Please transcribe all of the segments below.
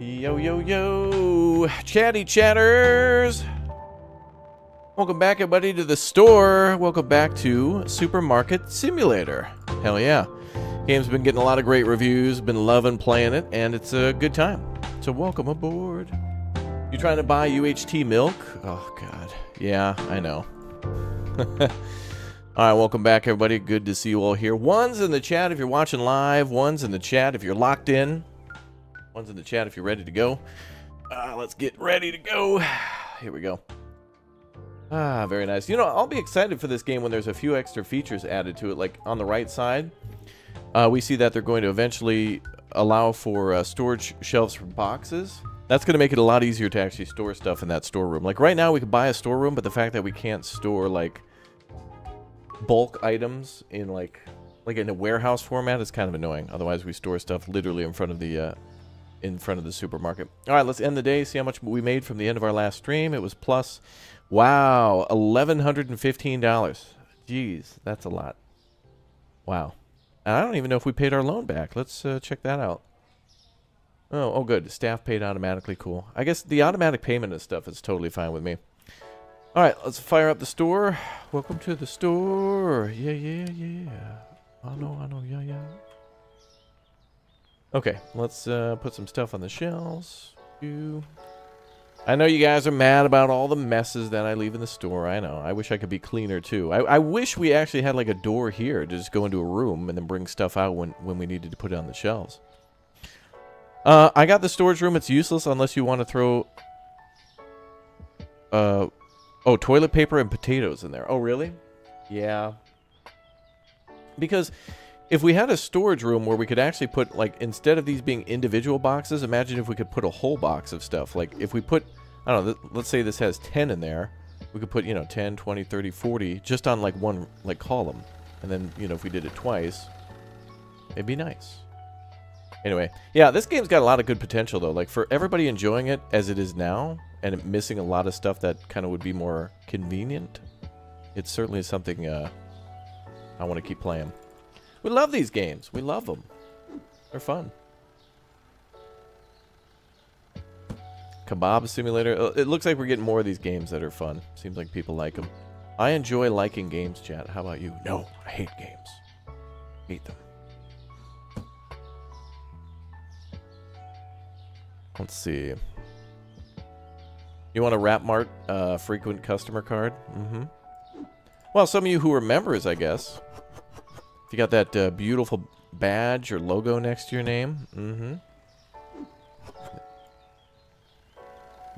Yo, yo, yo, chatty chatters. Welcome back, everybody, to the store. Welcome back to Supermarket Simulator. Hell yeah. Game's been getting a lot of great reviews, been loving playing it, and it's a good time. So welcome aboard. You trying to buy UHT milk? Oh, God. Yeah, I know. all right, welcome back, everybody. Good to see you all here. One's in the chat if you're watching live. One's in the chat if you're locked in. One's in the chat if you're ready to go. Uh, let's get ready to go. Here we go. Ah, very nice. You know, I'll be excited for this game when there's a few extra features added to it. Like on the right side, uh, we see that they're going to eventually allow for uh, storage shelves for boxes. That's going to make it a lot easier to actually store stuff in that storeroom. Like right now, we could buy a storeroom, but the fact that we can't store like bulk items in like like in a warehouse format is kind of annoying. Otherwise, we store stuff literally in front of the uh, in front of the supermarket. All right, let's end the day. See how much we made from the end of our last stream. It was plus, wow, eleven hundred and fifteen dollars. Jeez, that's a lot. Wow. And I don't even know if we paid our loan back. Let's uh, check that out. Oh, oh, good. Staff paid automatically. Cool. I guess the automatic payment and stuff is totally fine with me. All right, let's fire up the store. Welcome to the store. Yeah, yeah, yeah. I know, I know, yeah, yeah. Okay, let's uh, put some stuff on the shelves. I know you guys are mad about all the messes that I leave in the store. I know. I wish I could be cleaner too. I, I wish we actually had like a door here to just go into a room and then bring stuff out when, when we needed to put it on the shelves. Uh, I got the storage room. It's useless unless you want to throw... Uh, oh, toilet paper and potatoes in there. Oh, really? Yeah. Because if we had a storage room where we could actually put, like, instead of these being individual boxes, imagine if we could put a whole box of stuff. Like, if we put, I don't know, let's say this has 10 in there. We could put, you know, 10, 20, 30, 40 just on, like, one, like, column. And then, you know, if we did it twice, it'd be nice. Anyway, yeah, this game's got a lot of good potential, though. Like, for everybody enjoying it as it is now, and missing a lot of stuff that kind of would be more convenient, it certainly is something uh, I want to keep playing. We love these games. We love them. They're fun. Kebab Simulator. Uh, It looks like we're getting more of these games that are fun. Seems like people like them. I enjoy liking games, chat. How about you? No, I hate games. Hate them. Let's see. You want a Rap Mart uh, frequent customer card? Mm-hmm. Well, some of you who are members, I guess. If you got that uh, beautiful badge or logo next to your name, mm-hmm.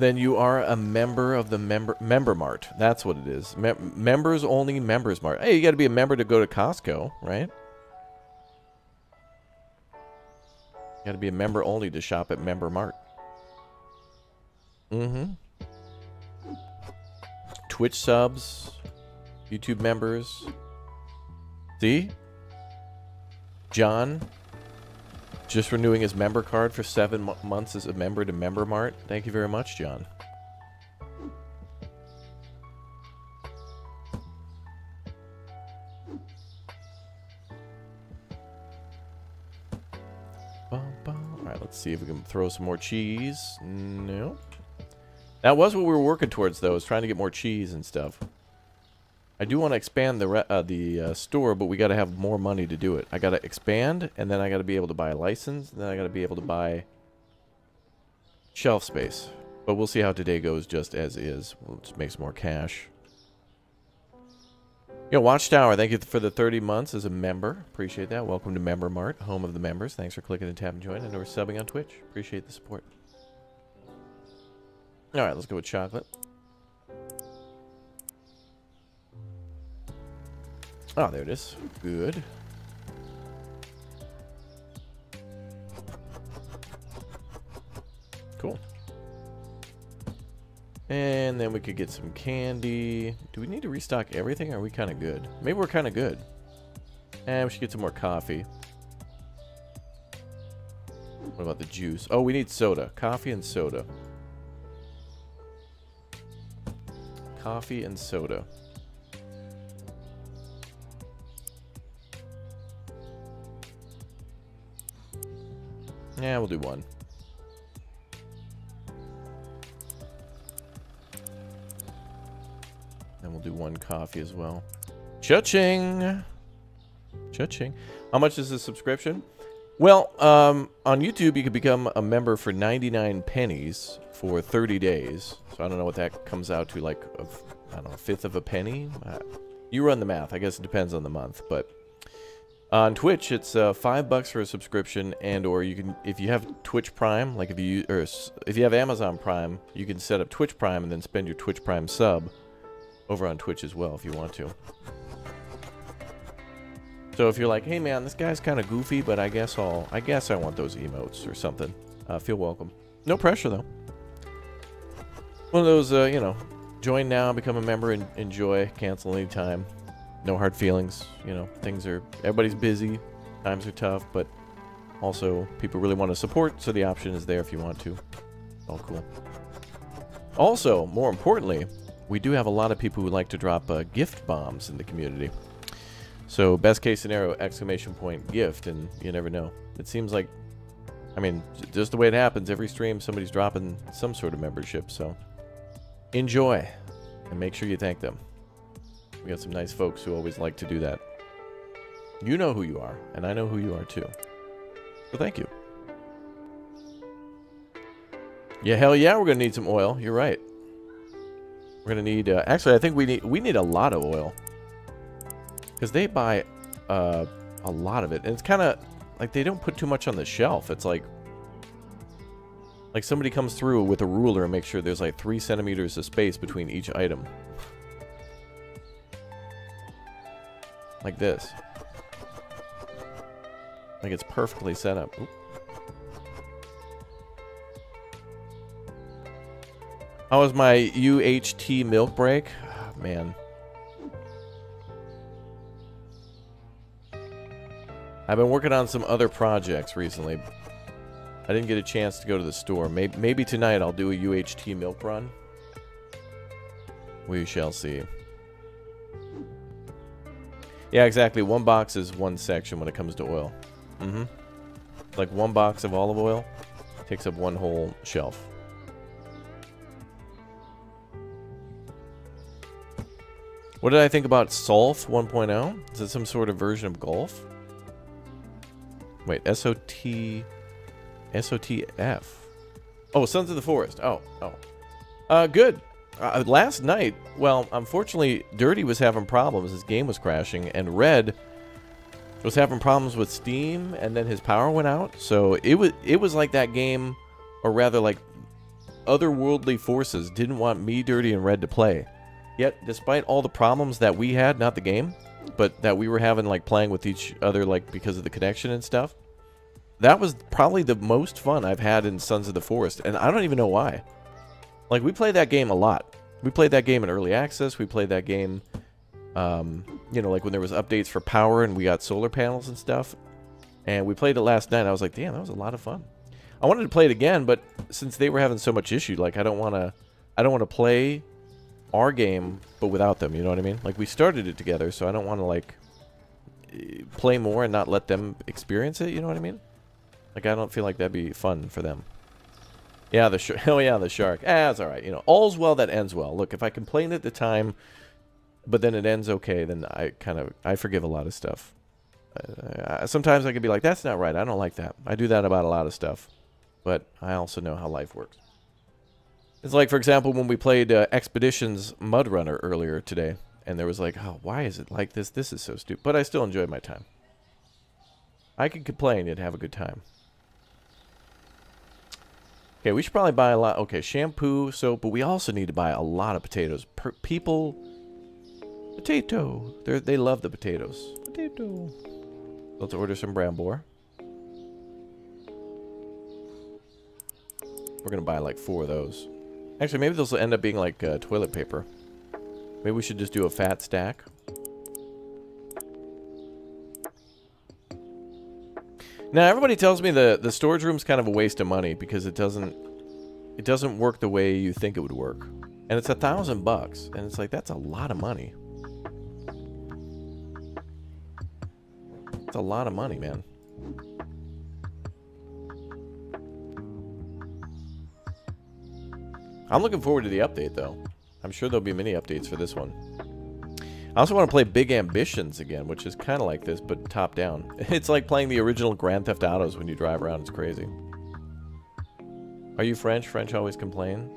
Then you are a member of the member member mart. That's what it is. Mem members only members mart. Hey, you got to be a member to go to Costco, right? You got to be a member only to shop at Member Mart. Mm-hmm. Twitch subs, YouTube members. See? John, just renewing his member card for seven mo- months as a member to Member Mart. Thank you very much, John. Bum, bum. All right, let's see if we can throw some more cheese. No. That was what we were working towards, though, is trying to get more cheese and stuff. I do want to expand the uh, the uh, store, but we got to have more money to do it. I got to expand, and then I got to be able to buy a license, and then I got to be able to buy shelf space. But we'll see how today goes just as is. We'll just make some more cash. Yeah, Watchtower, thank you for the 30 months as a member. Appreciate that. Welcome to Member Mart, home of the members. Thanks for clicking and tapping join. and we're subbing on Twitch. Appreciate the support. All right, let's go with chocolate. Oh, there it is. Good. Cool. And then we could get some candy. Do we need to restock everything? Are we kind of good? Maybe we're kind of good. And we should get some more coffee. What about the juice? Oh, we need soda. Coffee and soda. Coffee and soda. Yeah, we'll do one. and we'll do one coffee as well. Cha-ching! Cha-ching. How much is the subscription? Well, um, on YouTube, you can become a member for 99 pennies for 30 days. So I don't know what that comes out to, like, a I don't know, a fifth of a penny? Uh, you run the math. I guess it depends on the month, but on Twitch, it's uh, five bucks for a subscription, and or you can, if you have Twitch Prime, like if you or if you have Amazon Prime, you can set up Twitch Prime and then spend your Twitch Prime sub over on Twitch as well if you want to. So if you're like, hey man, this guy's kind of goofy, but I guess I'll, I guess I want those emotes or something. Uh, feel welcome. No pressure though. One of those, uh, you know, join now, become a member, and enjoy, cancel anytime no hard feelings. You know, things are, everybody's busy, times are tough, but also people really want to support, so the option is there if you want to. All cool. Also, more importantly, we do have a lot of people who like to drop uh, gift bombs in the community. So best case scenario, exclamation point, gift, and you never know. It seems like, I mean, just the way it happens, every stream somebody's dropping some sort of membership, so enjoy, and make sure you thank them. We got some nice folks who always like to do that. You know who you are, and I know who you are too. So thank you. Yeah, hell yeah, we're gonna need some oil. You're right. We're gonna need. Uh, actually, I think we need we need a lot of oil because they buy uh, a lot of it, and it's kind of like they don't put too much on the shelf. It's like like somebody comes through with a ruler and makes sure there's like three centimeters of space between each item. Like this. Like it's perfectly set up. Oop. How was my UHT milk break? Oh, man. I've been working on some other projects recently. I didn't get a chance to go to the store. Maybe, maybe tonight I'll do a UHT milk run. We shall see. Yeah, exactly. One box is one section when it comes to oil. Mm-hmm. Like one box of olive oil takes up one whole shelf. What did I think about Solf 1.0? Is it some sort of version of Golf? Wait, SOT... SOTF. Oh, Sons of the Forest. Oh, oh. Uh, good. Uh, last night, well, unfortunately, Dirty was having problems. His game was crashing, and Red was having problems with Steam, and then his power went out. So it was it was like that game, or rather, like otherworldly forces didn't want me, Dirty, and Red to play. Yet, despite all the problems that we had, not the game, but that we were having, like playing with each other, like because of the connection and stuff, that was probably the most fun I've had in Sons of the Forest, and I don't even know why. Like, we played that game a lot. We played that game in early access. We played that game, um, you know, like when there was updates for power and we got solar panels and stuff. And we played it last night. I was like, damn, that was a lot of fun. I wanted to play it again, but since they were having so much issue, like, I don't want to, I don't want to play our game, but without them, you know what I mean? Like, we started it together, so I don't want to, like, play more and not let them experience it, you know what I mean? Like, I don't feel like that'd be fun for them. Yeah, the shark. Oh, yeah, the shark. Ah, it's all right. You know, all's well that ends well. Look, if I complain at the time, but then it ends okay, then I kind of I forgive a lot of stuff. Uh, sometimes I can be like, that's not right. I don't like that. I do that about a lot of stuff, but I also know how life works. It's like, for example, when we played uh, Expeditions Mud Runner earlier today, and there was like, oh, why is it like this? This is so stupid. But I still enjoyed my time. I could complain and have a good time. Okay, we should probably buy a lot. Okay, shampoo, soap, but we also need to buy a lot of potatoes. Per people, potato. They they love the potatoes. Potato. Let's order some Brambor. We're gonna buy like four of those. Actually, maybe those will end up being like uh, toilet paper. Maybe we should just do a fat stack. Now everybody tells me the the storage room's kind of a waste of money because it doesn't it doesn't work the way you think it would work. And it's a thousand bucks. And it's like that's a lot of money. It's a lot of money, man. I'm looking forward to the update though. I'm sure there'll be many updates for this one. I also want to play Big Ambitions again, which is kind of like this, but top down. It's like playing the original Grand Theft Autos when you drive around. It's crazy. Are you French? French always complain.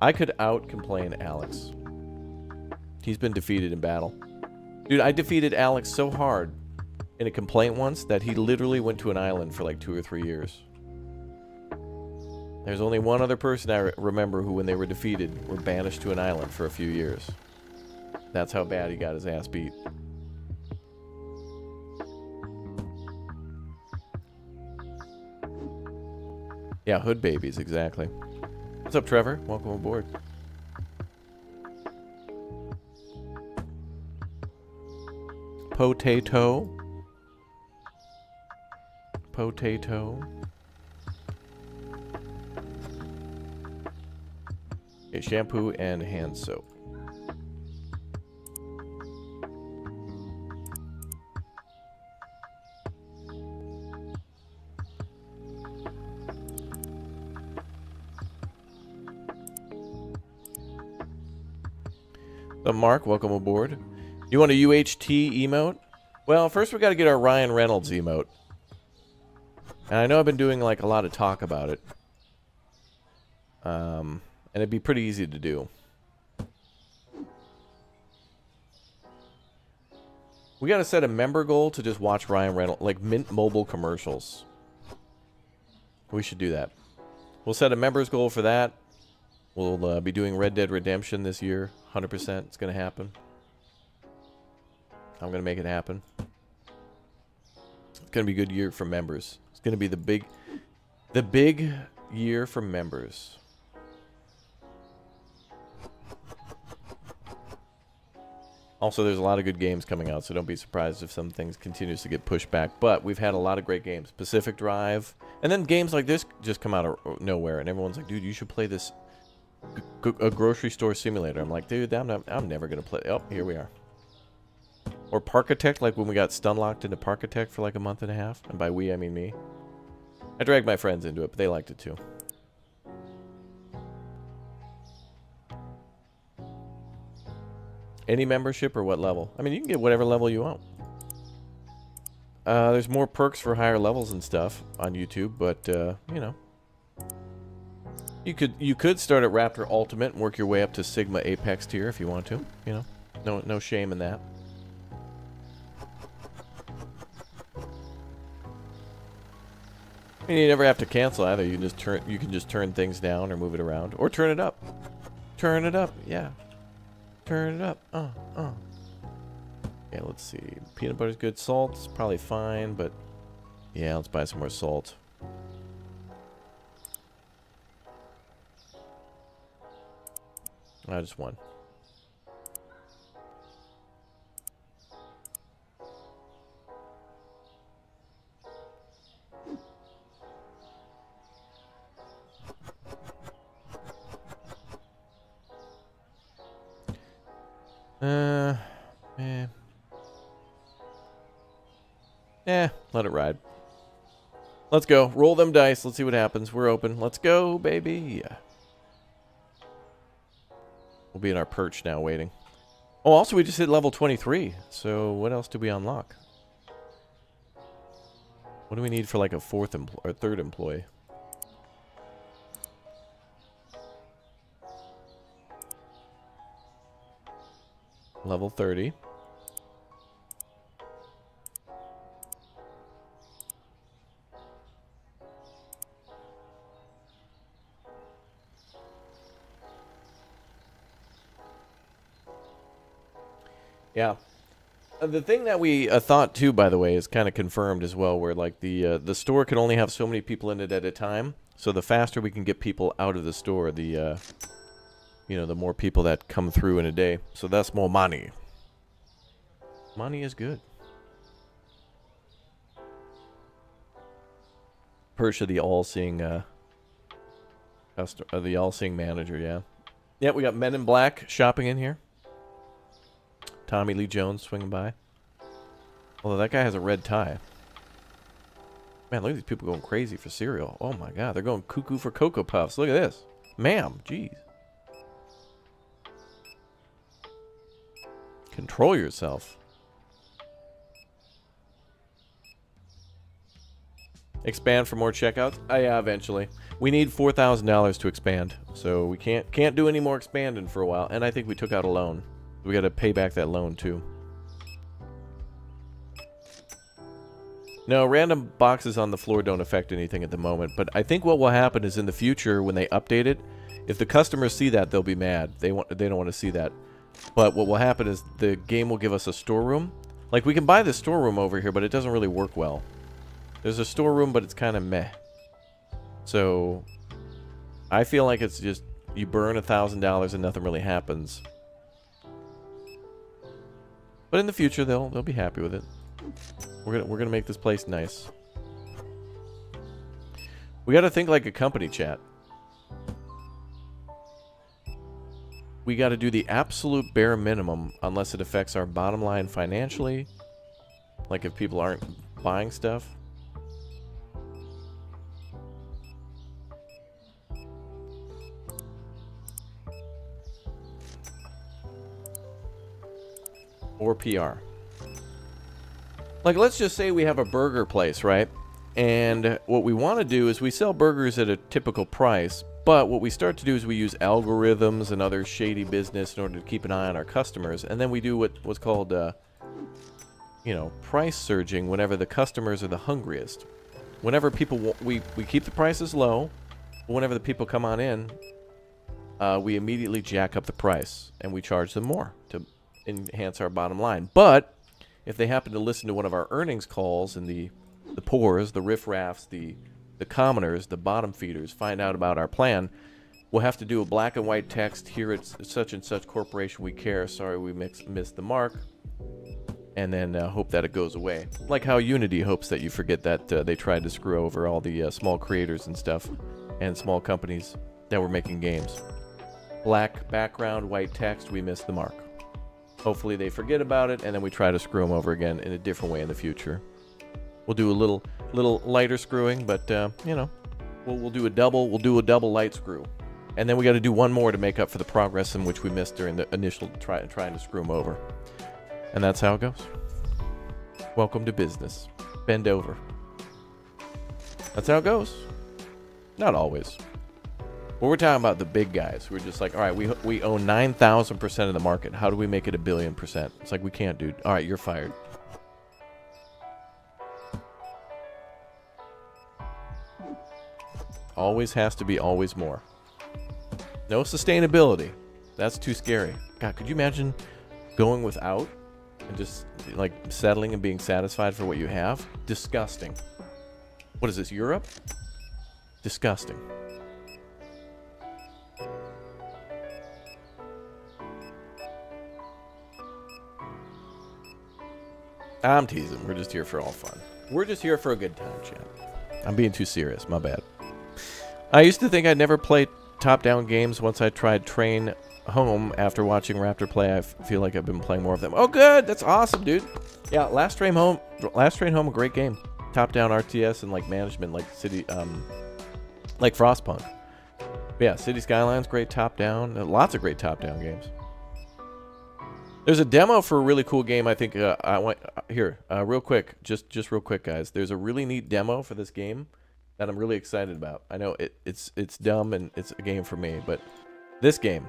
I could out-complain Alex. He's been defeated in battle. Dude, I defeated Alex so hard in a complaint once that he literally went to an island for like two or three years. There's only one other person I re remember who, when they were defeated, were banished to an island for a few years. That's how bad he got his ass beat. Yeah, hood babies, exactly. What's up, Trevor? Welcome aboard. Potato. Potato. Okay, shampoo and hand soap. Mark, welcome aboard. You want a UHT emote? Well, first we got to get our Ryan Reynolds emote. And I know I've been doing like a lot of talk about it. Um, and it'd be pretty easy to do. We got to set a member goal to just watch Ryan Reynolds, like Mint Mobile commercials. We should do that. We'll set a members goal for that. We'll uh, be doing Red Dead Redemption this year. 100% it's going to happen. I'm going to make it happen. It's going to be a good year for members. It's going to be the big the big year for members. Also, there's a lot of good games coming out, so don't be surprised if some things continues to get pushed back. But we've had a lot of great games. Pacific Drive. And then games like this just come out of nowhere, and everyone's like, dude, you should play this a grocery store simulator. I'm like, dude, I'm, not, I'm never going to play. Oh, here we are. Or Parkitect, like when we got stun locked into Parkitect for like a month and a half. And by we, I mean me. I dragged my friends into it, but they liked it too. Any membership or what level? I mean, you can get whatever level you want. Uh, there's more perks for higher levels and stuff on YouTube, but, uh, you know. You could you could start at Raptor Ultimate and work your way up to Sigma Apex tier if you want to. You know, no no shame in that. And you never have to cancel either. You can just turn you can just turn things down or move it around or turn it up. Turn it up, yeah. Turn it up. Uh, uh. Yeah, let's see. Peanut butter's good. Salt's probably fine, but yeah, let's buy some more salt. I just one. Uh. Eh, let it ride. Let's go. Roll them dice. Let's see what happens. We're open. Let's go, baby. We'll be in our perch now waiting. Oh, also we just hit level 23. So what else do we unlock? What do we need for like a fourth or third employee? Level 30. Yeah. Uh, the thing that we uh, thought too, by the way, is kind of confirmed as well, where like the uh, the store can only have so many people in it at a time. So the faster we can get people out of the store, the uh, you know, the more people that come through in a day. So that's more money. Money is good. Persia, the all-seeing, uh, uh, the all-seeing manager. Yeah. Yeah, we got Men in Black shopping in here. Tommy Lee Jones swinging by. Although that guy has a red tie. Man, look at these people going crazy for cereal. Oh my god, they're going cuckoo for Cocoa Puffs. Look at this. Ma'am, jeez. Control yourself. Expand for more checkouts? Oh, yeah, eventually. We need $4,000 to expand, so we can't can't do any more expanding for a while. And I think we took out a loan. We got to pay back that loan, too. No, random boxes on the floor don't affect anything at the moment, but I think what will happen is in the future when they update it, if the customers see that, they'll be mad. They want they don't want to see that. But what will happen is the game will give us a storeroom. Like we can buy the storeroom over here, but it doesn't really work well. There's a storeroom, but it's kind of meh. So I feel like it's just you burn a thousand dollars and nothing really happens. But in the future, they'll they'll be happy with it. We're gonna we're gonna make this place nice. We got to think like a company chat. We got to do the absolute bare minimum unless it affects our bottom line financially. Like if people aren't buying stuff. Or PR. Like, let's just say we have a burger place, right? And what we want to do is we sell burgers at a typical price, but what we start to do is we use algorithms and other shady business in order to keep an eye on our customers, and then we do what what's called, uh, you know, price surging whenever the customers are the hungriest. Whenever people we we keep the prices low, whenever the people come on in, uh, we immediately jack up the price and we charge them more to enhance our bottom line. But if they happen to listen to one of our earnings calls and the the poors, the riffraffs, the the commoners, the bottom feeders find out about our plan, we'll have to do a black and white text here at such and such corporation we care. Sorry we mix, missed the mark. And then uh, hope that it goes away. Like how Unity hopes that you forget that uh, they tried to screw over all the uh, small creators and stuff and small companies that were making games. Black background, white text, we missed the mark. Hopefully they forget about it, and then we try to screw them over again in a different way in the future. We'll do a little little lighter screwing, but uh, you know, we'll, we'll do a double. We'll do a double light screw, and then we got to do one more to make up for the progress in which we missed during the initial try trying to screw them over. And that's how it goes. Welcome to business. Bend over. That's how it goes. Not always. We're talking about the big guys. We're just like, all right, we we own nine thousand percent of the market. How do we make it a billion percent? It's like we can't, dude. All right, you're fired. Always has to be always more. No sustainability. That's too scary. God, could you imagine going without and just like settling and being satisfied for what you have? Disgusting. What is this, Europe? Disgusting. I'm teasing. We're just here for all fun. We're just here for a good time, chat. I'm being too serious. My bad. I used to think I'd never play top-down games once I tried Train Home after watching Raptor play. I feel like I've been playing more of them. Oh, good. That's awesome, dude. Yeah, Last Train Home, Last Train Home, a great game. Top-down RTS and like management, like City, um, like Frostpunk. But yeah, City Skylines, great top-down. Lots of great top-down games. There's a demo for a really cool game. I think uh, I want uh, here uh, real quick, just just real quick, guys. There's a really neat demo for this game that I'm really excited about. I know it, it's it's dumb and it's a game for me, but this game,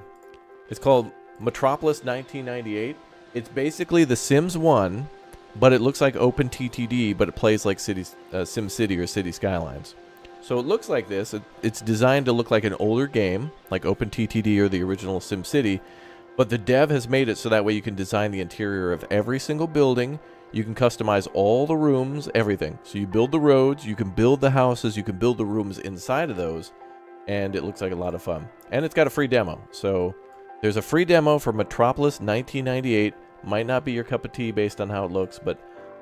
it's called Metropolis 1998. It's basically The Sims 1, but it looks like OpenTTD, but it plays like Cities, uh, Sim City or City Skylines. So it looks like this. It, it's designed to look like an older game, like OpenTTD or the original Sim City but the dev has made it so that way you can design the interior of every single building. You can customize all the rooms, everything. So you build the roads, you can build the houses, you can build the rooms inside of those, and it looks like a lot of fun. And it's got a free demo. So there's a free demo for Metropolis 1998. Might not be your cup of tea based on how it looks, but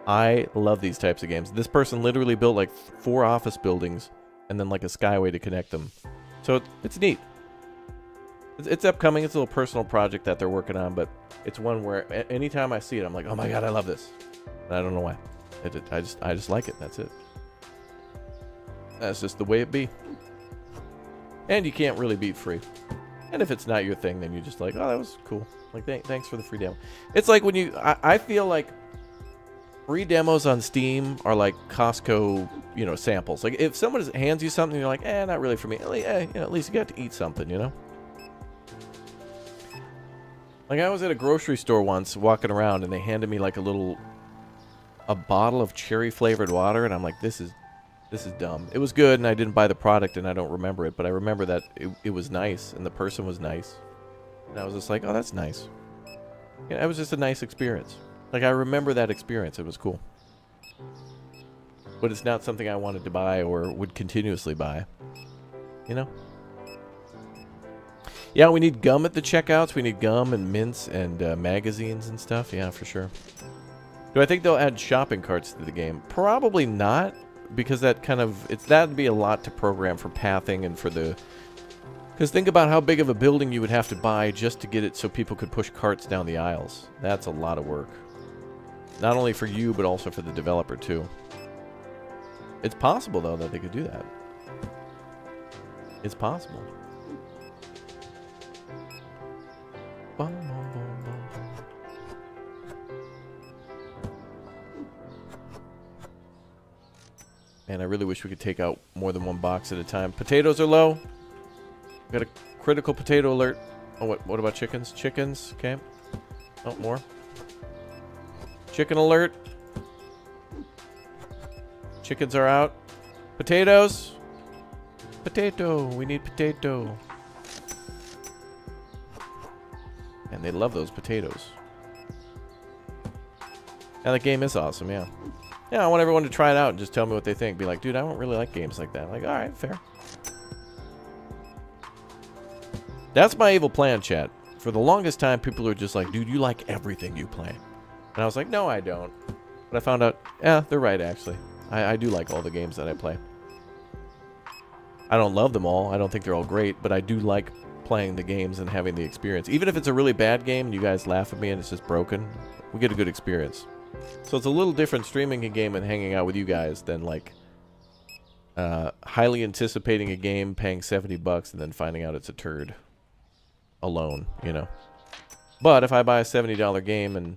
I love these types of games. This person literally built like four office buildings and then like a skyway to connect them. So it's neat. It's, it's upcoming. It's a little personal project that they're working on, but it's one where anytime I see it, I'm like, oh my god, I love this. And I don't know why. I just I just like it. That's it. That's just the way it be. And you can't really beat free. And if it's not your thing, then you're just like, oh, that was cool. Like, th thanks for the free demo. It's like when you, I, I feel like free demos on Steam are like Costco, you know, samples. Like if someone hands you something, you're like, eh, not really for me. Eh, you know, at least you got to eat something, you know. Like I was at a grocery store once, walking around, and they handed me like a little, a bottle of cherry flavored water, and I'm like, this is, this is dumb. It was good, and I didn't buy the product, and I don't remember it, but I remember that it, it was nice, and the person was nice, and I was just like, oh, that's nice. Yeah, it was just a nice experience. Like, I remember that experience. It was cool. But it's not something I wanted to buy or would continuously buy. You know? Yeah, we need gum at the checkouts. We need gum and mints and uh, magazines and stuff. Yeah, for sure. Do I think they'll add shopping carts to the game? Probably not, because that kind of... it's That'd be a lot to program for pathing and for the... Because think about how big of a building you would have to buy just to get it so people could push carts down the aisles. That's a lot of work. Not only for you, but also for the developer, too. It's possible, though, that they could do that. It's possible. And I really wish we could take out more than one box at a time. Potatoes are low. Got a critical potato alert. Oh, what, what about chickens? Chickens, okay. Oh, more. Chicken alert. Chickens are out. Potatoes. Potato. We need potato. And they love those potatoes. Yeah, the game is awesome, yeah. Yeah, I want everyone to try it out and just tell me what they think. Be like, dude, I don't really like games like that. like, alright, fair. That's my evil plan, chat. For the longest time, people are just like, dude, you like everything you play. And I was like, no, I don't. But I found out, yeah, they're right, actually. I, I do like all the games that I play. I don't love them all. I don't think they're all great, but I do like playing the games and having the experience. Even if it's a really bad game and you guys laugh at me and it's just broken, we get a good experience. So it's a little different streaming a game and hanging out with you guys than like uh, highly anticipating a game, paying 70 bucks, and then finding out it's a turd alone, you know. But if I buy a $70 game and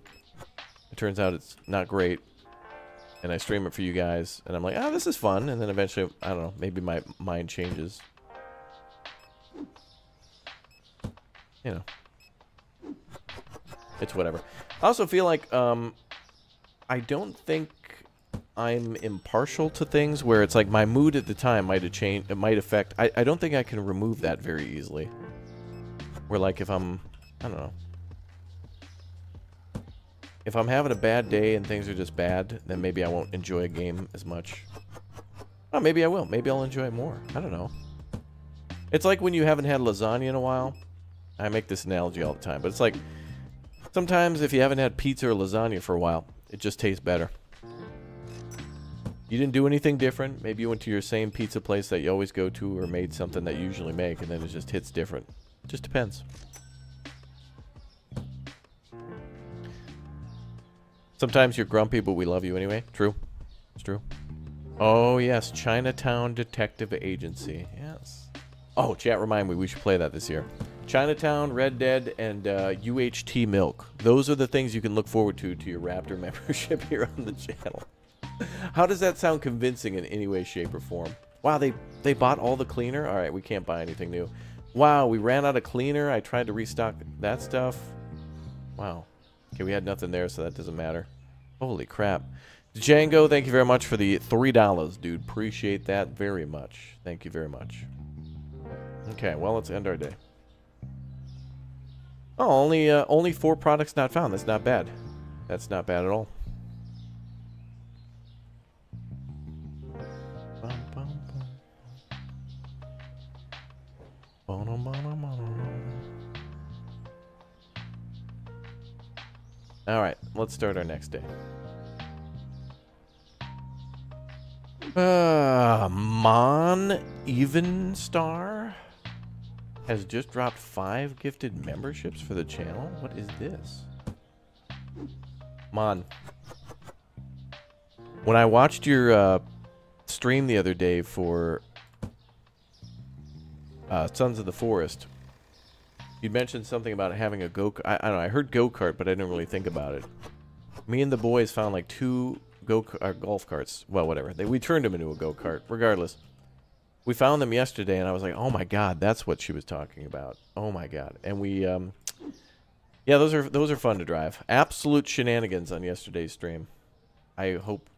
it turns out it's not great, and I stream it for you guys, and I'm like, oh, this is fun, and then eventually, I don't know, maybe my mind changes. You know. It's whatever. I also feel like, um, I don't think I'm impartial to things where it's like my mood at the time might have changed, it might affect, I, I don't think I can remove that very easily. Where like if I'm, I don't know, if I'm having a bad day and things are just bad, then maybe I won't enjoy a game as much. Oh, maybe I will. Maybe I'll enjoy it more. I don't know. It's like when you haven't had lasagna in a while. I make this analogy all the time, but it's like sometimes if you haven't had pizza or lasagna for a while, it just tastes better. You didn't do anything different. Maybe you went to your same pizza place that you always go to or made something that you usually make, and then it just hits different. It just depends. Sometimes you're grumpy, but we love you anyway. True. It's true. Oh, yes. Chinatown Detective Agency. Yes. Oh, chat remind me we should play that this year. Chinatown, Red Dead, and uh, UHT Milk. Those are the things you can look forward to to your Raptor membership here on the channel. How does that sound convincing in any way, shape, or form? Wow, they, they bought all the cleaner? All right, we can't buy anything new. Wow, we ran out of cleaner. I tried to restock that stuff. Wow. Okay, we had nothing there, so that doesn't matter. Holy crap. Django, thank you very much for the $3, dude. Appreciate that very much. Thank you very much. Okay, well, let's end our day. Oh, only uh, only four products not found. That's not bad. That's not bad at all. All right, let's start our next day. Uh, Mon Evenstar has just dropped five gifted memberships for the channel. What is this? Mon. When I watched your uh, stream the other day for uh, Sons of the Forest, You mentioned something about having a go. I, I don't know. I heard go kart, but I didn't really think about it. Me and the boys found like two go uh, golf carts. Well, whatever. They, we turned them into a go kart. Regardless, we found them yesterday, and I was like, "Oh my god, that's what she was talking about." Oh my god. And we, um, yeah, those are those are fun to drive. Absolute shenanigans on yesterday's stream. I hope,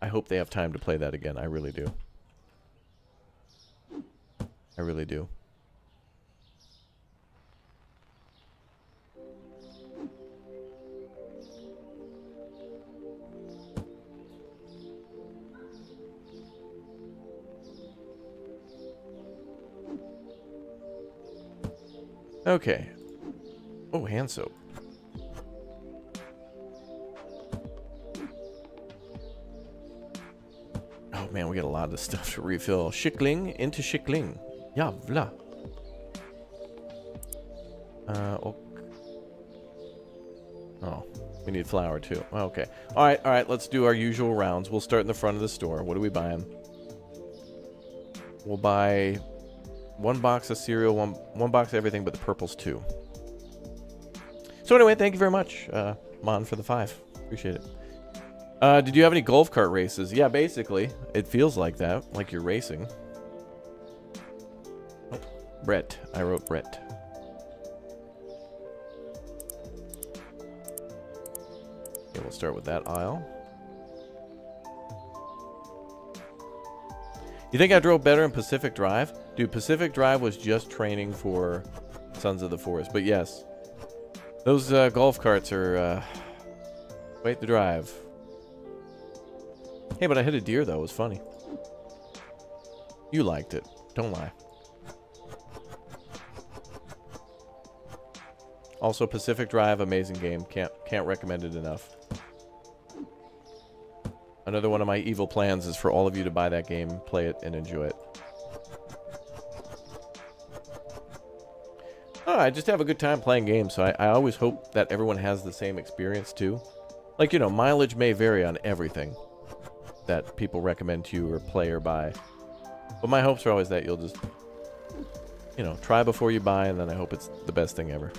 I hope they have time to play that again. I really do. I really do. Okay. Oh, hand soap. Oh man, we got a lot of stuff to refill. Schickling into Schickling. Jävla. Uh, oh. Oh, we need flour too. Okay. All right, all right, let's do our usual rounds. We'll start in the front of the store. What are we buying? We'll buy one box of cereal, one one box of everything, but the purple's two. So anyway, thank you very much, uh, Mon, for the five. Appreciate it. Uh, did you have any golf cart races? Yeah, basically. It feels like that, like you're racing. Oh, Brett. I wrote Brett. Okay, we'll start with that aisle. You think I drove better in Pacific Drive? Dude, Pacific Drive was just training for Sons of the Forest. But yes, those uh, golf carts are uh, wait to drive. Hey, but I hit a deer though. It was funny. You liked it. Don't lie. Also, Pacific Drive, amazing game. Can't can't recommend it enough. Another one of my evil plans is for all of you to buy that game, play it, and enjoy it. Oh, I just have a good time playing games, so I, I always hope that everyone has the same experience too. Like, you know, mileage may vary on everything that people recommend to you or play or buy. But my hopes are always that you'll just, you know, try before you buy, and then I hope it's the best thing ever.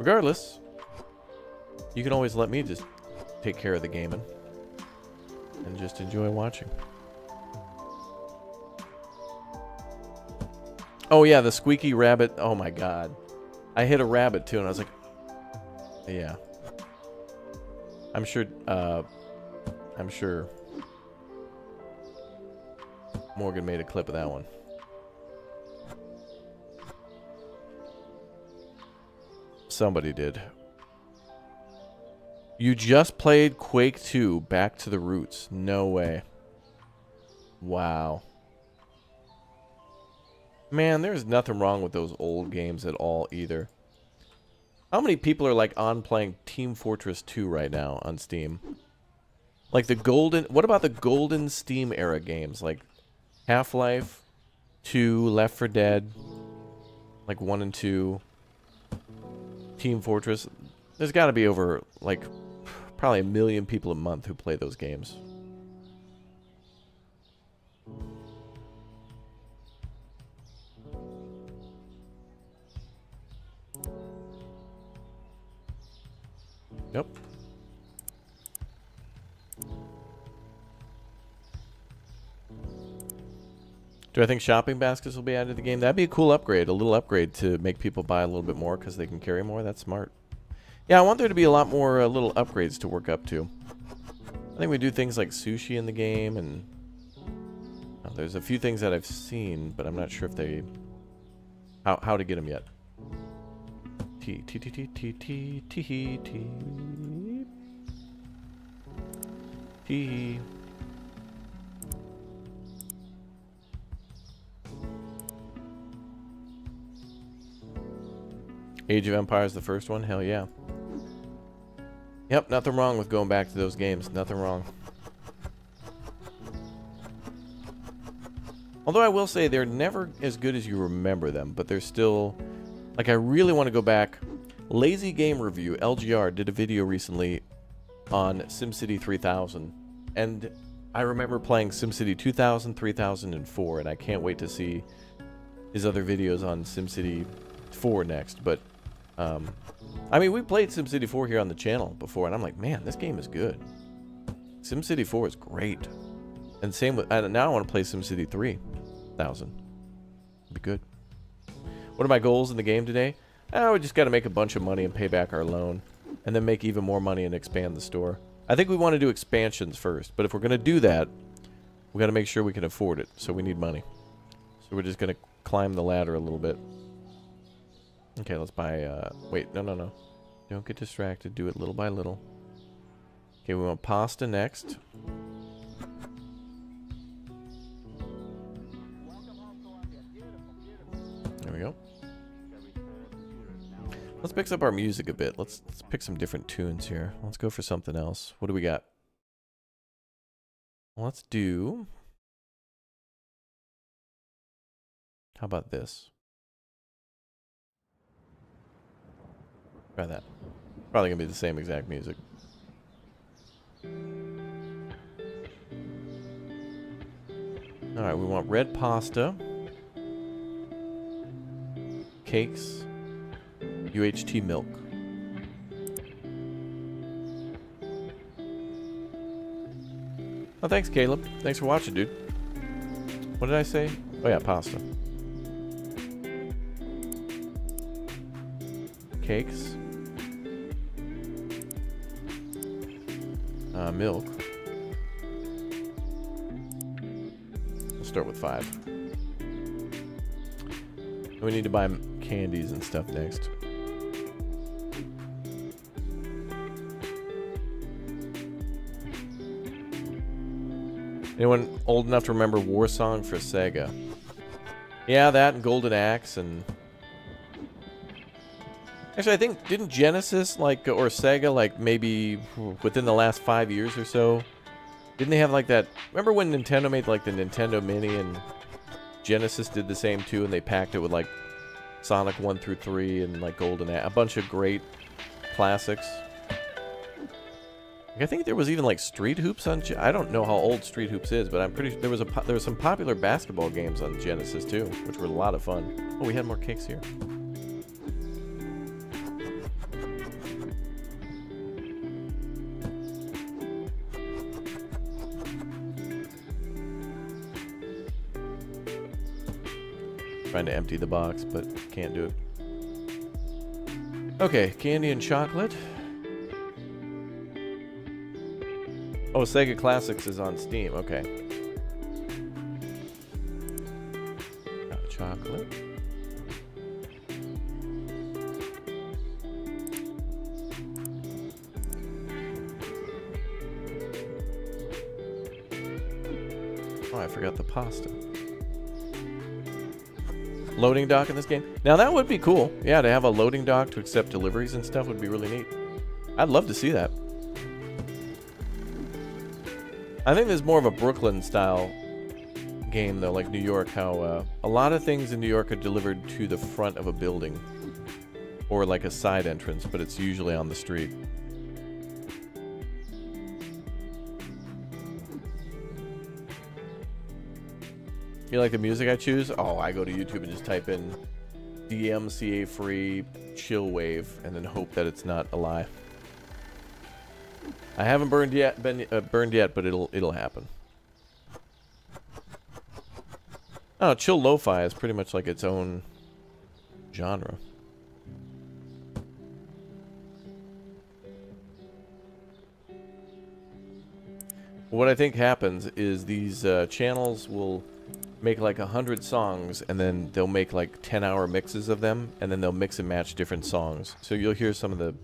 Regardless, you can always let me just take care of the gaming and just enjoy watching. Oh yeah, the squeaky rabbit. Oh my god. I hit a rabbit too and I was like Yeah. I'm sure uh I'm sure Morgan made a clip of that one. Somebody did. You just played Quake 2 Back to the Roots. No way. Wow. Man, there's nothing wrong with those old games at all either. How many people are like on playing Team Fortress 2 right now on Steam? Like the golden what about the golden Steam era games like Half-Life 2, Left 4 Dead, like 1 and 2, Team Fortress. There's got to be over like probably a million people a month who play those games. Yep. Do I think shopping baskets will be added to the game? That'd be a cool upgrade, a little upgrade to make people buy a little bit more because they can carry more. That's smart. Yeah, I want there to be a lot more uh, little upgrades to work up to. I think we do things like sushi in the game, and oh, there's a few things that I've seen, but I'm not sure if they how how to get them yet. T T T T T T T T T. Age of Empires, the first one? Hell yeah. Yep, nothing wrong with going back to those games. Nothing wrong. Although I will say they're never as good as you remember them, but they're still... Like, I really want to go back. Lazy Game Review, LGR, did a video recently on SimCity 3000. And I remember playing SimCity 2000, 3004, and I can't wait to see his other videos on SimCity 4 next. But, um, I mean, we played SimCity 4 here on the channel before, and I'm like, man, this game is good. SimCity 4 is great. And same with, and now I want to play SimCity 3000. Be good. What are my goals in the game today? Oh, we just got to make a bunch of money and pay back our loan. And then make even more money and expand the store. I think we want to do expansions first. But if we're going to do that, we got to make sure we can afford it. So we need money. So we're just going to climb the ladder a little bit. Okay, let's buy, uh, wait, no, no, no. Don't get distracted. Do it little by little. Okay, we want pasta next. There we go. Let's mix up our music a bit. Let's let's pick some different tunes here. Let's go for something else. What do we got? Let's do How about this? Try that. Probably gonna be the same exact music. Alright, we want red pasta. Cakes. UHT milk. Oh, thanks, Caleb. Thanks for watching, dude. What did I say? Oh, yeah, pasta. Cakes. Uh, milk. We'll start with five. We need to buy candies and stuff next. Anyone old enough to remember War Song for Sega? Yeah, that and Golden Axe and... Actually, I think, didn't Genesis, like, or Sega, like, maybe within the last five years or so, didn't they have, like, that... Remember when Nintendo made, like, the Nintendo Mini and Genesis did the same, too, and they packed it with, like, Sonic 1 through 3 and, like, Golden Axe, a bunch of great classics? I think there was even like Street Hoops on. I don't know how old Street Hoops is, but I'm pretty. Sure there was a there was some popular basketball games on Genesis too, which were a lot of fun. Oh, we had more cakes here. Trying to empty the box, but can't do it. Okay, candy and chocolate. Oh, Sega Classics is on Steam. Okay. Got chocolate. Oh, I forgot the pasta. Loading dock in this game. Now that would be cool. Yeah, to have a loading dock to accept deliveries and stuff would be really neat. I'd love to see that. I think there's more of a Brooklyn style game though, like New York, how uh, a lot of things in New York are delivered to the front of a building or like a side entrance, but it's usually on the street. You like the music I choose? Oh, I go to YouTube and just type in DMCA free chill wave and then hope that it's not a lie. I haven't burned yet, been uh, burned yet, but it'll it'll happen. Oh, chill lo-fi is pretty much like its own genre. What I think happens is these uh, channels will make like a hundred songs and then they'll make like 10 hour mixes of them and then they'll mix and match different songs. So you'll hear some of the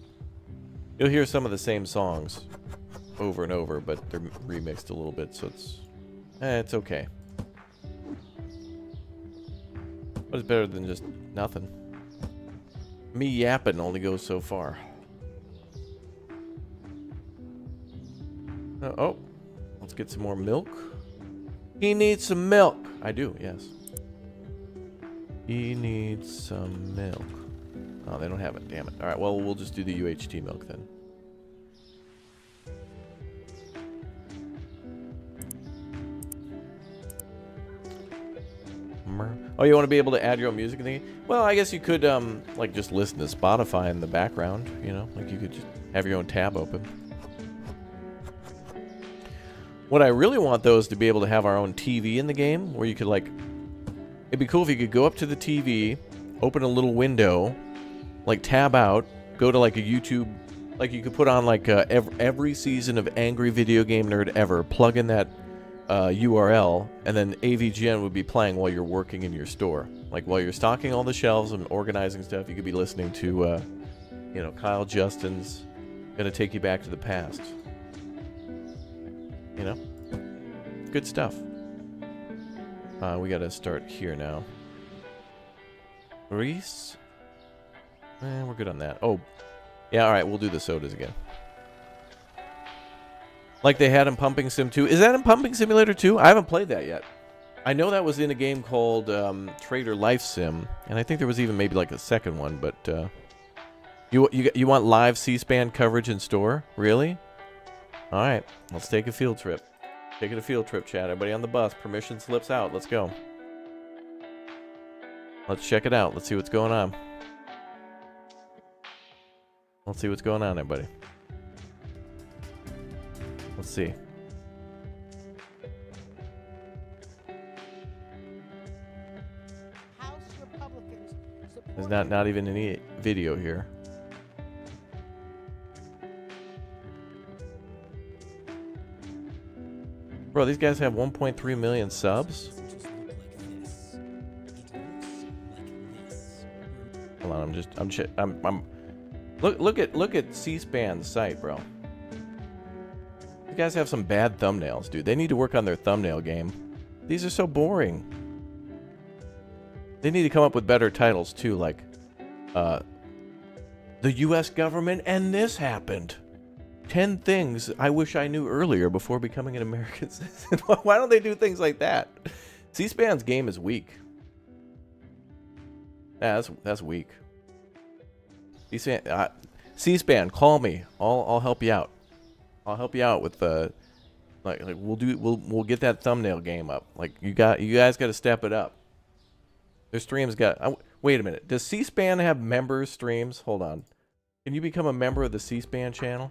you'll hear some of the same songs over and over, but they're remixed a little bit, so it's eh, it's okay. But it's better than just nothing. Me yapping only goes so far. Uh, oh, let's get some more milk. He needs some milk. I do, yes. He needs some milk. Oh, they don't have it. Damn it. All right, well, we'll just do the UHT milk then. Oh, you want to be able to add your own music in the game? Well, I guess you could, um, like, just listen to Spotify in the background, you know? Like, you could just have your own tab open. What I really want, though, is to be able to have our own TV in the game, where you could, like... It'd be cool if you could go up to the TV, open a little window, like, tab out, go to, like, a YouTube... Like, you could put on, like, uh, every, every season of Angry Video Game Nerd ever, plug in that uh, URL, and then AVGN would be playing while you're working in your store. Like while you're stocking all the shelves and organizing stuff, you could be listening to, uh, you know, Kyle Justin's "Gonna Take You Back to the Past." You know, good stuff. Uh, we gotta start here now. Reese, eh, we're good on that. Oh, yeah. All right, we'll do the sodas again. Like they had in Pumping Sim 2. Is that in Pumping Simulator 2? I haven't played that yet. I know that was in a game called um, Trader Life Sim, and I think there was even maybe like a second one. But uh, you you you want live C-SPAN coverage in store? Really? All right, let's take a field trip. Taking a field trip, chat. Everybody on the bus. Permission slips out. Let's go. Let's check it out. Let's see what's going on. Let's see what's going on, everybody. Let's see. There's not not even any video here. Bro, these guys have 1.3 million subs. Hold on, I'm just I'm I'm I'm look look at look at C-SPAN's site, bro. You guys have some bad thumbnails, dude. They need to work on their thumbnail game. These are so boring. They need to come up with better titles, too, like, uh, The U.S. government and this happened. 10 things I wish I knew earlier before becoming an American citizen. Why don't they do things like that? C-SPAN's game is weak. Yeah, that's, that's weak. C-SPAN, uh, C-SPAN, call me. I'll, I'll help you out. I'll help you out with the like like we'll do we'll we'll get that thumbnail game up. Like you got you guys got to step it up. Their streams got. Uh, wait a minute. Does C-SPAN have members streams? Hold on. Can you become a member of the C-SPAN channel?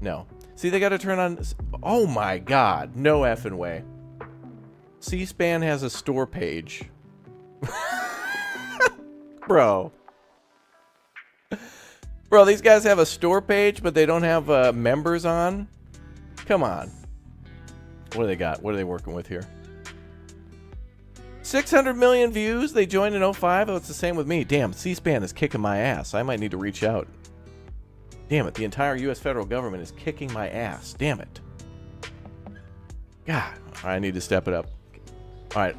No. See, they got to turn on. Oh my God! No effing way. C-SPAN has a store page. Bro. Bro, these guys have a store page, but they don't have uh, members on? Come on. What do they got? What are they working with here? 600 million views? They joined in 05? Oh, it's the same with me. Damn, C-SPAN is kicking my ass. I might need to reach out. Damn it, the entire U.S. federal government is kicking my ass. Damn it. God, I need to step it up. All right,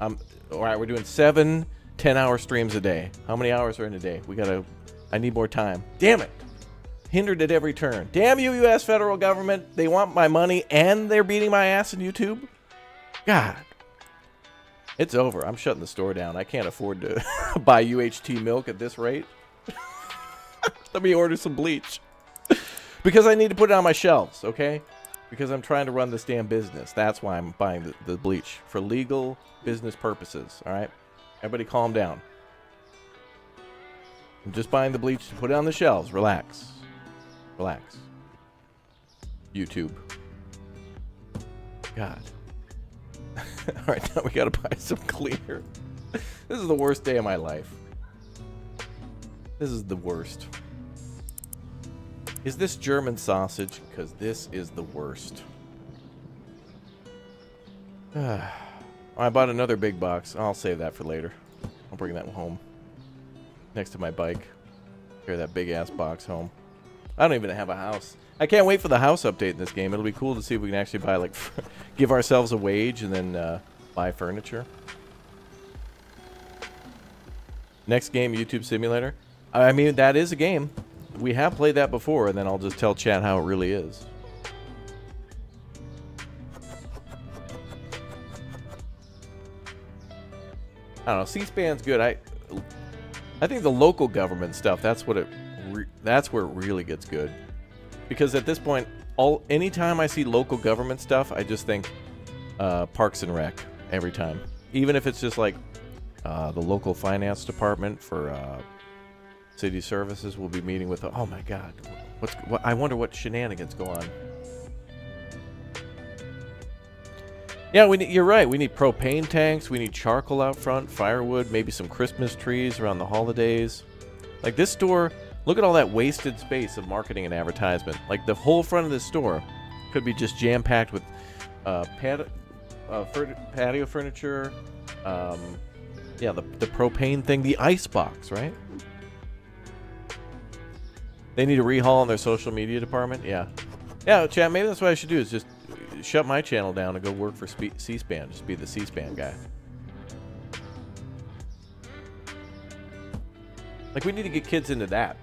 um, all right, we're doing seven 10-hour streams a day. How many hours are in a day? We got to I need more time. Damn it. Hindered at every turn. Damn you, U.S. federal government. They want my money and they're beating my ass in YouTube? God. It's over. I'm shutting the store down. I can't afford to buy UHT milk at this rate. Let me order some bleach. because I need to put it on my shelves, okay? Because I'm trying to run this damn business. That's why I'm buying the, the bleach. For legal business purposes, all right? Everybody calm down. I'm just buying the bleach to put it on the shelves. Relax. Relax. YouTube. God. Alright, now we gotta buy some cleaner. this is the worst day of my life. This is the worst. Is this German sausage? Because this is the worst. I bought another big box. I'll save that for later. I'll bring that home next to my bike. Carry that big ass box home. I don't even have a house. I can't wait for the house update in this game. It'll be cool to see if we can actually buy like give ourselves a wage and then uh, buy furniture. Next game, YouTube Simulator. I mean, that is a game. We have played that before, and then I'll just tell chat how it really is. I don't know. C-SPAN's good. I I think the local government stuff, that's what it that's where it really gets good. Because at this point, all anytime I see local government stuff, I just think uh, Parks and Rec every time. even if it's just like uh, the local finance department for uh, city services will be meeting with. Oh my God, what's what? I wonder what shenanigans go on. Yeah, we need, you're right. We need propane tanks. We need charcoal out front, firewood, maybe some Christmas trees around the holidays. Like this store, look at all that wasted space of marketing and advertisement. Like the whole front of this store could be just jam packed with uh, pat- uh, patio furniture. Um, yeah, the, the propane thing, the ice box, right? They need a rehaul on their social media department. Yeah, yeah, chat. Maybe that's what I should do. Is just shut my channel down and go work for C-SPAN. Just be the C-SPAN guy. Like, we need to get kids into that.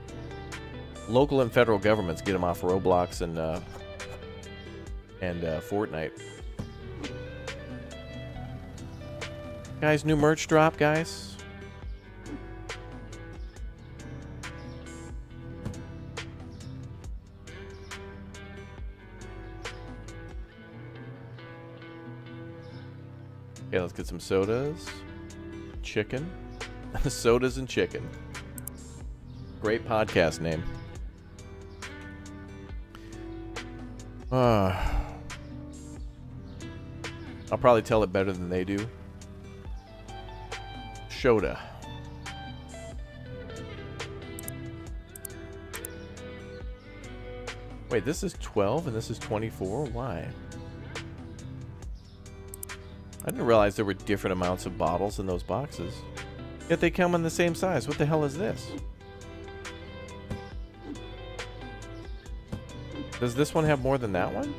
Local and federal governments get them off Roblox and uh, and uh, Fortnite. Guys, new merch drop, guys. Okay, let's get some sodas. Chicken. sodas and chicken. Great podcast name. Uh, I'll probably tell it better than they do. Shoda. Wait, this is 12 and this is 24? Why? I didn't realize there were different amounts of bottles in those boxes. Yet they come in the same size. What the hell is this? Does this one have more than that one?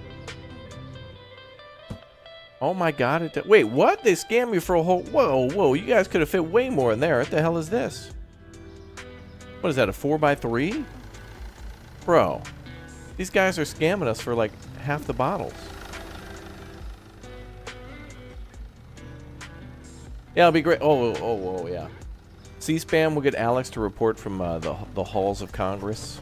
Oh my god, it wait, what? They scammed me for a whole whoa, whoa, you guys could have fit way more in there. What the hell is this? What is that, a 4x3? Bro, these guys are scamming us for like half the bottles. Yeah, it'll be great. Oh, oh, oh, oh yeah. C-SPAN will get Alex to report from uh, the, the halls of Congress.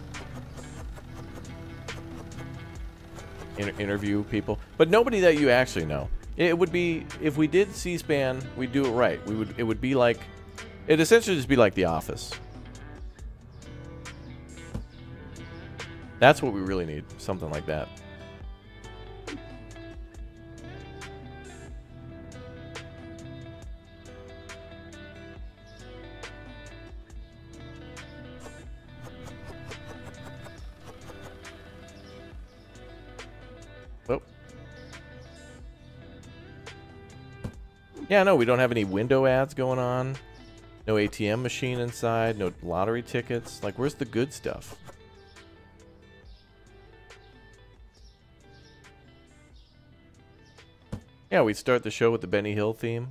Inter interview people. But nobody that you actually know. It would be, if we did C-SPAN, we'd do it right. We would. It would be like, it'd essentially just be like The Office. That's what we really need. Something like that. Oh. Yeah, no, we don't have any window ads going on. No ATM machine inside. No lottery tickets. Like, where's the good stuff? Yeah, we start the show with the Benny Hill theme.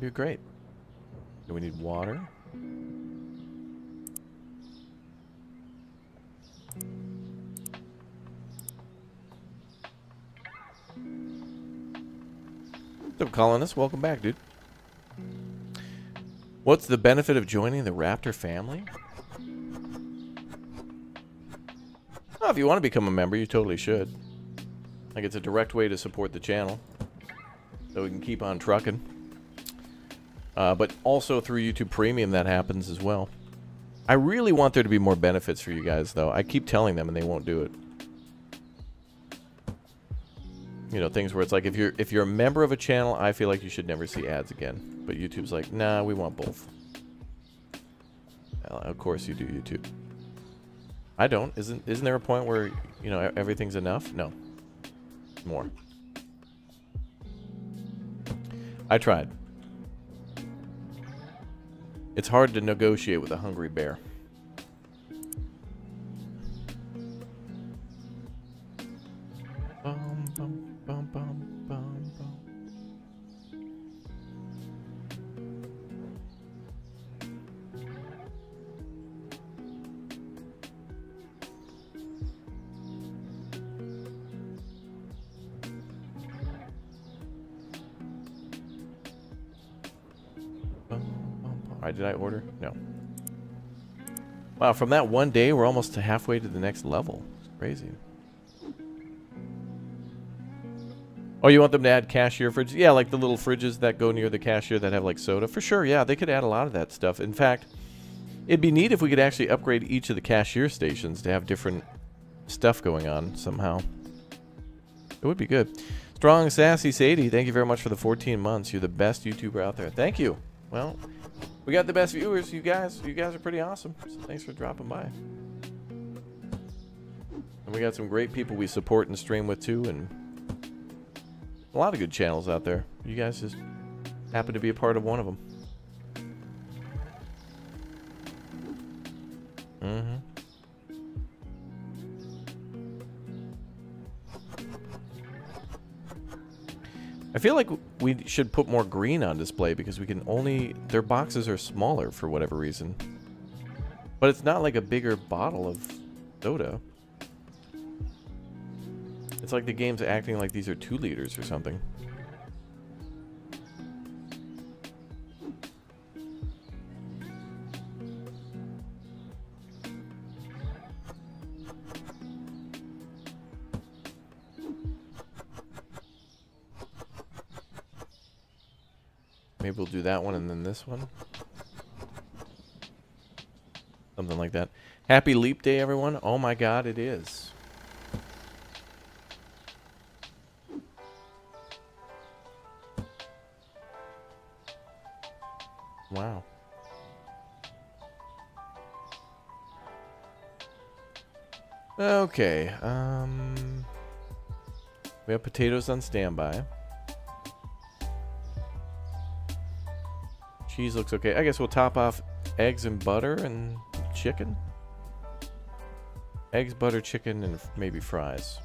Be great. Do we need water? What's up, Colonist? Welcome back, dude. What's the benefit of joining the Raptor family? Oh, if you want to become a member, you totally should. Like, it's a direct way to support the channel. So we can keep on trucking. Uh, but also through YouTube Premium, that happens as well. I really want there to be more benefits for you guys, though. I keep telling them, and they won't do it. you know things where it's like if you're if you're a member of a channel i feel like you should never see ads again. But youtube's like nah we want both. Well, of course you do youtube. I don't. Isn't isn't there a point where you know everything's enough? No. More. I tried it's hard to negotiate with a hungry bear Wow, from that one day, we're almost halfway to the next level. It's crazy. Oh, you want them to add cashier fridges? Yeah, like the little fridges that go near the cashier that have like soda. For sure, yeah, they could add a lot of that stuff. In fact, it'd be neat if we could actually upgrade each of the cashier stations to have different stuff going on somehow. It would be good. Strong Sassy Sadie, thank you very much for the 14 months. You're the best YouTuber out there. Thank you. Well, we got the best viewers. You guys, you guys are pretty awesome. So thanks for dropping by. And we got some great people we support and stream with too, and a lot of good channels out there. You guys just happen to be a part of one of them. Mm-hmm. I feel like we should put more green on display because we can only... Their boxes are smaller for whatever reason. But it's not like a bigger bottle of soda. It's like the game's acting like these are two liters or something. Maybe we'll do that one and then this one. Something like that. Happy Leap Day, everyone. Oh my god, it is. Wow. Okay, um... We have potatoes on standby. Cheese looks okay. I guess we'll top off eggs and butter and chicken. Eggs, butter, chicken, and maybe fries.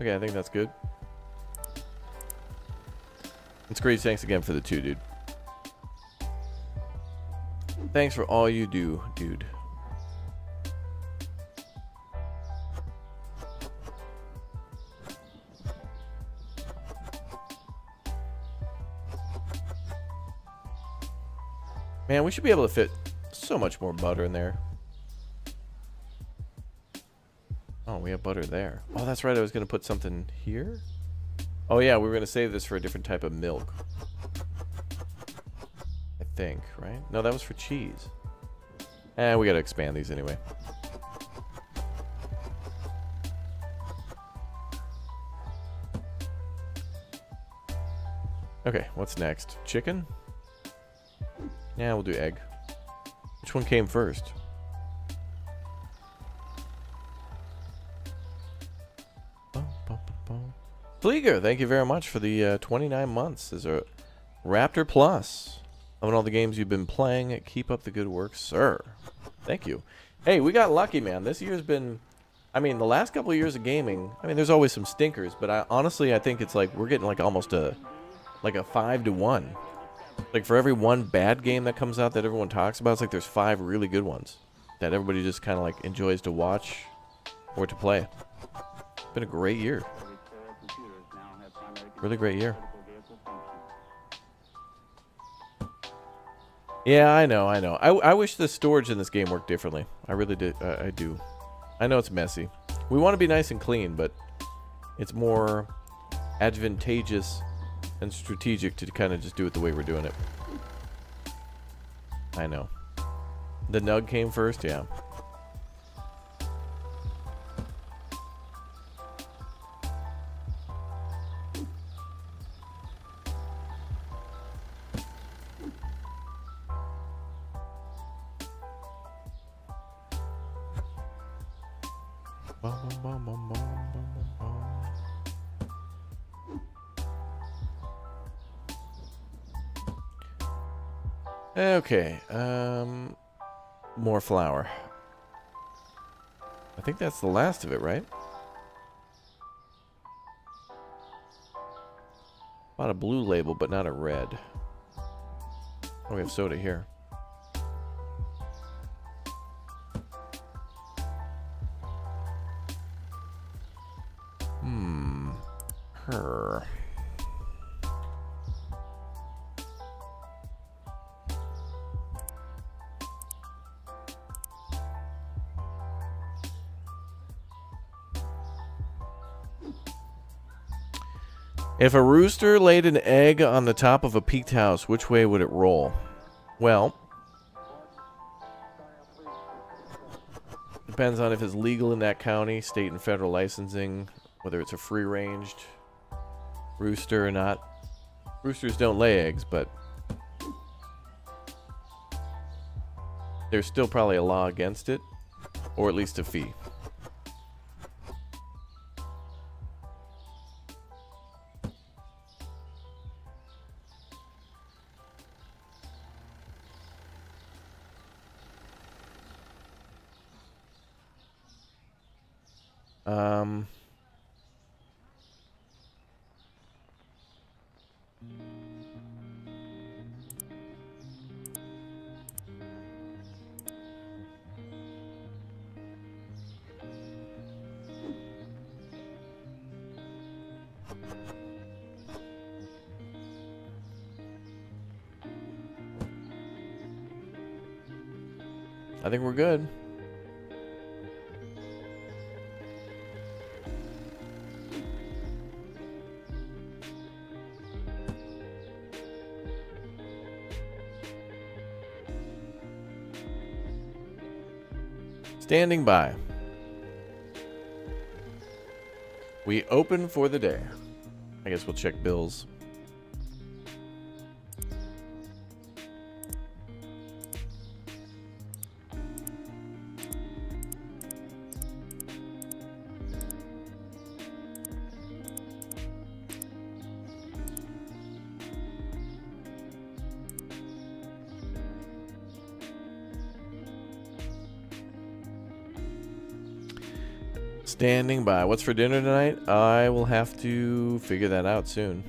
Okay, I think that's good. It's great. Thanks again for the two, dude. Thanks for all you do, dude. Man, we should be able to fit so much more butter in there. Oh, we have butter there. Oh, that's right. I was going to put something here. Oh yeah, we were to save this for a different type of milk. I think, right? No, that was for cheese. Eh, we got to expand these anyway. Okay, what's next? Chicken? Yeah, we'll do egg. Which one came first? Fleeger, thank you very much for the uh, 29 months as a Raptor Plus. Loving all the games you've been playing. Keep up the good work, sir. Thank you. Hey, we got lucky, man. This year's been... I mean, the last couple of years of gaming, I mean, there's always some stinkers, but I, honestly, I think it's like we're getting like almost a like a 5 to 1. Like for every one bad game that comes out that everyone talks about, it's like there's five really good ones that everybody just kind of like enjoys to watch or to play. It's been a great year. Really great year. Yeah, I know, I know. I, I wish the storage in this game worked differently. I really did. Uh, I do. I know it's messy. We want to be nice and clean, but it's more advantageous and strategic to kind of just do it the way we're doing it. I know. The nug came first? Yeah. Okay, um, more flour. I think that's the last of it, right? Bought a blue label, but not a red. Oh, we have soda here. Hmm. Her. If a rooster laid an egg on the top of a peaked house, which way would it roll? Well, depends on if it's legal in that county, state and federal licensing, whether it's a free ranged rooster or not. Roosters don't lay eggs, but there's still probably a law against it, or at least a fee. Standing by. We open for the day. I guess we'll check bills. Standing by. What's for dinner tonight? I will have to figure that out soon.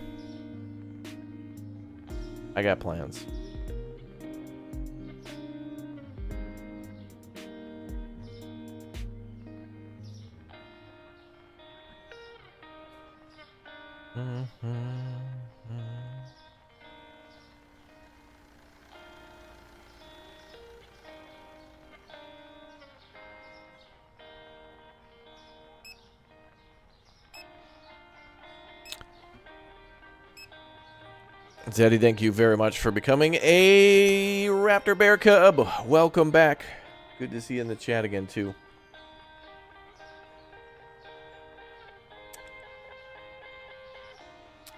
I got plans. Zeddy, thank you very much for becoming a Raptor Bear Cub. Welcome back. Good to see you in the chat again, too.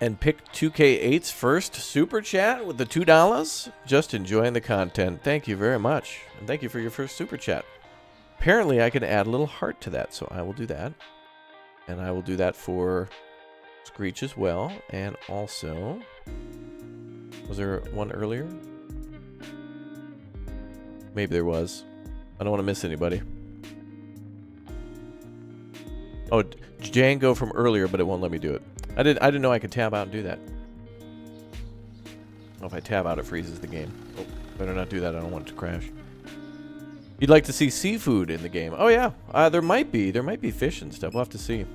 And pick 2K8's first super chat with the $2. Just enjoying the content. Thank you very much. And thank you for your first super chat. Apparently, I can add a little heart to that, so I will do that. And I will do that for Screech as well. And also... Was there one earlier? Maybe there was. I don't want to miss anybody. Oh, Django from earlier, but it won't let me do it. I didn't. I didn't know I could tab out and do that. Oh, if I tab out, it freezes the game. Oh, better not do that. I don't want it to crash. You'd like to see seafood in the game? Oh yeah, uh, there might be. There might be fish and stuff. We'll have to see.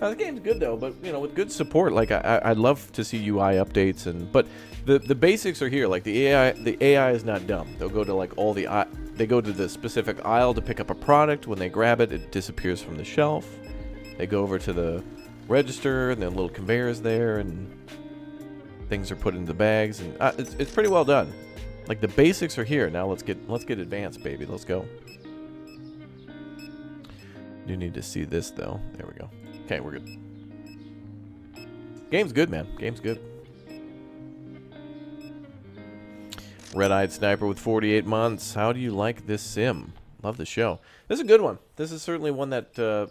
Uh, the game's good though, but you know, with good support, like I, I'd love to see UI updates and, but the the basics are here. Like the AI, the AI is not dumb. They'll go to like all the, they go to the specific aisle to pick up a product. When they grab it, it disappears from the shelf. They go over to the register, and then little conveyors there, and things are put into the bags, and uh, it's it's pretty well done. Like the basics are here. Now let's get let's get advanced, baby. Let's go. You need to see this though. There we go. Okay, we're good. Game's good, man. Game's good. Red-Eyed Sniper with 48 months. How do you like this sim? Love the show. This is a good one. This is certainly one that uh,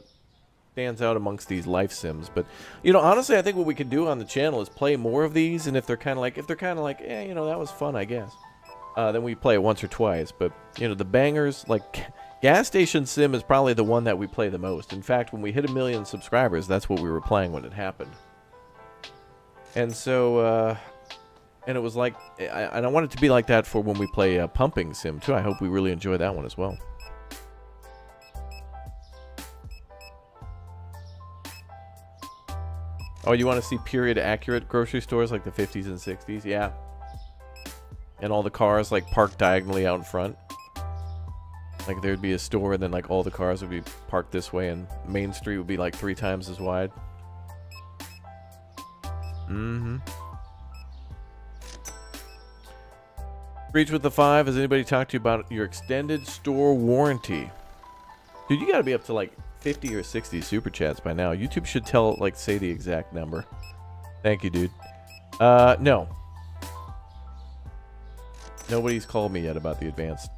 stands out amongst these life sims. But, you know, honestly, I think what we could do on the channel is play more of these. And if they're kind of like, if they're kind of like, eh, you know, that was fun, I guess. Uh, then we play it once or twice. But, you know, the bangers, like Gas Station Sim is probably the one that we play the most. In fact, when we hit a million subscribers, that's what we were playing when it happened. And so, uh, and it was like, I, and I want it to be like that for when we play uh, Pumping Sim too. I hope we really enjoy that one as well. Oh, you want to see period accurate grocery stores like the 50s and 60s? Yeah. And all the cars like parked diagonally out in front. Like there'd be a store and then like all the cars would be parked this way and Main Street would be like three times as wide. Mm-hmm. Reach with the five. Has anybody talked to you about your extended store warranty? Dude, you gotta be up to like 50 or 60 super chats by now. YouTube should tell, like, say the exact number. Thank you, dude. Uh, no. Nobody's called me yet about the advanced,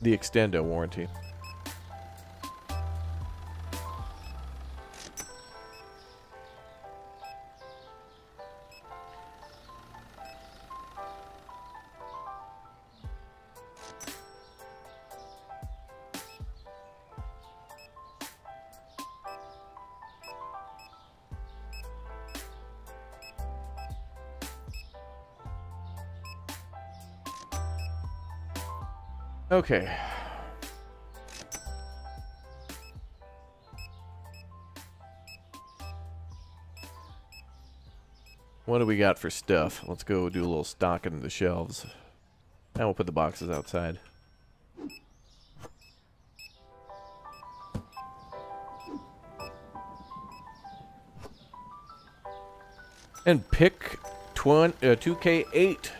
the extendo warranty. Okay. What do we got for stuff? Let's go do a little stocking in the shelves. And we'll put the boxes outside. And pick 2K8 uh,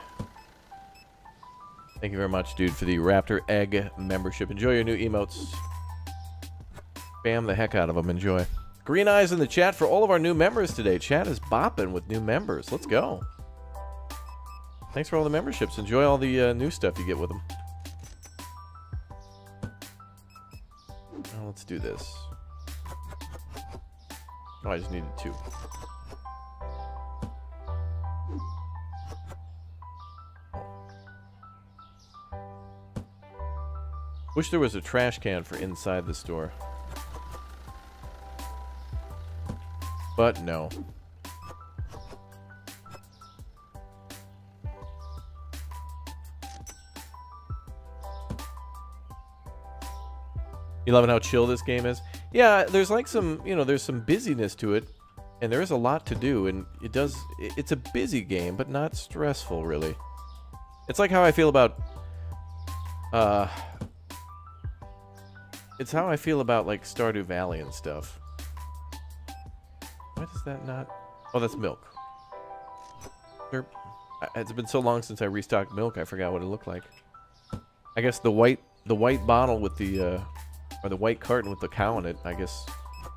Thank you very much, dude, for the Raptor Egg membership. Enjoy your new emotes. Spam the heck out of them. Enjoy. Green eyes in the chat for all of our new members today. Chat is bopping with new members. Let's go. Thanks for all the memberships. Enjoy all the uh, new stuff you get with them. Now let's do this. Oh, I just needed two. Wish there was a trash can for inside the store. But no. You loving how chill this game is? Yeah, there's like some, you know, there's some busyness to it, and there is a lot to do, and it does, it's a busy game, but not stressful, really. It's like how I feel about, uh, it's how I feel about, like, Stardew Valley and stuff. Why does that not... Oh, that's milk. Derp. It's been so long since I restocked milk, I forgot what it looked like. I guess the white the white bottle with the, uh, or the white carton with the cow in it, I guess,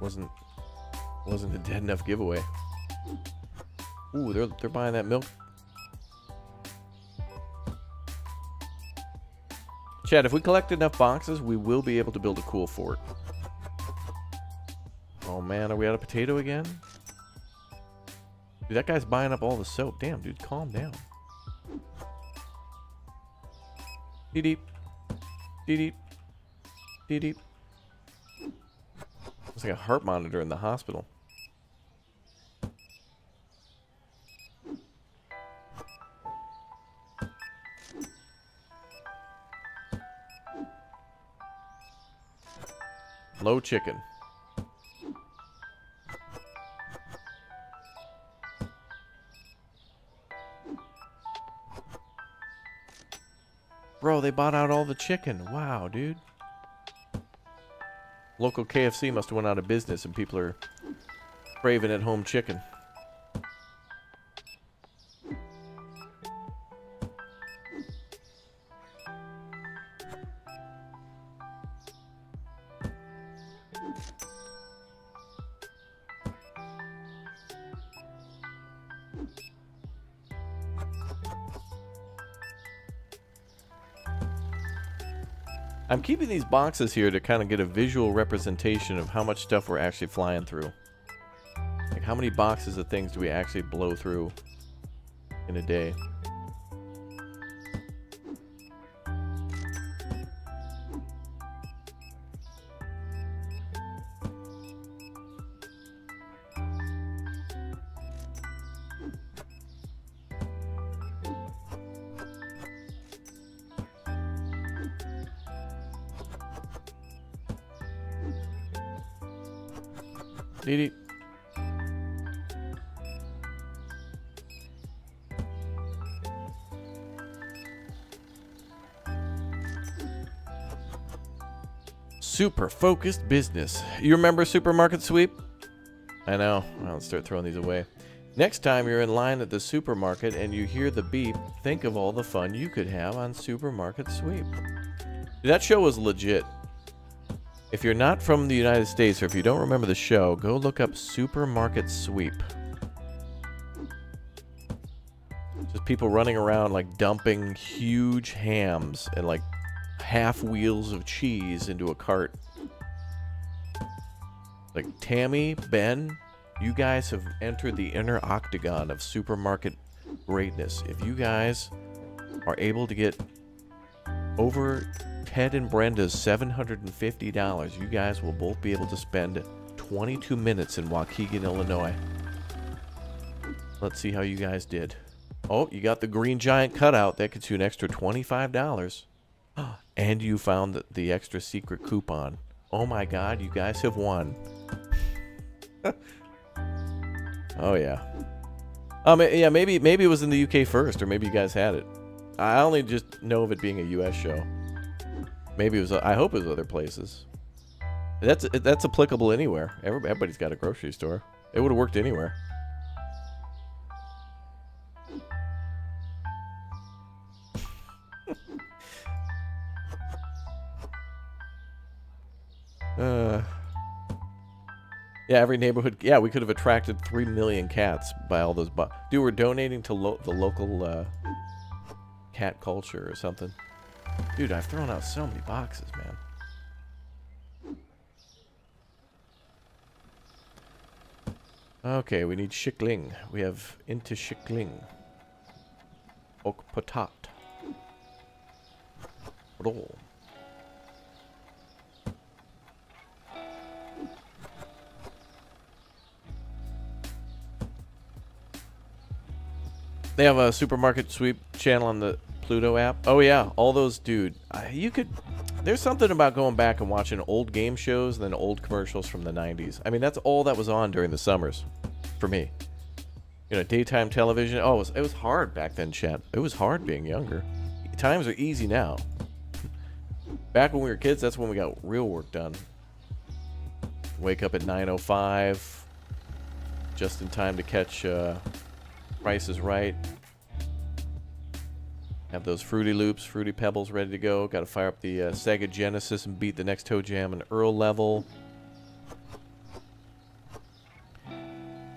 wasn't wasn't a dead enough giveaway. Ooh, they're they're buying that milk Chad, if we collect enough boxes, we will be able to build a cool fort. Oh man, are we out of potato again? Dude, that guy's buying up all the soap. Damn, dude, calm down. Dee deep. Dee deep. Dee deep. It's like a heart monitor in the hospital. Low chicken. Bro, they bought out all the chicken. Wow, dude. Local KFC must have went out of business and people are craving at home chicken. I'm keeping these boxes here to kind of get a visual representation of how much stuff we're actually flying through. Like how many boxes of things do we actually blow through in a day? Focused business. You remember Supermarket Sweep? I know. I'll start throwing these away. Next time you're in line at the supermarket and you hear the beep, think of all the fun you could have on Supermarket Sweep. That show was legit. If you're not from the United States or if you don't remember the show, go look up Supermarket Sweep. Just people running around like dumping huge hams and like half wheels of cheese into a cart. Like Tammy, Ben, you guys have entered the inner octagon of supermarket greatness. If you guys are able to get over Ted and Brenda's $750, you guys will both be able to spend 22 minutes in Waukegan, Illinois. Let's see how you guys did. Oh, you got the green giant cutout. That gets you an extra $25. And you found the, the extra secret coupon. Oh my god, you guys have won. oh yeah. Um, yeah, maybe maybe it was in the UK first, or maybe you guys had it. I only just know of it being a US show. Maybe it was. I hope it was other places. That's that's applicable anywhere. Everybody's got a grocery store. It would have worked anywhere. Uh, yeah, every neighborhood. Yeah, we could have attracted three million cats by all those. But dude, we're donating to lo the local uh, cat culture or something. Dude, I've thrown out so many boxes, man. Okay, we need Shikling. We have into Shikling. Ok Patat. Roll. They have a supermarket sweep channel on the Pluto app. Oh yeah, all those, dude. You could. There's something about going back and watching old game shows and then old commercials from the 90s. I mean, that's all that was on during the summers, for me. You know, daytime television. Oh, it was, it was hard back then, chat. It was hard being younger. Times are easy now. Back when we were kids, that's when we got real work done. Wake up at 9.05, just in time to catch uh, Price is Right. Have those Fruity Loops, Fruity Pebbles ready to go. Got to fire up the uh, Sega Genesis and beat the next ToeJam and Earl level.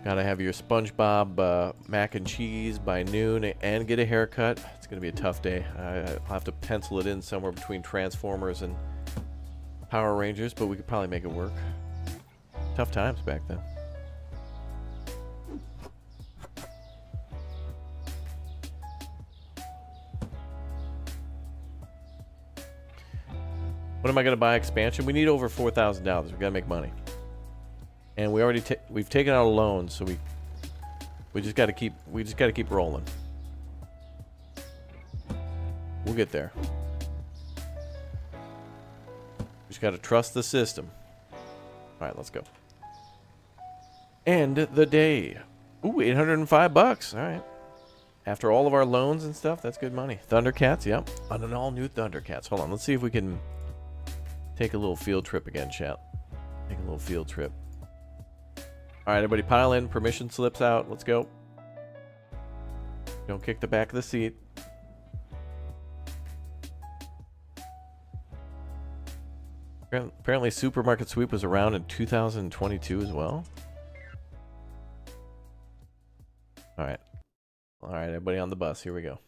Got to have your SpongeBob uh, mac and cheese by noon and get a haircut. It's going to be a tough day. I, will have to pencil it in somewhere between Transformers and Power Rangers, but we could probably make it work. Tough times back then. What am I going to buy expansion? We need over $4,000. We got to make money. And we already ta we've taken out a loan, so we we just got to keep we just got to keep rolling. We'll get there. We just got to trust the system. All right, let's go. End the day. Ooh, 805 bucks. All right. After all of our loans and stuff, that's good money. Thundercats, yep. On an all-new Thundercats. Hold on, let's see if we can Take a little field trip again, chat. Take a little field trip. All right, everybody pile in. Permission slips out. Let's go. Don't kick the back of the seat. Apparently, Supermarket Sweep was around in 2022 as well. All right. All right, everybody on the bus. Here we go.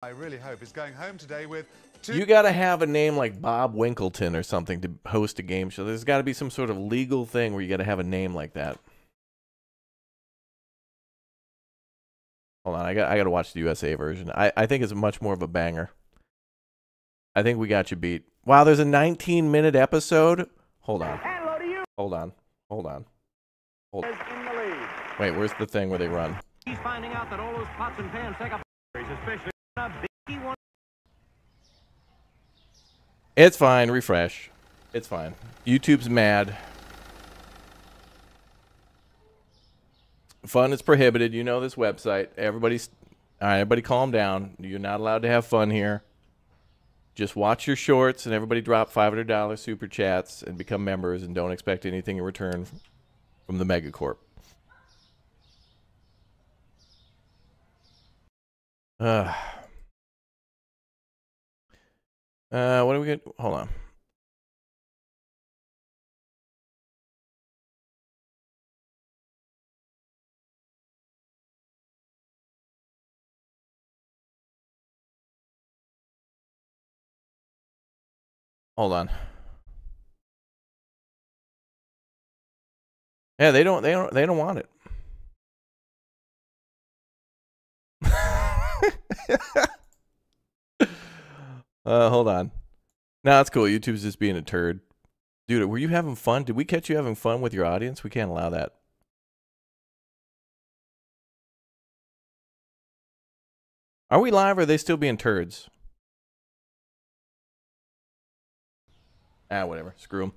I really hope is going home today with you got to have a name like Bob Winkleton or something to host a game show. There's got to be some sort of legal thing where you got to have a name like that. Hold on, I got I got to watch the USA version. I I think it's much more of a banger. I think we got you beat. Wow, there's a 19 minute episode. Hold on. Hold on. Hold on. Hold. on. Wait, where's the thing where they run? He's finding out that all those pots and pans take up, especially a big one. It's fine. Refresh. It's fine. YouTube's mad. Fun is prohibited. You know this website. Everybody's all right. Everybody, calm down. You're not allowed to have fun here. Just watch your shorts and everybody drop $500 super chats and become members and don't expect anything in return from the megacorp. Uh, uh, what do we get? Hold on. Hold on. Yeah, they don't they don't they don't want it. uh hold on. Nah, that's cool. YouTube's just being a turd. Dude, were you having fun? Did we catch you having fun with your audience? We can't allow that. Are we live or are they still being turds? Ah, whatever. Screw them.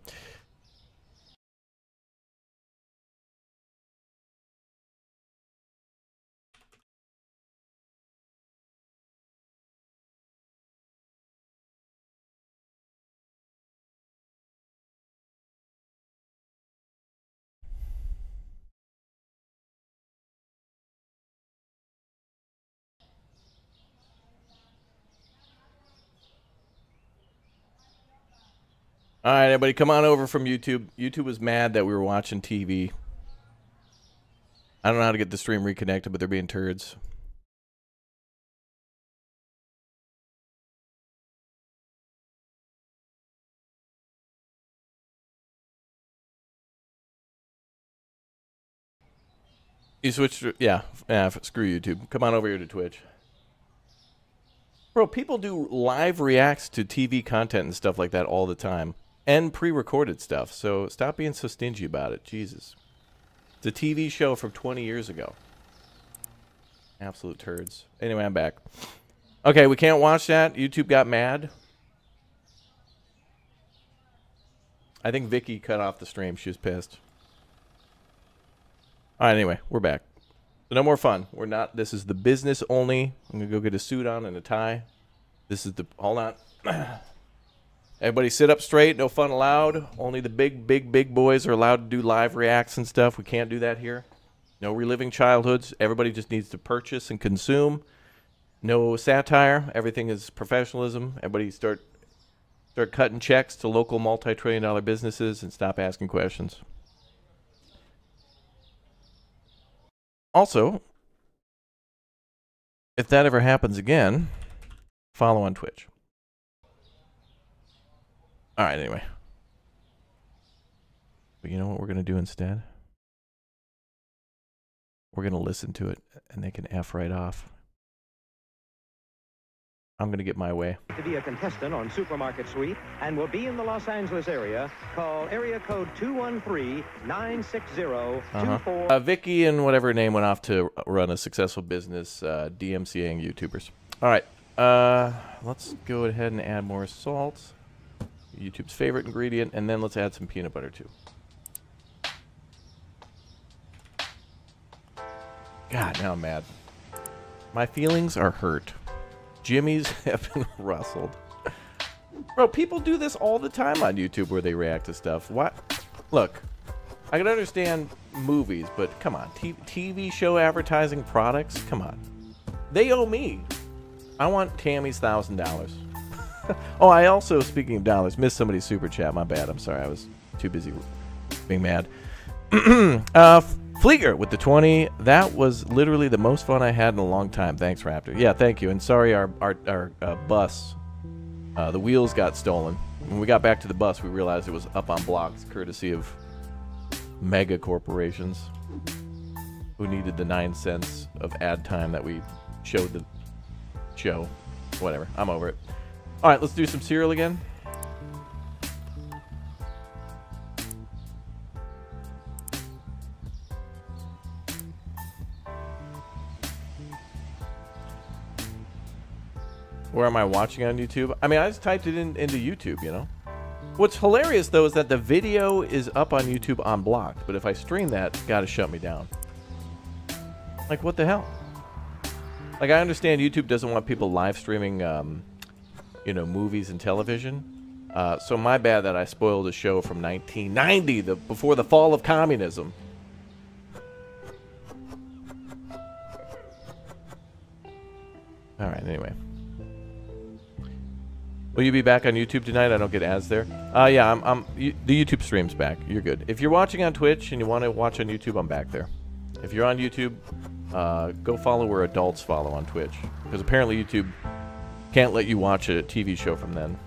All right, everybody, come on over from YouTube. YouTube was mad that we were watching TV. I don't know how to get the stream reconnected, but they're being turds. You switched, yeah, yeah. Screw YouTube. Come on over here to Twitch. Bro, people do live reacts to TV content and stuff like that all the time and pre-recorded stuff. So stop being so stingy about it. Jesus. It's a TV show from 20 years ago. Absolute turds. Anyway, I'm back. Okay, we can't watch that. YouTube got mad. I think Vicky cut off the stream. She was pissed. All right, anyway, we're back. no more fun. We're not. This is the business only. I'm going to go get a suit on and a tie. This is the. Hold on. Everybody sit up straight, no fun allowed. Only the big, big, big boys are allowed to do live reacts and stuff. We can't do that here. No reliving childhoods. Everybody just needs to purchase and consume. No satire. Everything is professionalism. Everybody start start cutting checks to local multi-trillion dollar businesses and stop asking questions. Also, if that ever happens again, follow on Twitch. All right, anyway. But you know what we're going to do instead? We're going to listen to it, and they can F right off. I'm going to get my way. To be a contestant on Supermarket Sweep and will be in the Los Angeles area, call area code 213-960-24... Uh-huh. Uh, Vicky and whatever her name went off to run a successful business uh, DMCAing YouTubers. All right, uh, let's go ahead and add more salt. YouTube's favorite ingredient, and then let's add some peanut butter too. God, now I'm mad. My feelings are hurt. Jimmy's have been rustled. Bro, people do this all the time on YouTube where they react to stuff. What? Look, I can understand movies, but come on. TV show advertising products? Come on. They owe me. I want Tammy's $1,000 oh, I also, speaking of dollars, missed somebody's super chat. My bad. I'm sorry. I was too busy being mad. uh, Fleeger with the 20. That was literally the most fun I had in a long time. Thanks, Raptor. Yeah, thank you. And sorry, our, our, our uh, bus, uh, the wheels got stolen. When we got back to the bus, we realized it was up on blocks, courtesy of mega corporations who needed the nine cents of ad time that we showed the show. Whatever. I'm over it. All right, let's do some cereal again. Where am I watching on YouTube? I mean, I just typed it in, into YouTube, you know? What's hilarious, though, is that the video is up on YouTube unblocked, but if I stream that, gotta shut me down. Like, what the hell? Like, I understand YouTube doesn't want people live streaming um, you know, movies and television. Uh, so my bad that I spoiled a show from 1990, the before the fall of communism. All right. Anyway. Will you be back on YouTube tonight? I don't get ads there. Uh, yeah, I'm. I'm you, the YouTube stream's back. You're good. If you're watching on Twitch and you want to watch on YouTube, I'm back there. If you're on YouTube, uh, go follow where adults follow on Twitch, because apparently YouTube can't let you watch a TV show from then.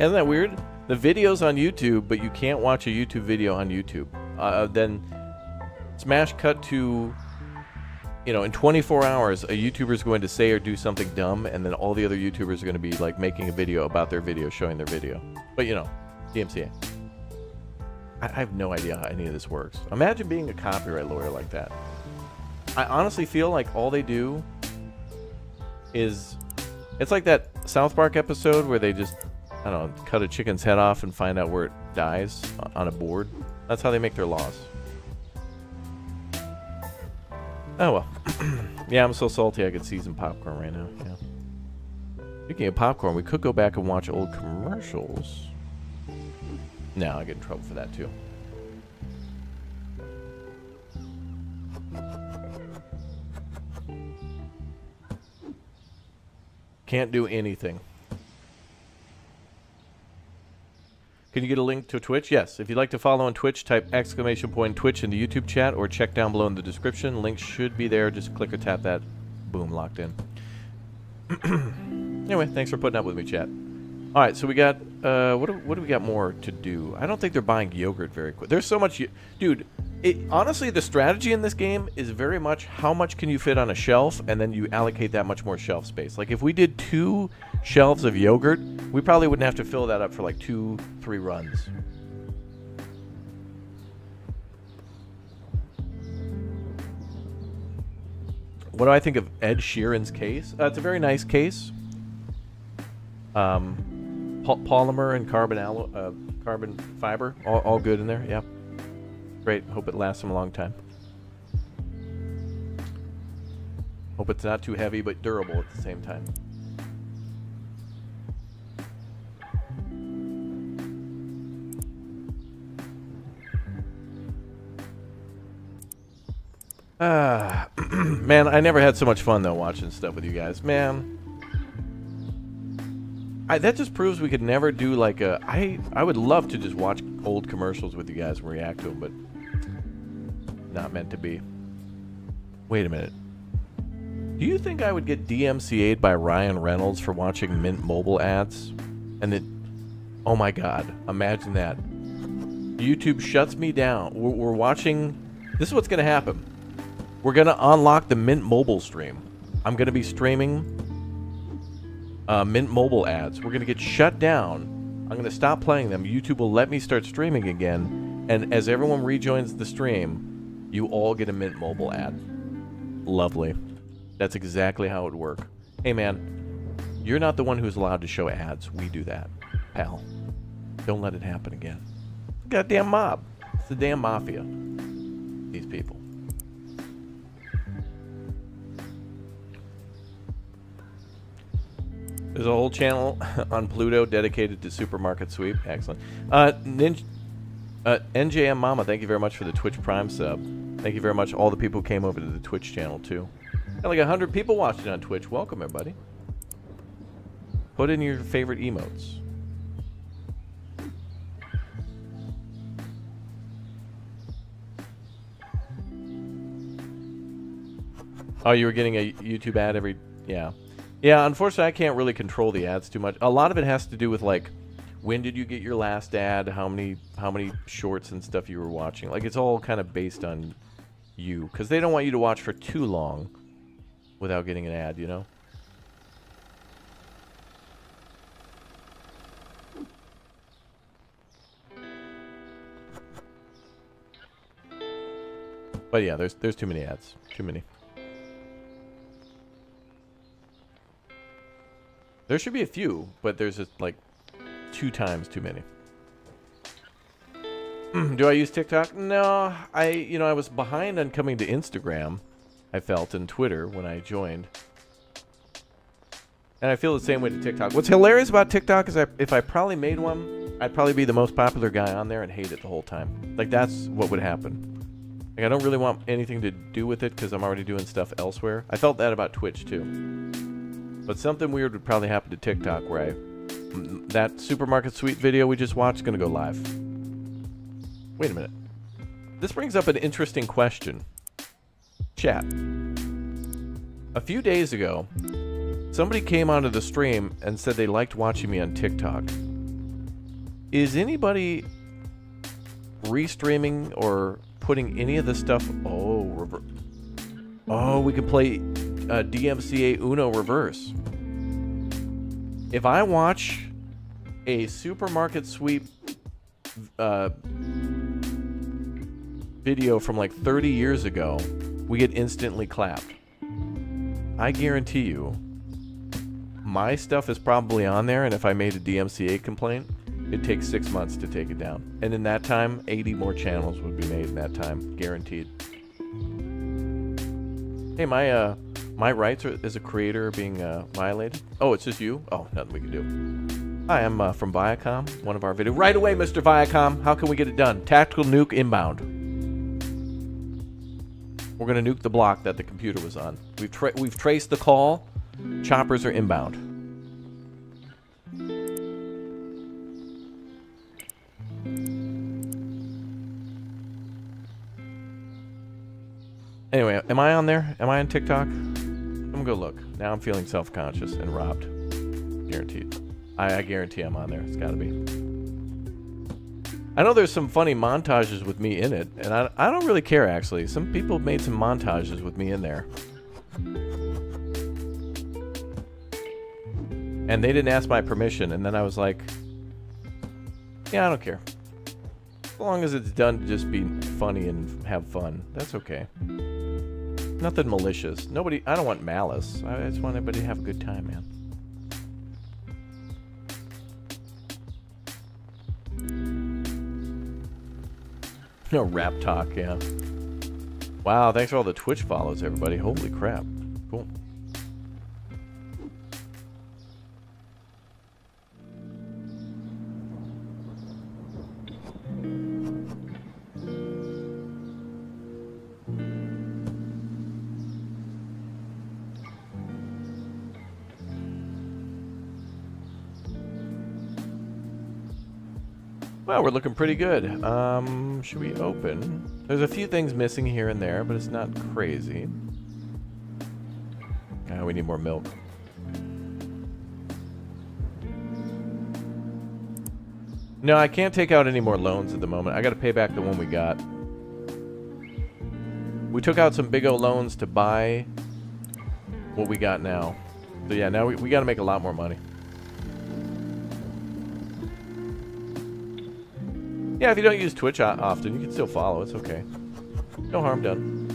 Isn't that weird? The video's on YouTube, but you can't watch a YouTube video on YouTube. Uh, then smash cut to, you know, in 24 hours, a YouTuber is going to say or do something dumb, and then all the other YouTubers are going to be like making a video about their video, showing their video. But you know, DMCA. I, I have no idea how any of this works. Imagine being a copyright lawyer like that. I honestly feel like all they do is it's like that South Park episode where they just I don't know, cut a chicken's head off and find out where it dies on a board. That's how they make their laws. Oh well. yeah, I'm so salty I could season popcorn right now. Yeah. Speaking of popcorn, we could go back and watch old commercials. No, I get in trouble for that too. Can't do anything. Can you get a link to Twitch? Yes. If you'd like to follow on Twitch, type exclamation point Twitch in the YouTube chat or check down below in the description. Link should be there. Just click or tap that. Boom, locked in. anyway, thanks for putting up with me, chat. All right, so we got uh, what do, what do we got more to do? I don't think they're buying yogurt very quick. There's so much, dude. It, honestly, the strategy in this game is very much how much can you fit on a shelf, and then you allocate that much more shelf space. Like if we did two shelves of yogurt, we probably wouldn't have to fill that up for like two, three runs. What do I think of Ed Sheeran's case? Uh, it's a very nice case. Um, polymer and carbon uh, carbon fiber, all, all good in there. Yeah, great. Hope it lasts them a long time. Hope it's not too heavy but durable at the same time. Ah, man, I never had so much fun though watching stuff with you guys. Man, I, that just proves we could never do like a. I I would love to just watch old commercials with you guys and react to them, but not meant to be. Wait a minute. Do you think I would get DMCA'd by Ryan Reynolds for watching Mint Mobile ads? And it. Oh my God! Imagine that. YouTube shuts me down. We're, we're watching. This is what's gonna happen. We're gonna unlock the Mint Mobile stream. I'm gonna be streaming uh, Mint Mobile ads. We're going to get shut down. I'm going to stop playing them. YouTube will let me start streaming again. And as everyone rejoins the stream, you all get a Mint Mobile ad. Lovely. That's exactly how it would work. Hey, man, you're not the one who's allowed to show ads. We do that, pal. Don't let it happen again. Goddamn mob. It's the damn mafia. These people. There's a whole channel on Pluto dedicated to Supermarket Sweep. Excellent. Uh, Ninja, uh, NJM Mama, thank you very much for the Twitch Prime sub. Thank you very much all the people who came over to the Twitch channel too. Got like 100 people watching on Twitch. Welcome, everybody. Put in your favorite emotes. Oh, you were getting a YouTube ad every... Yeah. Yeah, unfortunately, I can't really control the ads too much. A lot of it has to do with like when did you get your last ad, how many how many shorts and stuff you were watching. Like it's all kind of based on you because they don't want you to watch for too long without getting an ad, you know. But yeah, there's there's too many ads. Too many. There should be a few, but there's just like two times too many. Do I use TikTok? No, I you know I was behind on coming to Instagram. I felt and Twitter when I joined, and I feel the same way to TikTok. What's hilarious about TikTok is I, if I probably made one, I'd probably be the most popular guy on there and hate it the whole time. Like that's what would happen. Like I don't really want anything to do with it because I'm already doing stuff elsewhere. I felt that about Twitch too. But something weird would probably happen to TikTok where that supermarket sweep video we just watched is going to go live. Wait a minute. This brings up an interesting question. Chat. A few days ago, somebody came onto the stream and said they liked watching me on TikTok. Is anybody restreaming or putting any of the stuff? Oh, rever- oh, we can play uh, DMCA Uno reverse. If I watch a supermarket sweep uh, video from like 30 years ago, we get instantly clapped. I guarantee you, my stuff is probably on there, and if I made a DMCA complaint, it takes six months to take it down. And in that time, 80 more channels would be made in that time, guaranteed. Hey, my uh, my rights are, as a creator being uh, violated. Oh, it's just you? Oh, nothing we can do. Hi, I'm uh, from Viacom, one of our video. Right away, Mr. Viacom. How can we get it done? Tactical nuke inbound. We're gonna nuke the block that the computer was on. We've tra we've traced the call. Choppers are inbound. Anyway, am I on there? Am I on TikTok? I'm gonna go look. Now I'm feeling self-conscious and robbed. Guaranteed. I, I guarantee I'm on there. It's gotta be. I know there's some funny montages with me in it, and I, I don't really care actually. Some people made some montages with me in there. And they didn't ask my permission, and then I was like, yeah, I don't care. As long as it's done to just be funny and have fun, that's okay. Nothing malicious. Nobody, I don't want malice. I just want everybody to have a good time, man. No rap talk, yeah. Wow, thanks for all the Twitch follows, everybody. Holy crap. Cool. Well, we're looking pretty good. Um, should we open? There's a few things missing here and there, but it's not crazy. Ah, we need more milk. No, I can't take out any more loans at the moment. I gotta pay back the one we got. We took out some big old loans to buy what we got now. So yeah, now we, we gotta make a lot more money. Yeah, if you don't use Twitch uh, often, you can still follow. It's okay. No harm done.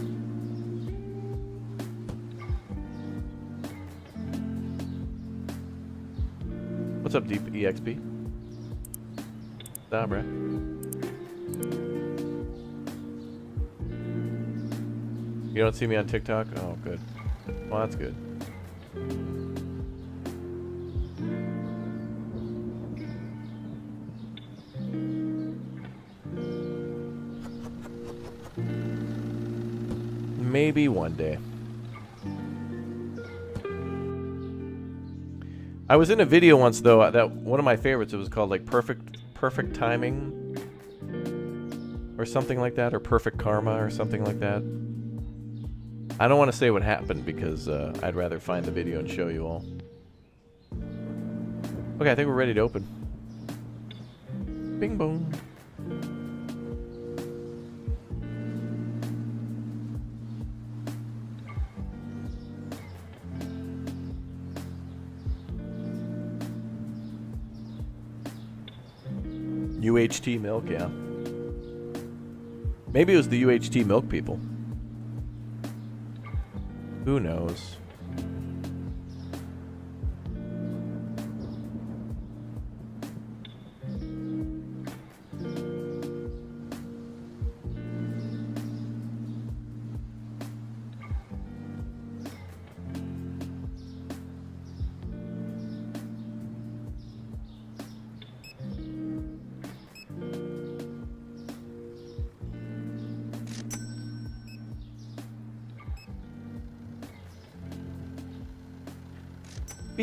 What's up, Deep EXP? Nah, bruh. You don't see me on TikTok? Oh, good. Well, that's good. Maybe one day. I was in a video once though that one of my favorites. It was called like perfect perfect timing or something like that, or perfect karma or something like that. I don't want to say what happened because uh, I'd rather find the video and show you all. Okay, I think we're ready to open. Bing boom. UHT milk, yeah. Maybe it was the UHT milk people. Who knows?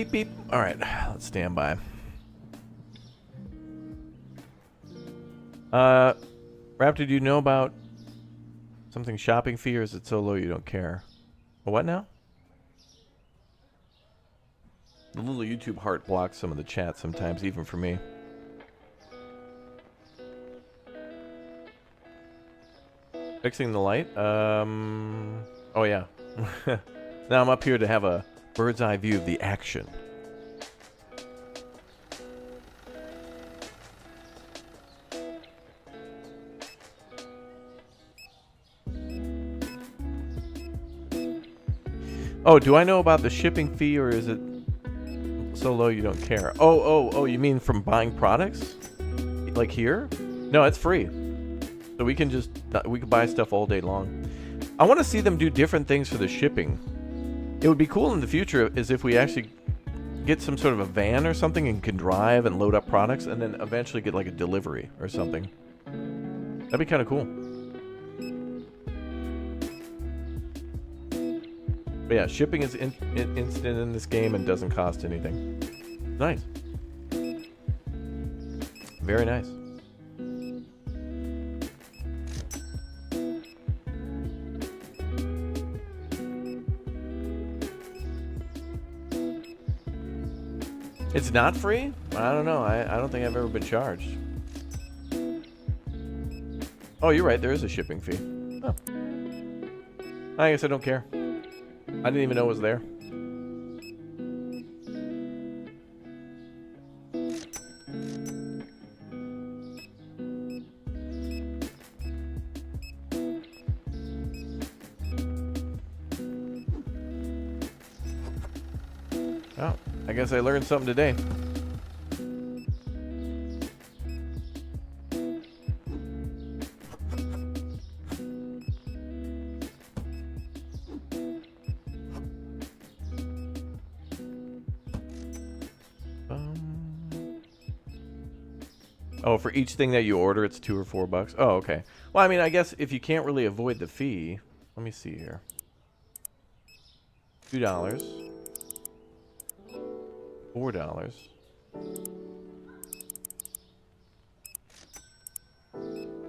Beep beep. All right, let's stand by. Uh, Raptor, do you know about something shopping fee, or is it so low you don't care? what now? The little YouTube heart blocks some of the chat sometimes, even for me. Fixing the light? Um. Oh, yeah. now I'm up here to have a bird's eye view of the action. Oh, do I know about the shipping fee or is it so low you don't care? Oh, oh, oh, you mean from buying products? Like here? No, it's free. So we can just, we can buy stuff all day long. I want to see them do different things for the shipping. It would be cool in the future is if we actually get some sort of a van or something and can drive and load up products and then eventually get like a delivery or something. That'd be kind of cool. But yeah, shipping is in, in, instant in this game and doesn't cost anything. Nice. Very nice. It's not free? I don't know. I, I don't think I've ever been charged. Oh, you're right. There is a shipping fee. Oh. I guess I don't care. I didn't even know it was there. I learned something today. Um, oh, for each thing that you order, it's two or four bucks. Oh, okay. Well, I mean, I guess if you can't really avoid the fee, let me see here. Two dollars. Four dollars.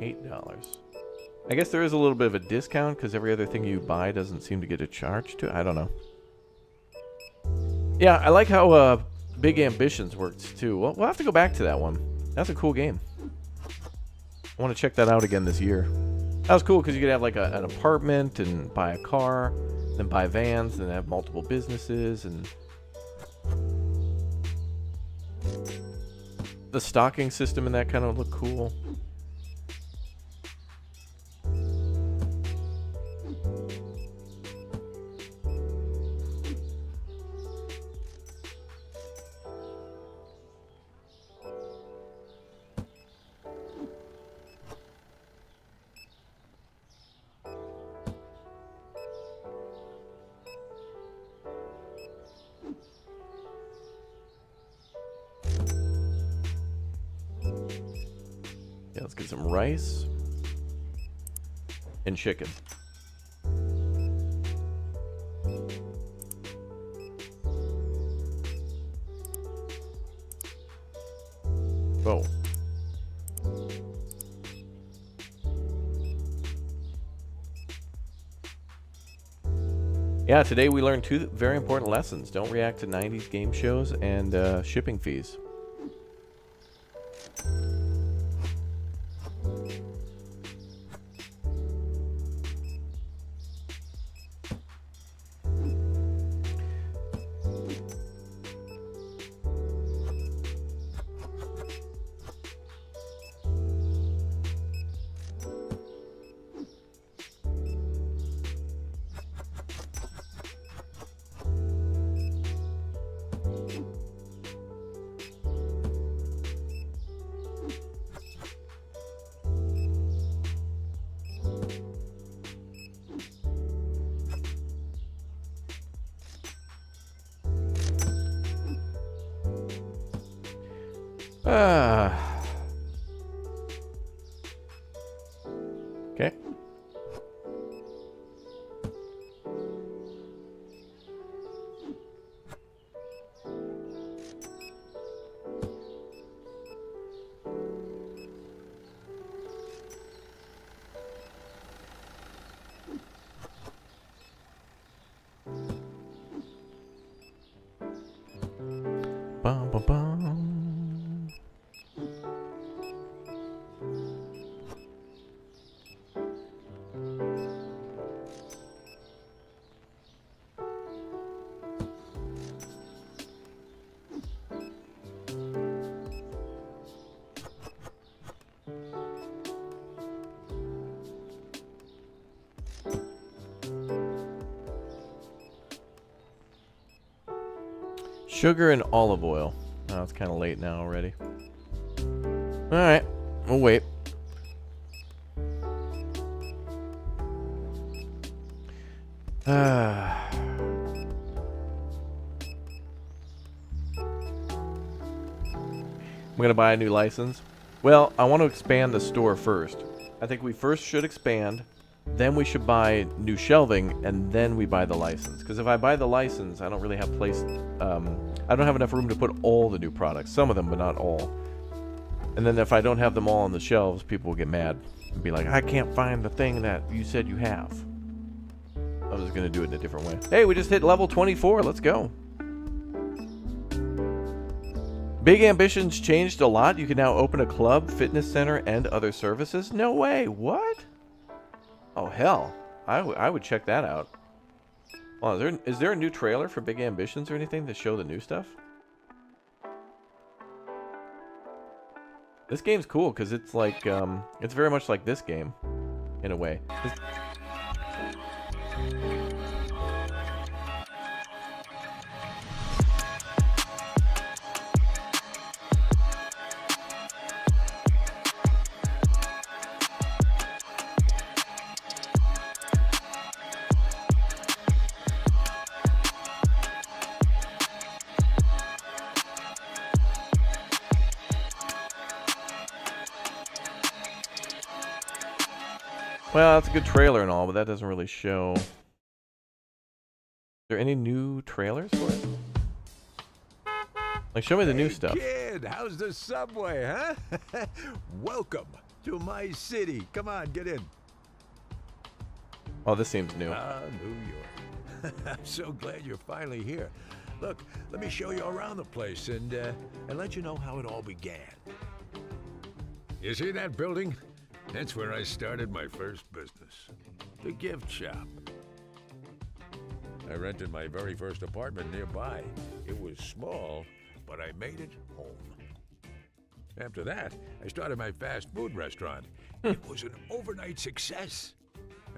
Eight dollars. I guess there is a little bit of a discount because every other thing you buy doesn't seem to get a charge to. I don't know. Yeah, I like how uh, Big Ambitions works too. We'll, we'll have to go back to that one. That's a cool game. I want to check that out again this year. That was cool because you could have like a, an apartment and buy a car, then buy vans, and have multiple businesses and the stocking system and that kind of look cool. Chicken. Oh. Yeah, today we learned two very important lessons. Don't react to 90s game shows and uh, shipping fees. Sugar and olive oil. Oh, it's kind of late now already. All right, we'll wait. Ah. I'm gonna buy a new license. Well, I want to expand the store first. I think we first should expand, then we should buy new shelving, and then we buy the license. Because if I buy the license, I don't really have place. Um, I don't have enough room to put all the new products. Some of them, but not all. And then if I don't have them all on the shelves, people will get mad and be like, "I can't find the thing that you said you have." I was gonna do it in a different way. Hey, we just hit level 24. Let's go. Big Ambitions changed a lot. You can now open a club, fitness center, and other services. No way. What? Oh, hell. I, I would check that out. Well, is there, is there a new trailer for Big Ambitions or anything to show the new stuff? This game's cool because it's like, um, it's very much like this game, in a way. This Well, that's a good trailer and all, but that doesn't really show. Is there any new trailers for it? Like, show me the new Hey, stuff. Kid, how's the subway, huh? Welcome to my city. Come on, get in. Oh, this seems new. Ah, New York. I'm so glad you're finally here. Look, let me show you around the place and uh, and let you know how it all began. You see that building? That's where I started my first business, the gift shop. I rented my very first apartment nearby. It was small, but I made it home. After that, I started my fast food restaurant. it was an overnight success.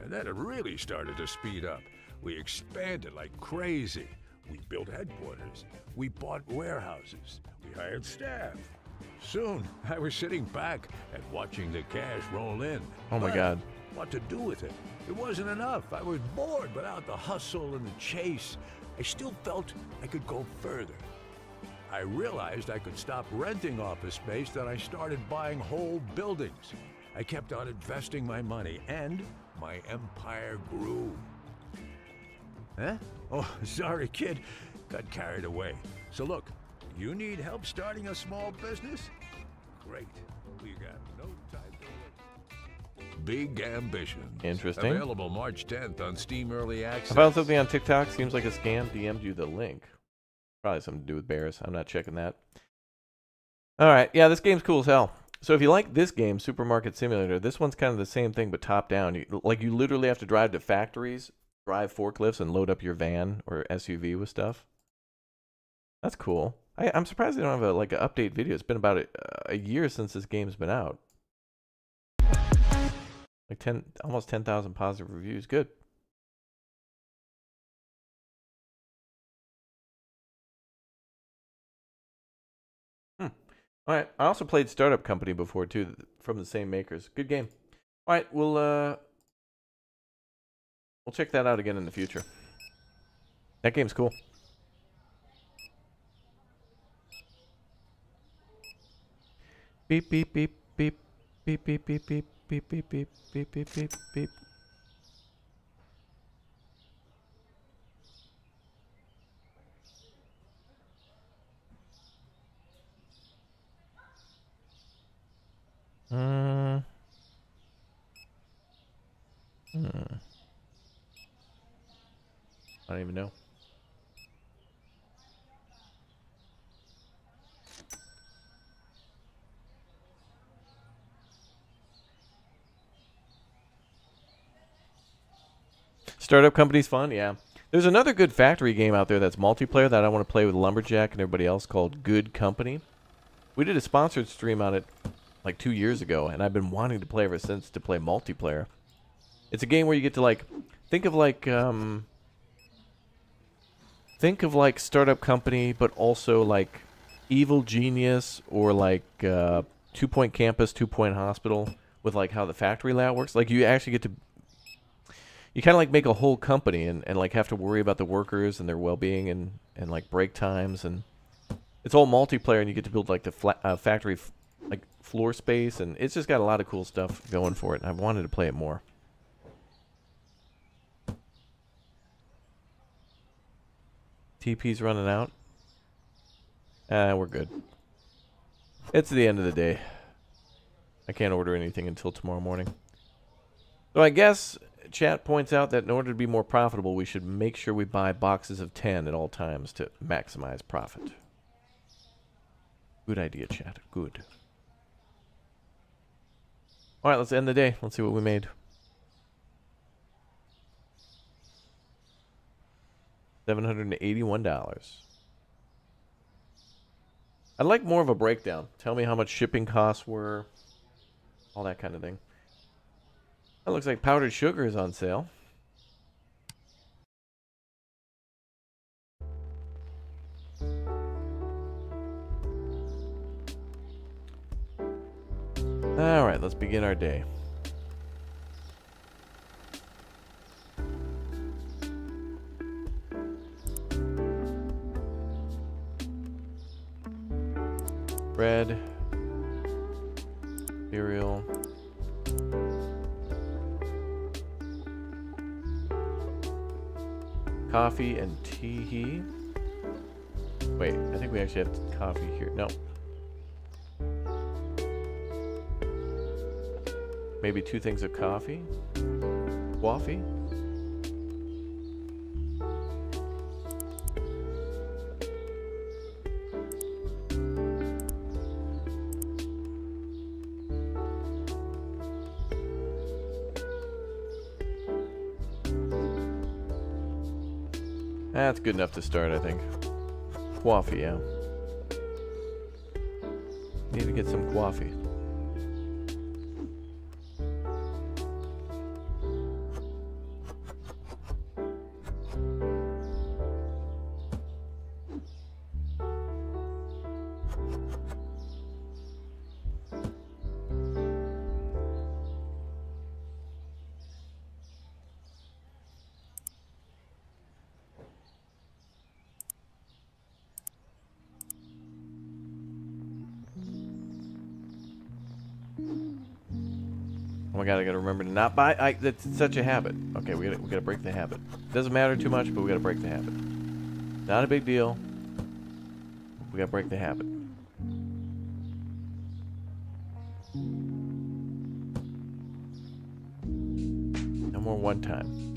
And then it really started to speed up. We expanded like crazy. We built headquarters. We bought warehouses. We hired staff. Soon, I was sitting back and watching the cash roll in. Oh my But God. What to do with it? It wasn't enough. I was bored without the hustle and the chase. I still felt I could go further. I realized I could stop renting office space, then I started buying whole buildings. I kept on investing my money, and my empire grew. Huh? Oh, sorry, kid. Got carried away. So look, you need help starting a small business? Great. We got no time to wait. Big Ambition. Interesting. Available March 10th on Steam Early Access. I found something on TikTok. Seems like a scam. DM'd you the link. Probably something to do with bears. I'm not checking that. All right. Yeah, this game's cool as hell. So if you like this game, Supermarket Simulator, this one's kind of the same thing but top down. You, like you literally have to drive to factories, drive forklifts, and load up your van or SUV with stuff. That's cool. I, I'm surprised they don't have a like an update video. It's been about a, a year since this game's been out. Like ten, almost ten thousand positive reviews. Good. Hmm. All right. I also played Startup Company before too, from the same makers. Good game. All right, we'll uh, we'll check that out again in the future. That game's cool. Beep beep beep beep beep beep beep beep beep beep beep beep beep beep beep. Hmm. Hmm. I don't even know. Startup companies fun, yeah. There's another good factory game out there that's multiplayer that I want to play with Lumberjack and everybody else called Good Company. We did a sponsored stream on it like two years ago, and I've been wanting to play ever since to play multiplayer. It's a game where you get to like think of like um think of like startup company, but also like evil genius or like uh, two point campus, two point hospital with like how the factory layout works. Like you actually get to you kind of like make a whole company and, and like have to worry about the workers and their well being and and like break times and it's all multiplayer and you get to build like the fla- uh, factory like floor space and it's just got a lot of cool stuff going for it. And I've wanted to play it more. TP's running out. Ah, we're good. It's the end of the day. I can't order anything until tomorrow morning. So I guess chat points out that in order to be more profitable, we should make sure we buy boxes of 10 at all times to maximize profit. Good idea, chat. Good. All right, let's end the day. Let's see what we made. $781. I'd like more of a breakdown. Tell me how much shipping costs were, all that kind of thing. That looks like powdered sugar is on sale. All right, let's begin our day. Bread, cereal. Coffee and tea. Wait, I think we actually have coffee here. No. Maybe two things of coffee? Coffee? Good enough to start, I think. Coffee, yeah. Need to get some coffee. Not buy. I, that's such a habit. Okay, we gotta, we gotta break the habit. Doesn't matter too much, but we gotta break the habit. Not a big deal. We gotta break the habit. No more one time.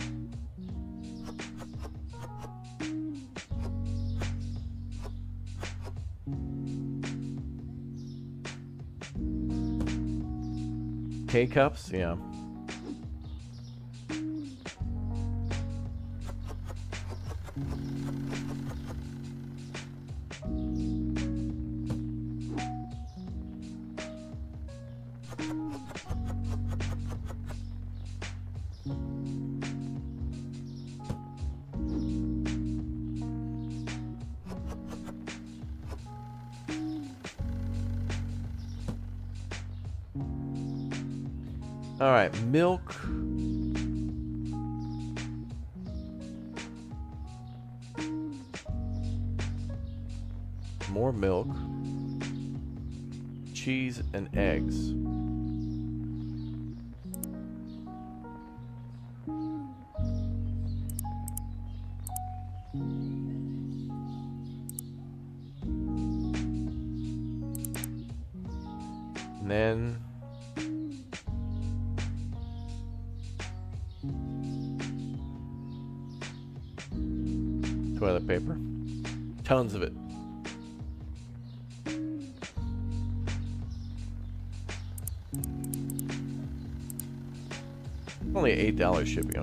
K cups, yeah.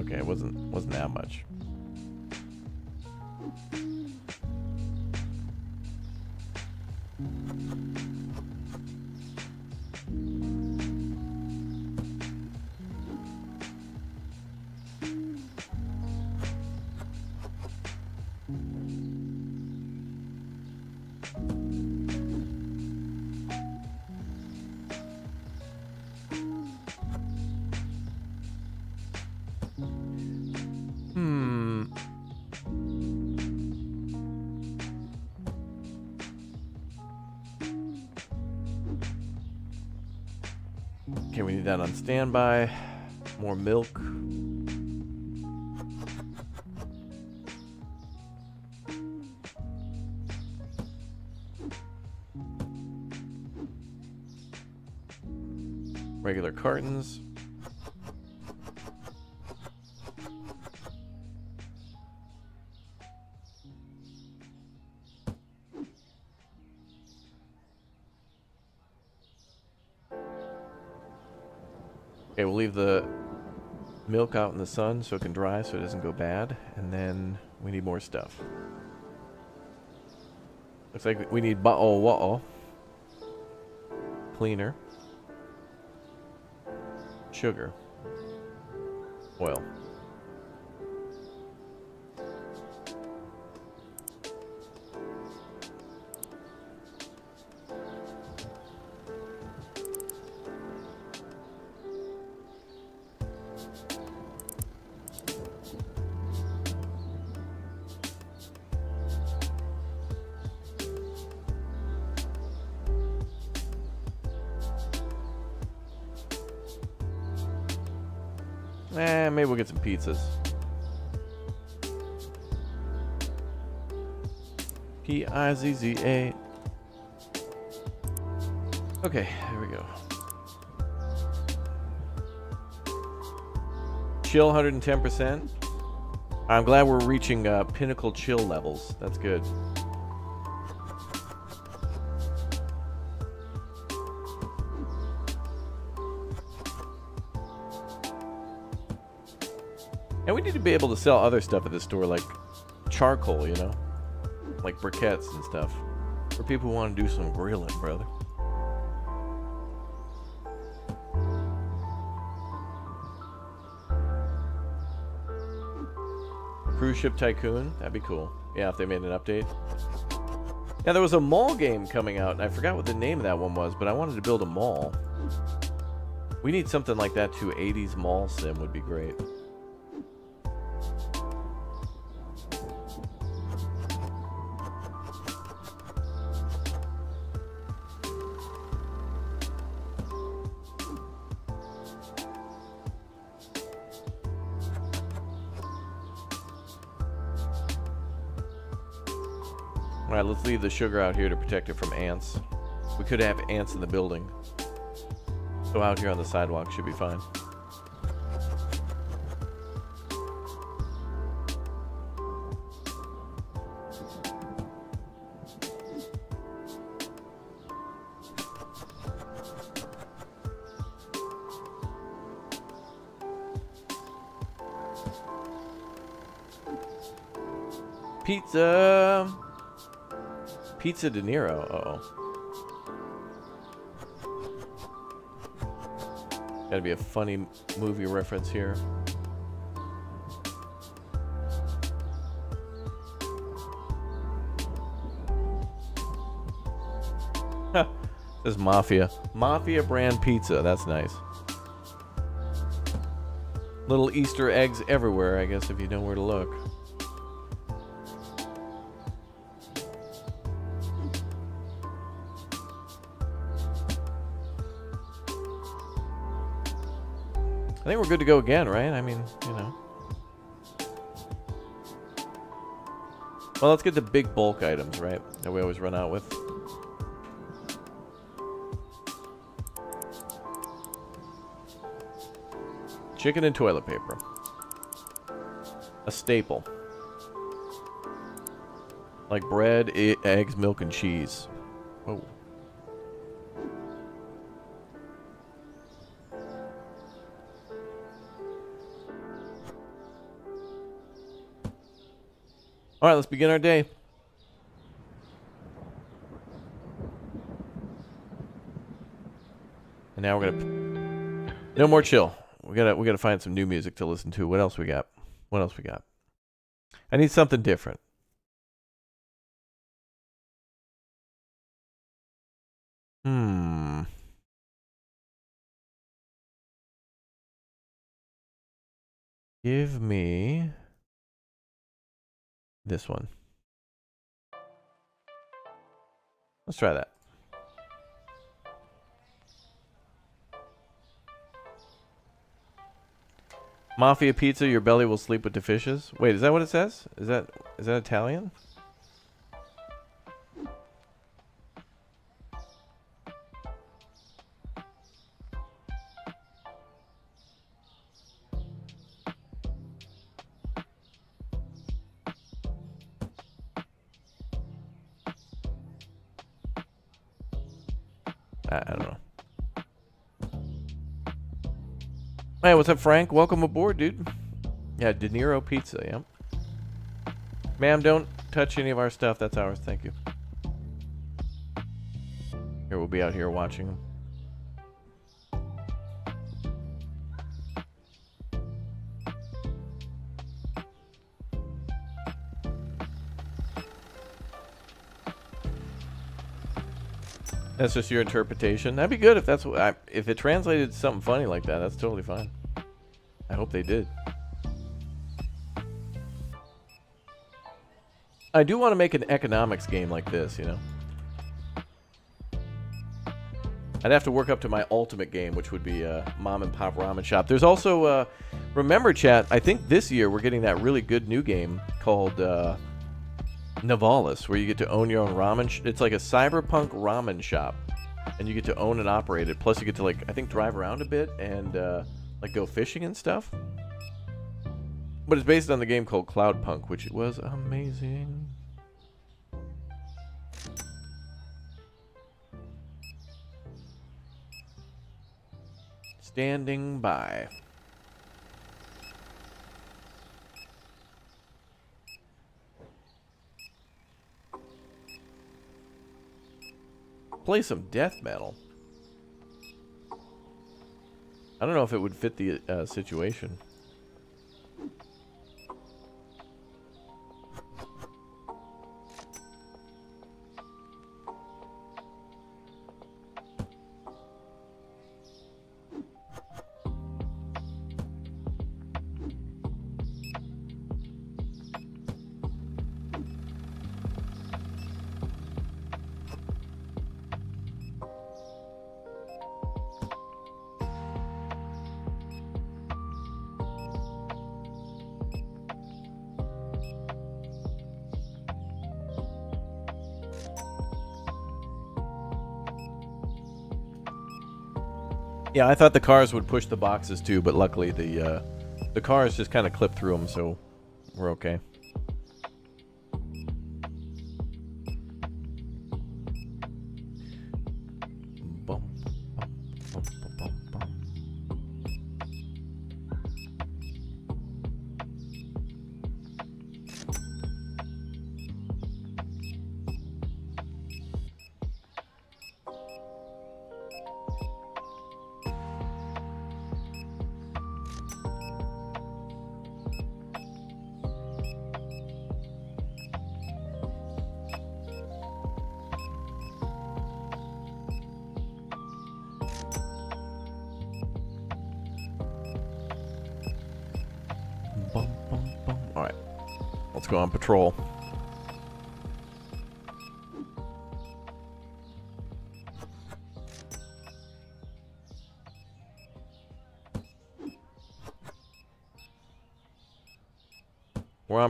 Okay, it wasn't wasn't that much. On standby. More milk. Regular cartons. Leave the milk out in the sun so it can dry so it doesn't go bad. And then we need more stuff. Looks like we need bottle water. Cleaner. Sugar. Oil. Eh, maybe we'll get some pizzas. P-I-Z-Z-A. Okay, here we go. Chill 110%. I'm glad we're reaching uh, pinnacle chill levels. That's good. Able to sell other stuff at the store, like charcoal, you know? Like briquettes and stuff. For people who want to do some grilling, brother. Cruise Ship Tycoon, that'd be cool. Yeah, if they made an update. Now, there was a mall game coming out, and I forgot what the name of that one was, but I wanted to build a mall. We need something like that too. 80s mall sim would be great. The sugar out here to protect it from ants. We could have ants in the building. So out here on the sidewalk should be fine. Pizza! Pizza De Niro. Uh oh. Gotta be a funny movie reference here. this is Mafia. Mafia brand pizza. That's nice. Little Easter eggs everywhere, I guess, if you know where to look. Think we're good to go again, right? I mean, you know. Well, let's get the big bulk items, right? That we always run out with. Chicken and toilet paper. A staple. Like bread, eggs, milk, and cheese. Whoa. All right, let's begin our day. And now we're gonna no more chill. We gotta we gotta find some new music to listen to. What else we got? What else we got? I need something different. Hmm. Give me this one. Let's try that. Mafia pizza, your belly will sleep with the fishes. Wait, is that what it says? Is that is that Italian? Hey, what's up, Frank? Welcome aboard, dude. Yeah, De Niro Pizza, yep. Ma'am, don't touch any of our stuff. That's ours. Thank you. Here, we'll be out here watching That's just your interpretation. That'd be good if that's what I, if it translated something funny like that. That's totally fine. I hope they did. I do want to make an economics game like this, you know. I'd have to work up to my ultimate game, which would be a mom and pop ramen shop. There's also, uh, remember, chat. I think this year we're getting that really good new game called uh, Nivalis, where you get to own your own ramen. It's like a cyberpunk ramen shop, and you get to own and operate it. Plus, you get to like I think drive around a bit and uh, like go fishing and stuff. But it's based on the game called Cloudpunk, which was amazing. Standing by. Play some death metal. I don't know if it would fit the uh, situation. Yeah, I thought the cars would push the boxes too, but luckily the uh, the cars just kind of clip through them, so we're okay.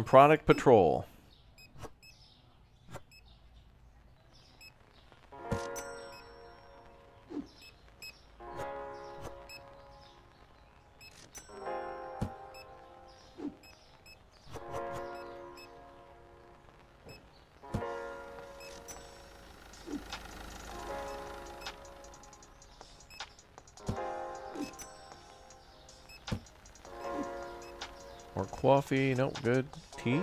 Product patrol. More coffee. Nope, good. Tea?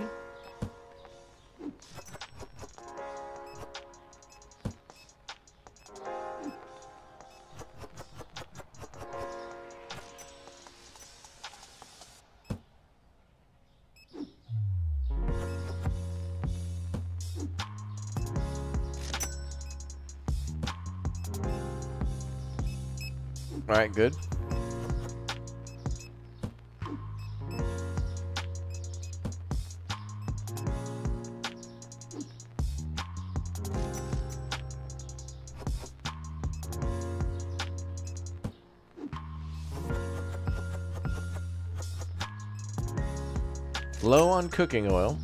All right, good. Cooking oil.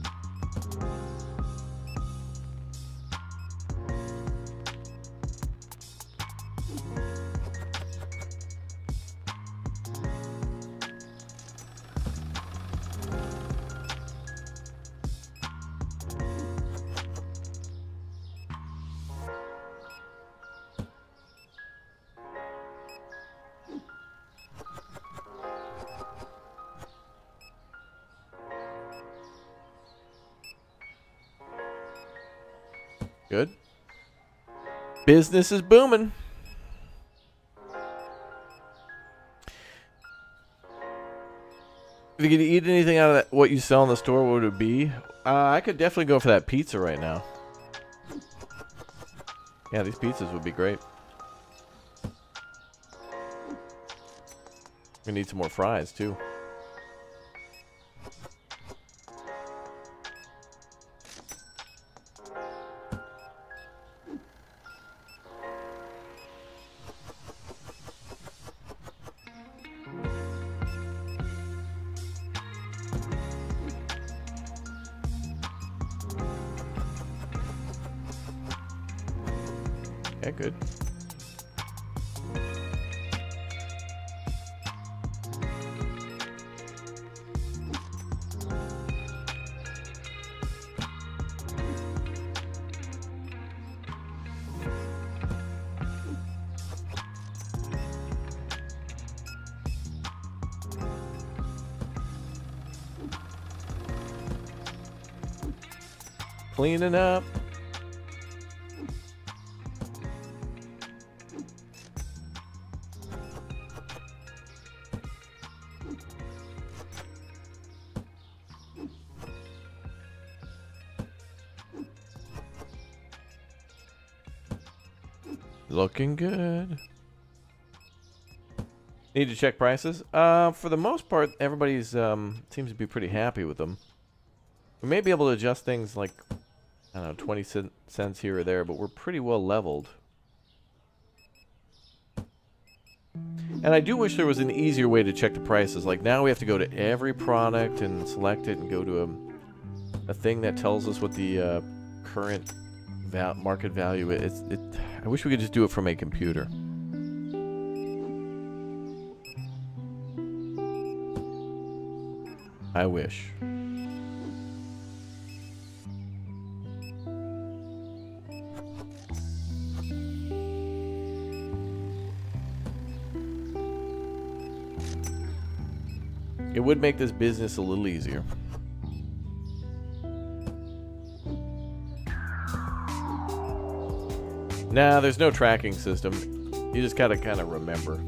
Business is booming. If you could eat anything out of that, what you sell in the store, what would it be? Uh, I could definitely go for that pizza right now. Yeah, these pizzas would be great. We need some more fries too. Cleaning up. Looking good. Need to check prices. Uh, for the most part, everybody's um seems to be pretty happy with them. We may be able to adjust things like I don't know, twenty cent, here or there, but we're pretty well leveled. And I do wish there was an easier way to check the prices. Like now we have to go to every product and select it and go to a, a thing that tells us what the uh, current market value is. It, I wish we could just do it from a computer. I wish. It would make this business a little easier. Nah, there's no tracking system. You just gotta kind of remember.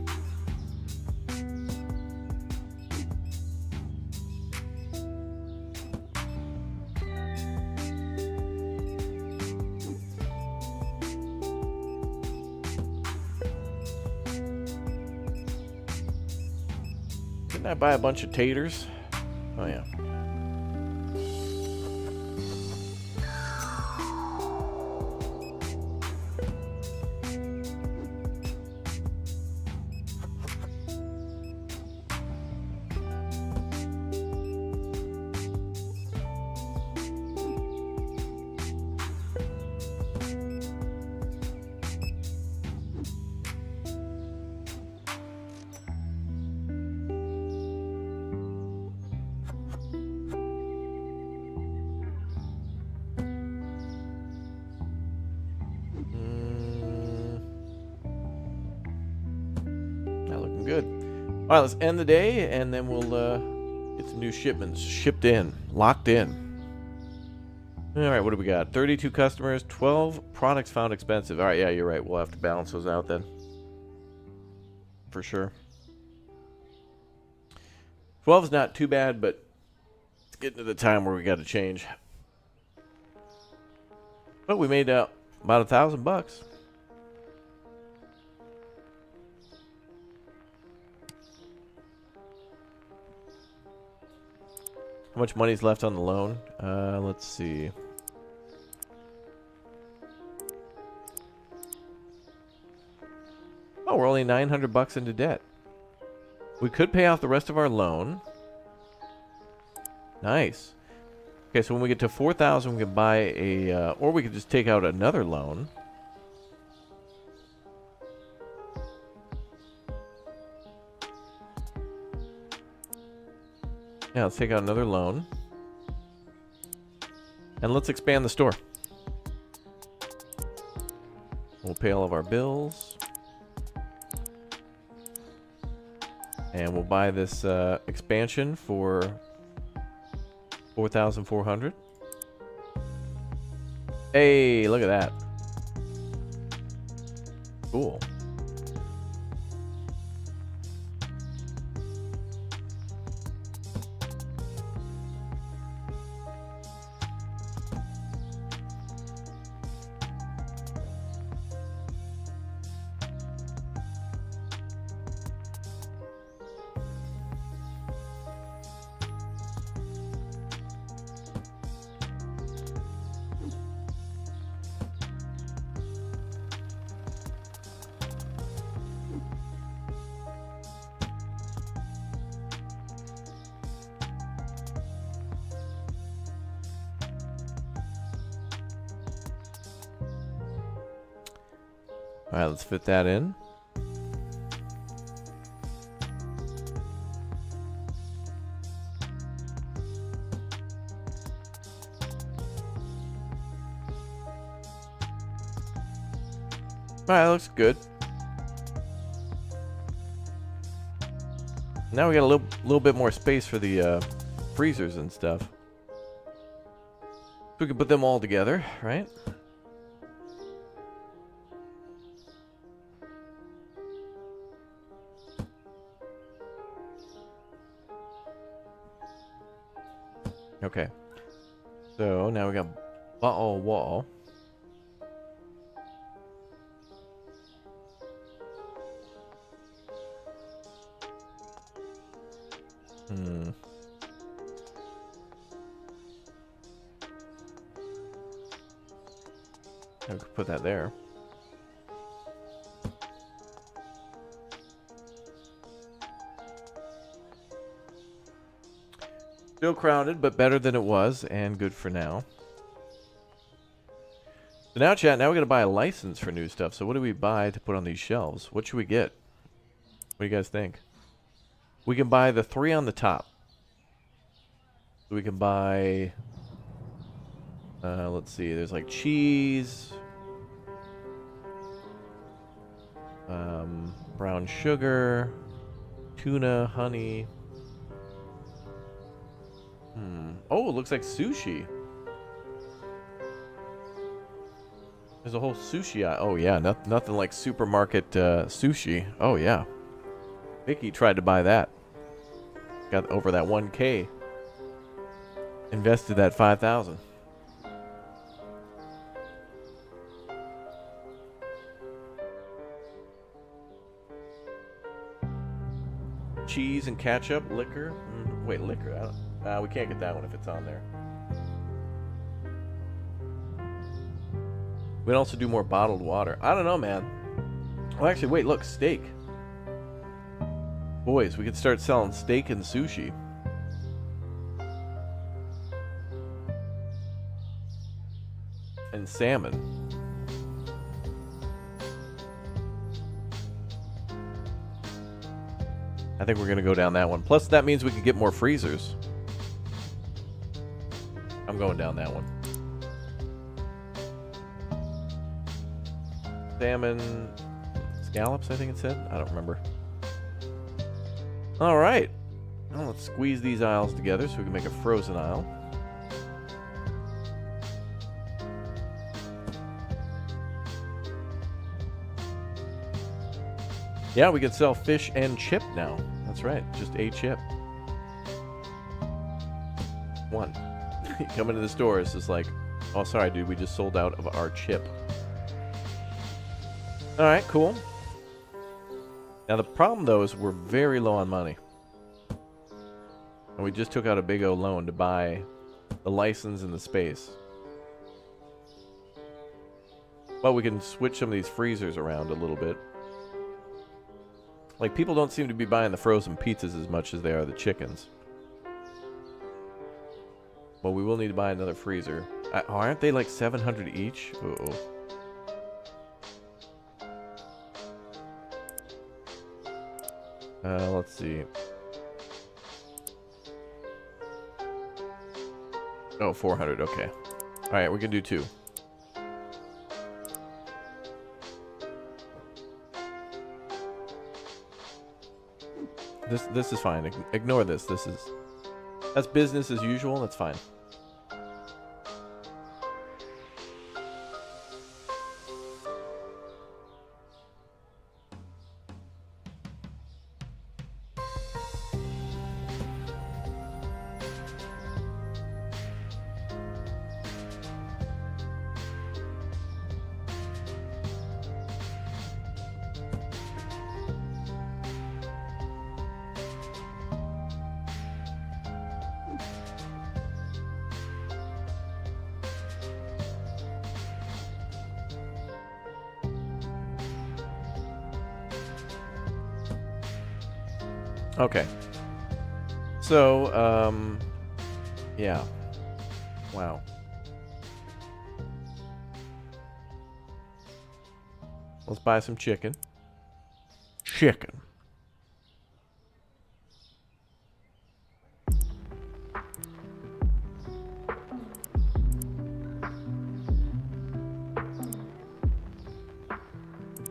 Buy a bunch of taters? Let's end the day, and then we'll uh, get some new shipments shipped in, locked in. All right, what do we got? 32 customers, 12 products found expensive. All right, yeah, you're right. We'll have to balance those out then. For sure. 12 is not too bad, but it's getting to the time where we got to change. But we made uh, about a thousand bucks. How much money's left on the loan? Uh, let's see. Oh, we're only 900 bucks into debt. We could pay off the rest of our loan. Nice. Okay, so when we get to 4,000, we can buy a, uh, or we could just take out another loan. Yeah, let's take out another loan. And let's expand the store. We'll pay all of our bills. And we'll buy this uh, expansion for 4,400. Hey, look at that. Cool. Fit that in. All right, that looks good. Now we got a little, little bit more space for the uh, freezers and stuff. We can put them all together, right? Okay. So now we got bottle wall. Hmm. I could put that there. Still crowded, but better than it was, and good for now. So now, chat, now we're going to buy a license for new stuff. So what do we buy to put on these shelves? What should we get? What do you guys think? We can buy the three on the top. So we can buy... Uh, let's see, there's like cheese... Um, brown sugar... Tuna, honey... Hmm. Oh, it looks like sushi. There's a whole sushi. Oh yeah, no, nothing like supermarket uh, sushi. Oh yeah. Vicky tried to buy that. Got over that 1K. Invested that 5,000. Cheese and ketchup, liquor. Mm, wait, liquor. Uh, we can't get that one if it's on there. We can also do more bottled water. I don't know, man. Oh, actually, wait, look, steak. Boys, we could start selling steak and sushi. And salmon. I think we're going to go down that one. Plus, that means we can get more freezers. I'm going down that one. Salmon scallops, I think it said. I don't remember. All right. Well, let's squeeze these aisles together so we can make a frozen aisle. Yeah, we can sell fish and chip now. That's right, just a chip. One. you come into the store, it's just like, oh, sorry, dude, we just sold out of our chip. All right, cool. Now, the problem, though, is we're very low on money. And we just took out a big O loan to buy the license and the space. But we can switch some of these freezers around a little bit. Like, people don't seem to be buying the frozen pizzas as much as they are the chickens. Well, we will need to buy another freezer. Uh, aren't they like 700 each? Uh oh. Uh, let's see. Oh, 400, okay. Alright, we can do two. This this is fine. Ig- Ignore this. This is that's business as usual. That's fine. Buy some chicken. Chicken.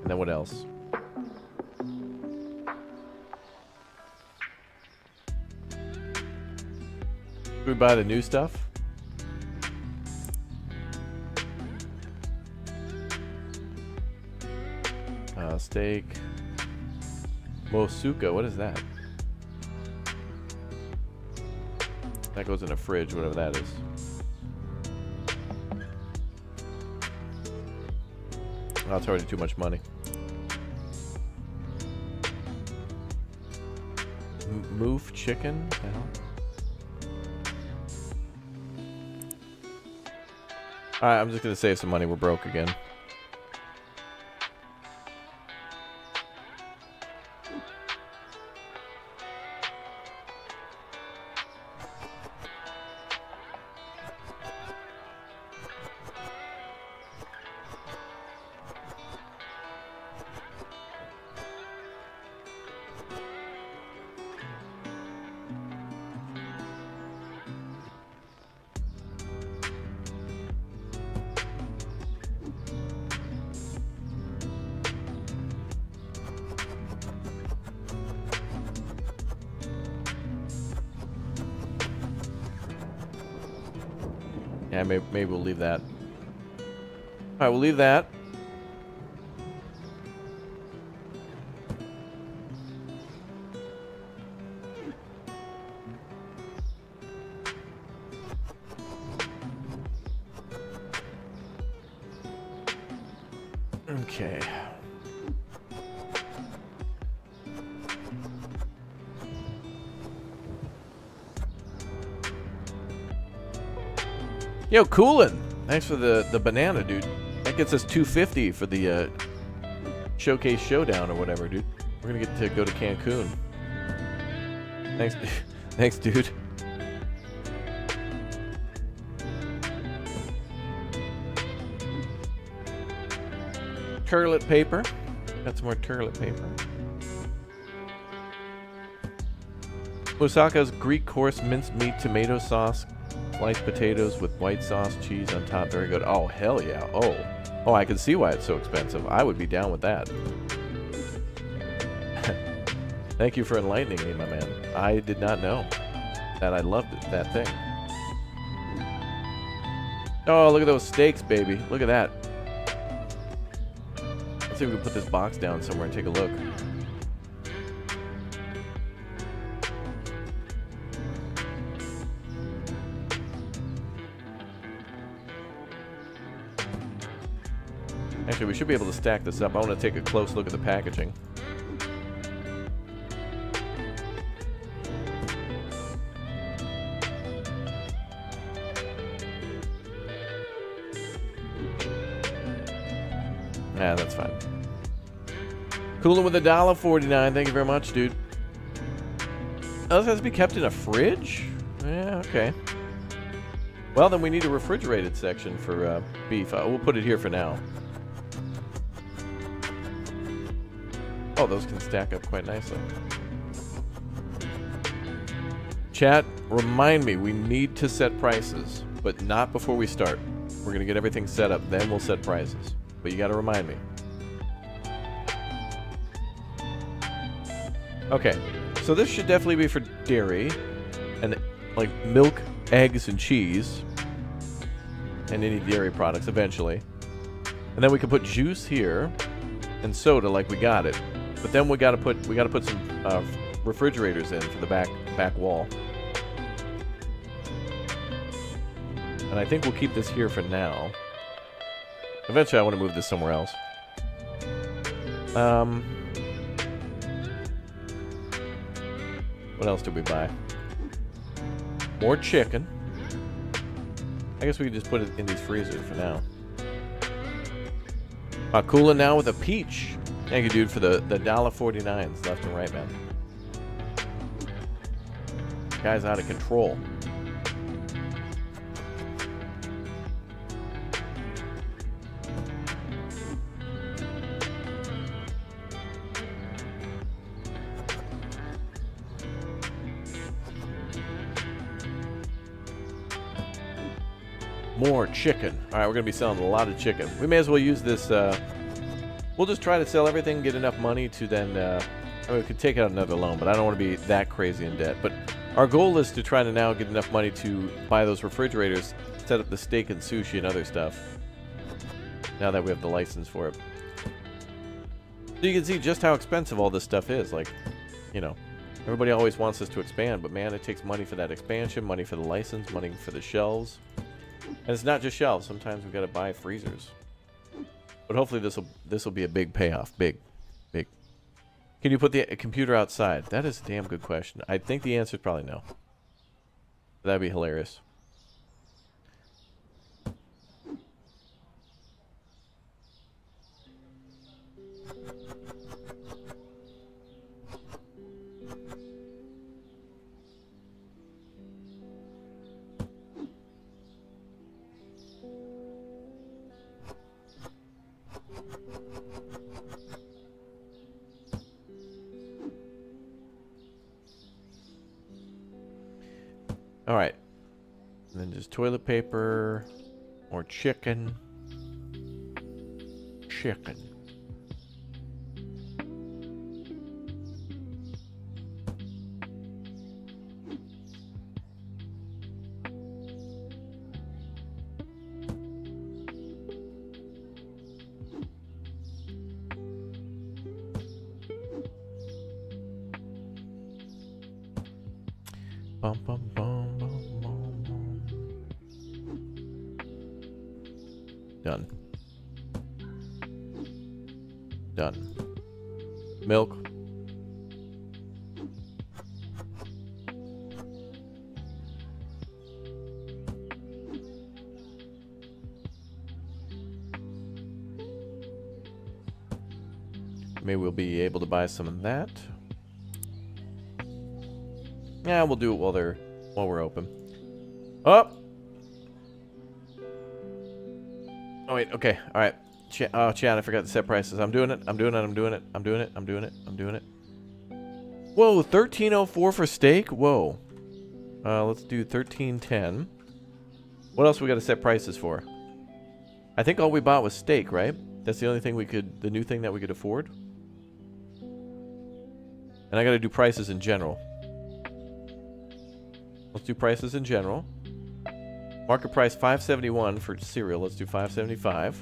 And then what else? Should we buy the new stuff? Steak. Moussaka, what is that? That goes in a fridge, whatever that is. It's already too much money. M- moof chicken? Alright, I'm just gonna save some money. We're broke again. Yeah, maybe, maybe we'll leave that. Alright, we'll leave that. Yo, Coolin! Thanks for the, the banana, dude. That gets us 250 for the uh, Showcase Showdown or whatever, dude. We're gonna get to go to Cancun. Thanks, thanks, dude. Toilet paper. Got some more toilet paper. Moussaka's Greek course minced meat tomato sauce sliced potatoes with white sauce cheese on top very good. Oh hell yeah. Oh. Oh i can see why it's so expensive. I would be down with that. Thank you for enlightening me my man. I did not know that i loved it, that thing. Oh look at those steaks baby. Look at that. Let's see if we can put this box down somewhere and take a look should be able to stack this up. I want to take a close look at the packaging. Yeah, that's fine. Cooling with a dollar forty-nine. Thank you very much, dude. Oh, this has to be kept in a fridge? Yeah, okay. Well, then we need a refrigerated section for uh, beef. Uh, we'll put it here for now. Oh, those can stack up quite nicely. Chat, remind me, we need to set prices, but not before we start. We're going to get everything set up, then we'll set prices. But you got to remind me. Okay, so this should definitely be for dairy and like milk, eggs, and cheese, and any dairy products eventually. And then we can put juice here and soda like we got it. But then we got to put we got to put some uh, refrigerators in for the back back wall. And I think we'll keep this here for now. Eventually, I want to move this somewhere else. Um, what else did we buy? More chicken. I guess we could just put it in these freezers for now. Uh, cooling now with a peach. Thank you, dude, for the the dollar forty nines left and right, man. Guy's out of control. More chicken. All right, we're gonna be selling a lot of chicken. We may as well use this. Uh, we'll just try to sell everything, get enough money to then. Uh, I mean, we could take out another loan, but I don't want to be that crazy in debt. But our goal is to try to now get enough money to buy those refrigerators, set up the steak and sushi and other stuff. Now that we have the license for it. So you can see just how expensive all this stuff is. Like, you know, everybody always wants us to expand, but man, it takes money for that expansion, money for the license, money for the shelves. And it's not just shelves. Sometimes we've got to buy freezers. But hopefully this will this will be a big payoff. Big, big. Can you put the uh, computer outside? That is a damn good question. I think the answer is probably no. That'd be hilarious. All right. And then just toilet paper or chicken. Chicken. Done. Done. Milk. Maybe we'll be able to buy some of that. Yeah, we'll do it while they're while we're open. Oh. Oh wait. Okay. All right. Ch oh, Chad, I forgot to set prices. I'm doing it. I'm doing it. I'm doing it. I'm doing it. I'm doing it. I'm doing it. Whoa, 1304 for steak. Whoa. Uh, let's do 1310. What else we got to set prices for? I think all we bought was steak, right? That's the only thing we could, the new thing that we could afford. And I got to do prices in general. Let's do prices in general. Market price 571 for cereal. Let's do 575.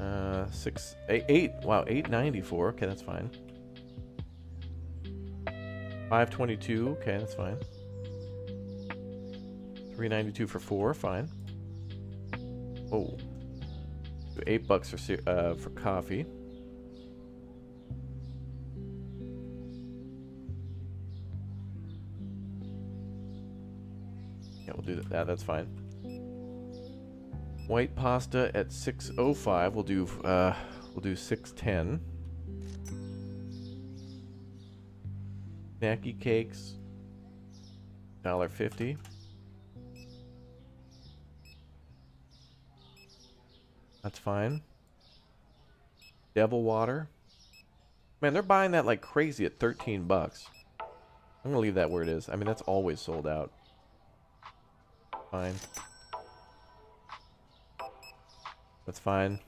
Uh, six, eight, eight. Wow, 894. Okay, that's fine. 522. Okay, that's fine. 392 for four. Fine. Oh. Eight bucks for uh, for coffee. Do that. that. That's fine. White pasta at 605. We'll do uh we'll do 610. Snacky cakes. Dollar fifty. That's fine. Devil water. Man, they're buying that like crazy at 13 bucks. I'm gonna leave that where it is. I mean, that's always sold out. Fine. That's fine.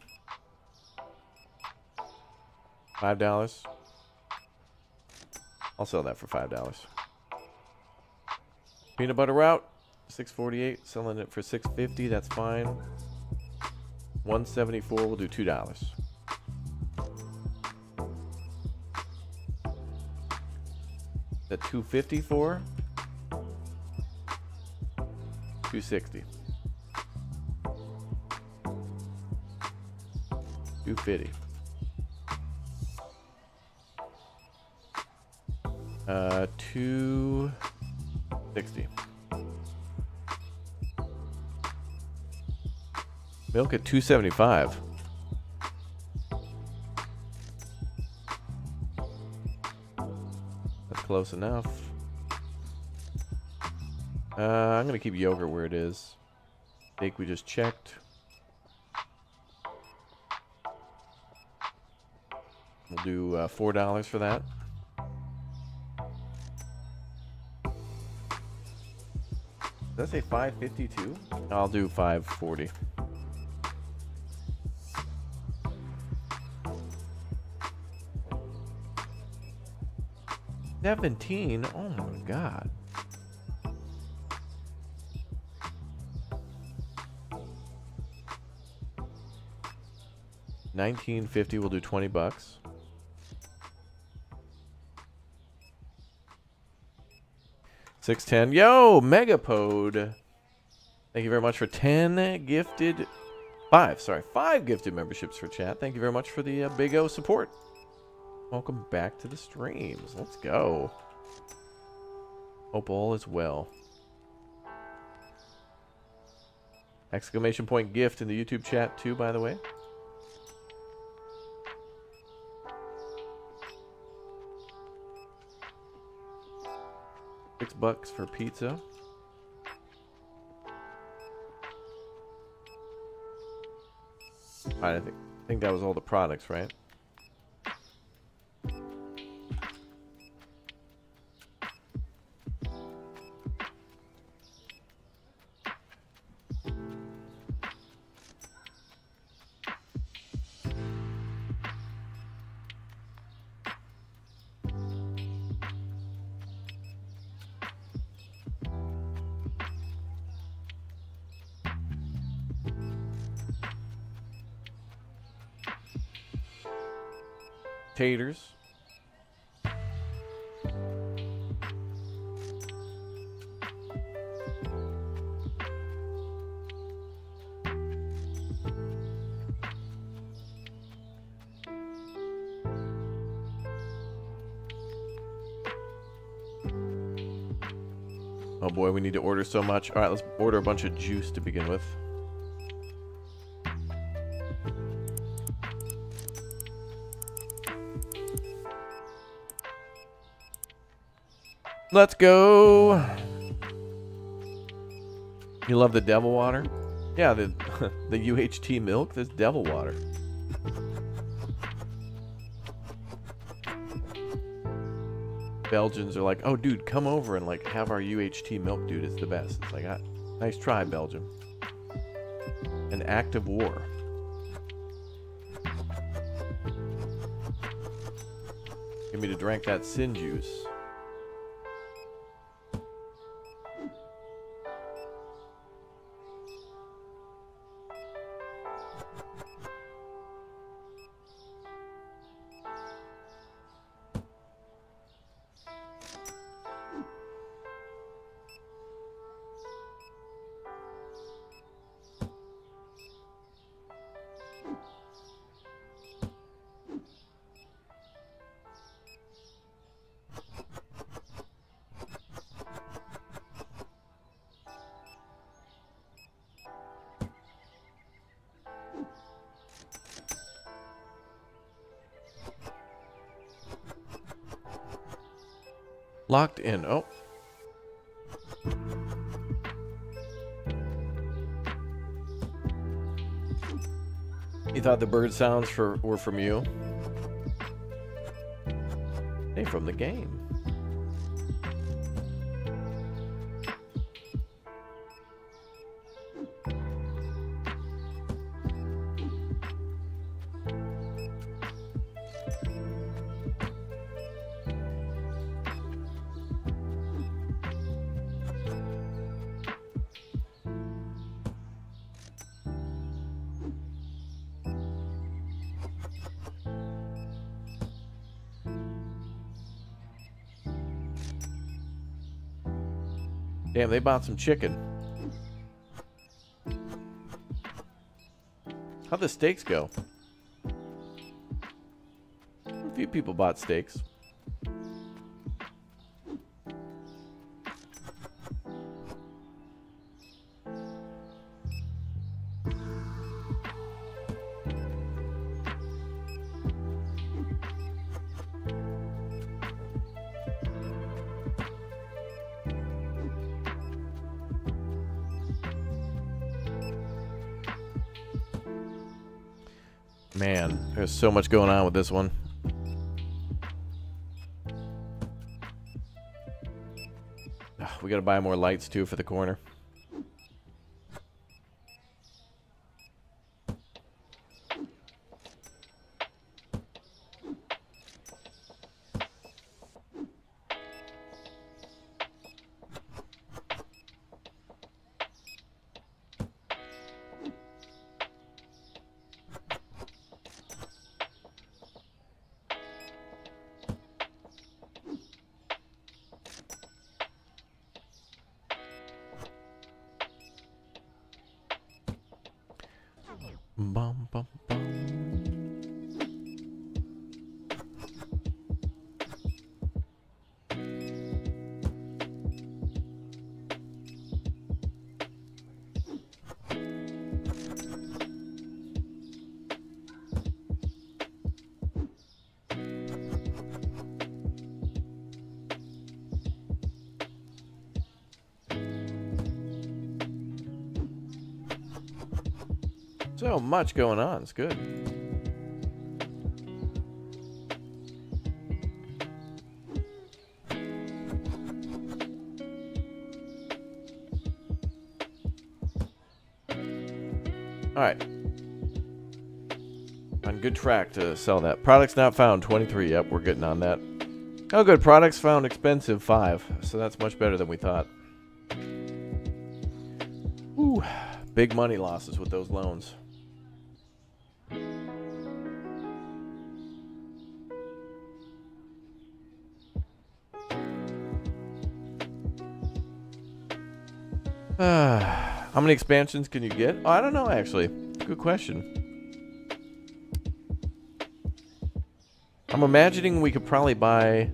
Five dollars. I'll sell that for five dollars. Peanut butter route, six forty-eight. Selling it for six fifty. That's fine. One seventy-four. We'll do two dollars. That two fifty-four. Two sixty. Two fifty. Uh, two sixty. Milk at two seventy five. That's close enough. Uh, I'm gonna keep yogurt where it is. Steak we just checked. We'll do uh, four dollars for that. Does that say 552? I'll do 540. Seventeen? Oh my god. Nineteen fifty. We'll do twenty bucks. Six ten. Yo, Megapode. Thank you very much for ten gifted. Five, sorry, five gifted memberships for chat. Thank you very much for the uh, Big O support. Welcome back to the streams. Let's go. Hope all is well. Exclamation point gift in the YouTube chat too, by the way. Six bucks for pizza. I think I think that was all the products, right? Taters. Oh boy, we need to order so much. All right, let's order a bunch of juice to begin with. Let's go. You love the devil water? Yeah, the the UHT milk, this devil water. Belgians are like, "Oh dude, come over and like have our UHT milk, dude. It's the best." It's like, ah, "Nice try, Belgium." An act of war. Give me to drink that sin juice. Locked in. Oh. You thought the bird sounds for, were from you? They from the game. They bought some chicken. How'd the steaks go? A few people bought steaks. So much going on with this one. Ugh, we gotta buy more lights too for the corner. It's good. All right. On good track to sell that. Products not found 23. Yep, we're getting on that. Oh, good. Products found expensive 5. So that's much better than we thought. Ooh, big money losses with those loans. How many expansions can you get? Oh, I don't know, actually. Good question. I'm imagining we could probably buy,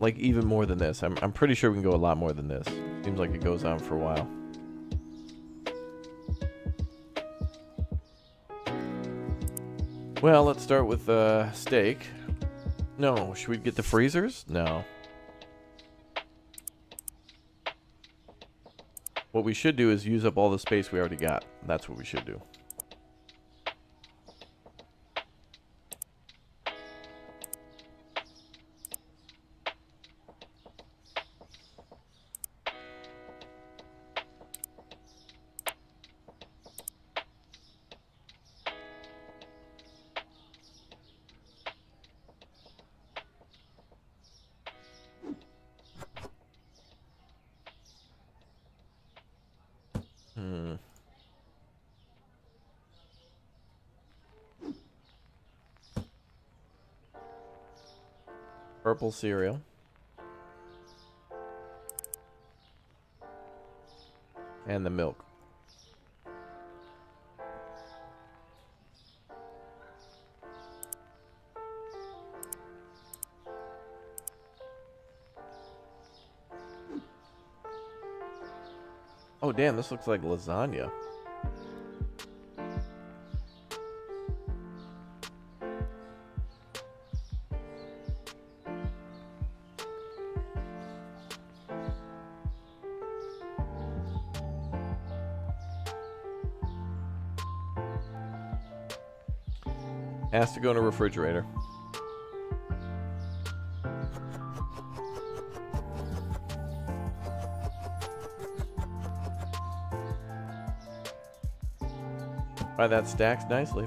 like, even more than this. I'm, I'm pretty sure we can go a lot more than this. Seems like it goes on for a while. Well, let's start with uh, steak. No, should we get the freezers? No. We should do is use up all the space we already got. That's what we should do. Purple cereal. And the milk. Oh damn, this looks like lasagna. To go in a refrigerator. Why that stacks nicely.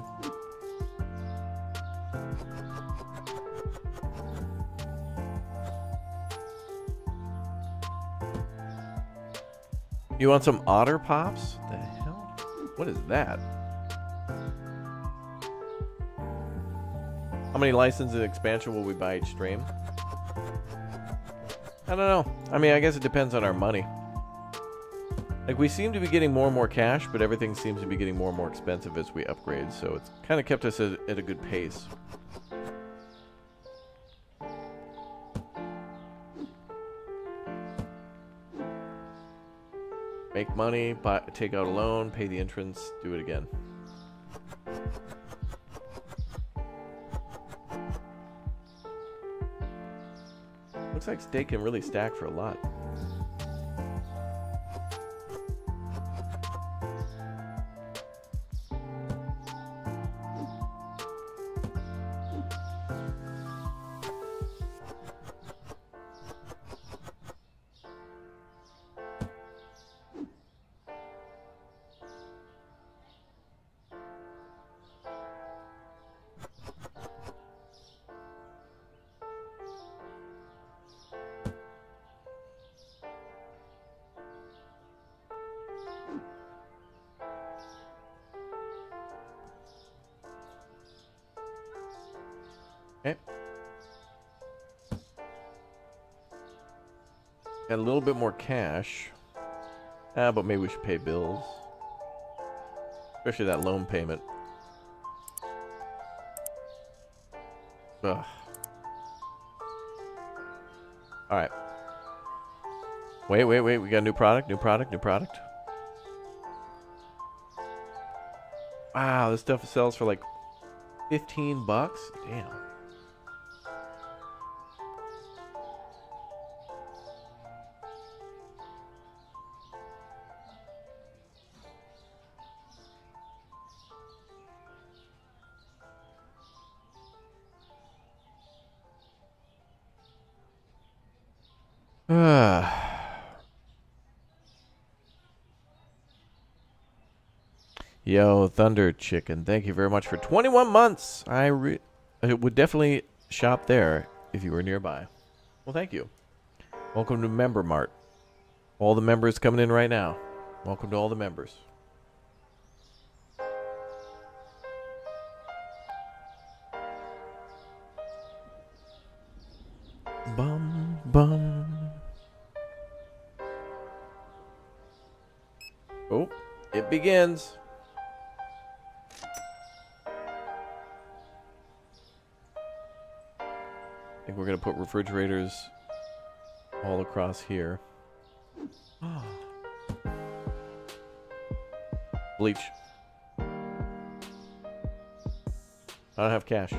You want some otter pops? The hell? What is that? Many licenses expansion will we buy each stream? I don't know. I mean, I guess it depends on our money. Like, we seem to be getting more and more cash, but everything seems to be getting more and more expensive as we upgrade, so it's kind of kept us at, at a good pace. Make money, buy, take out a loan, pay the entrance, do it again. Looks like steak can really stack for a lot. Cash. Ah, but maybe we should pay bills. Especially that loan payment. Ugh. Alright. Wait, wait, wait. We got a new product, new product, new product. Wow, this stuff sells for like 15 bucks? Damn. Thunder Chicken, thank you very much for 21 months. I, I would definitely shop there if you were nearby. Well, thank you. Welcome to Member Mart. All the members coming in right now. Welcome to all the members. Bum bum. Oh, it begins. Think gonna put refrigerators all across here. Bleach. I don't have cash.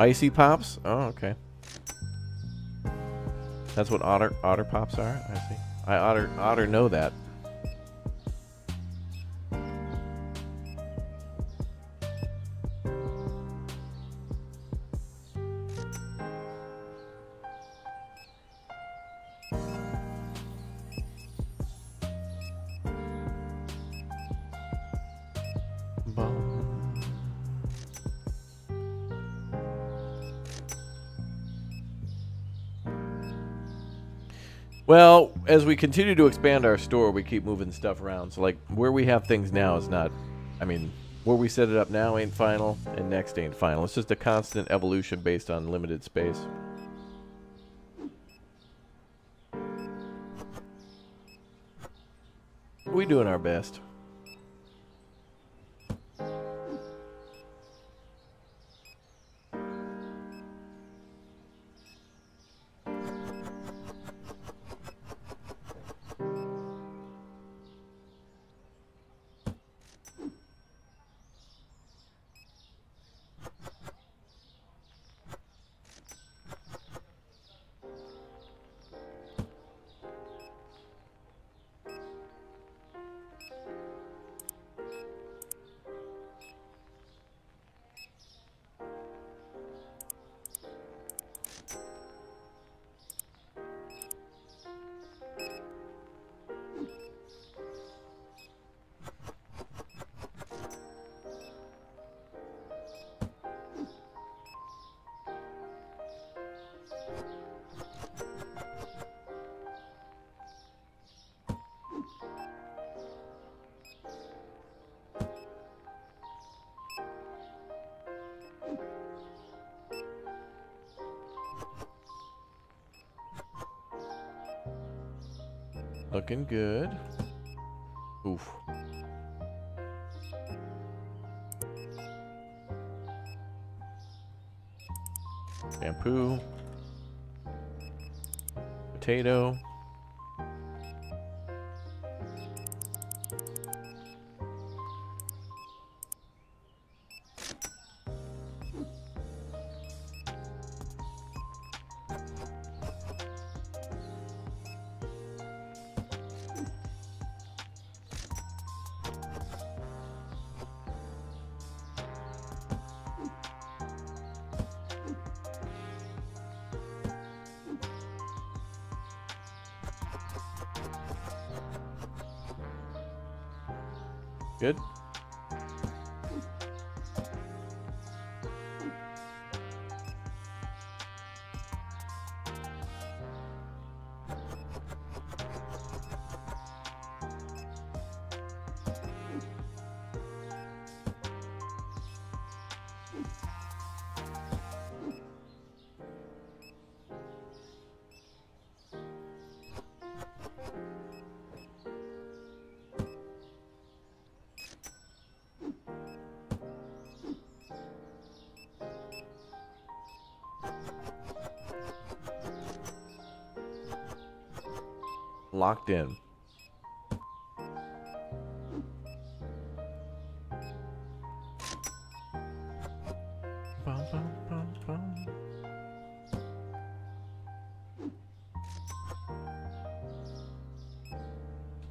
Icy pops? Oh, okay. That's what otter otter pops are. I see. I otter otter know that. Well, as we continue to expand our store, we keep moving stuff around. So, like, where we have things now is not, I mean, where we set it up now ain't final, and next ain't final. It's just a constant evolution based on limited space. We doing our best. Looking good. Oof. Shampoo. Potato. Locked in.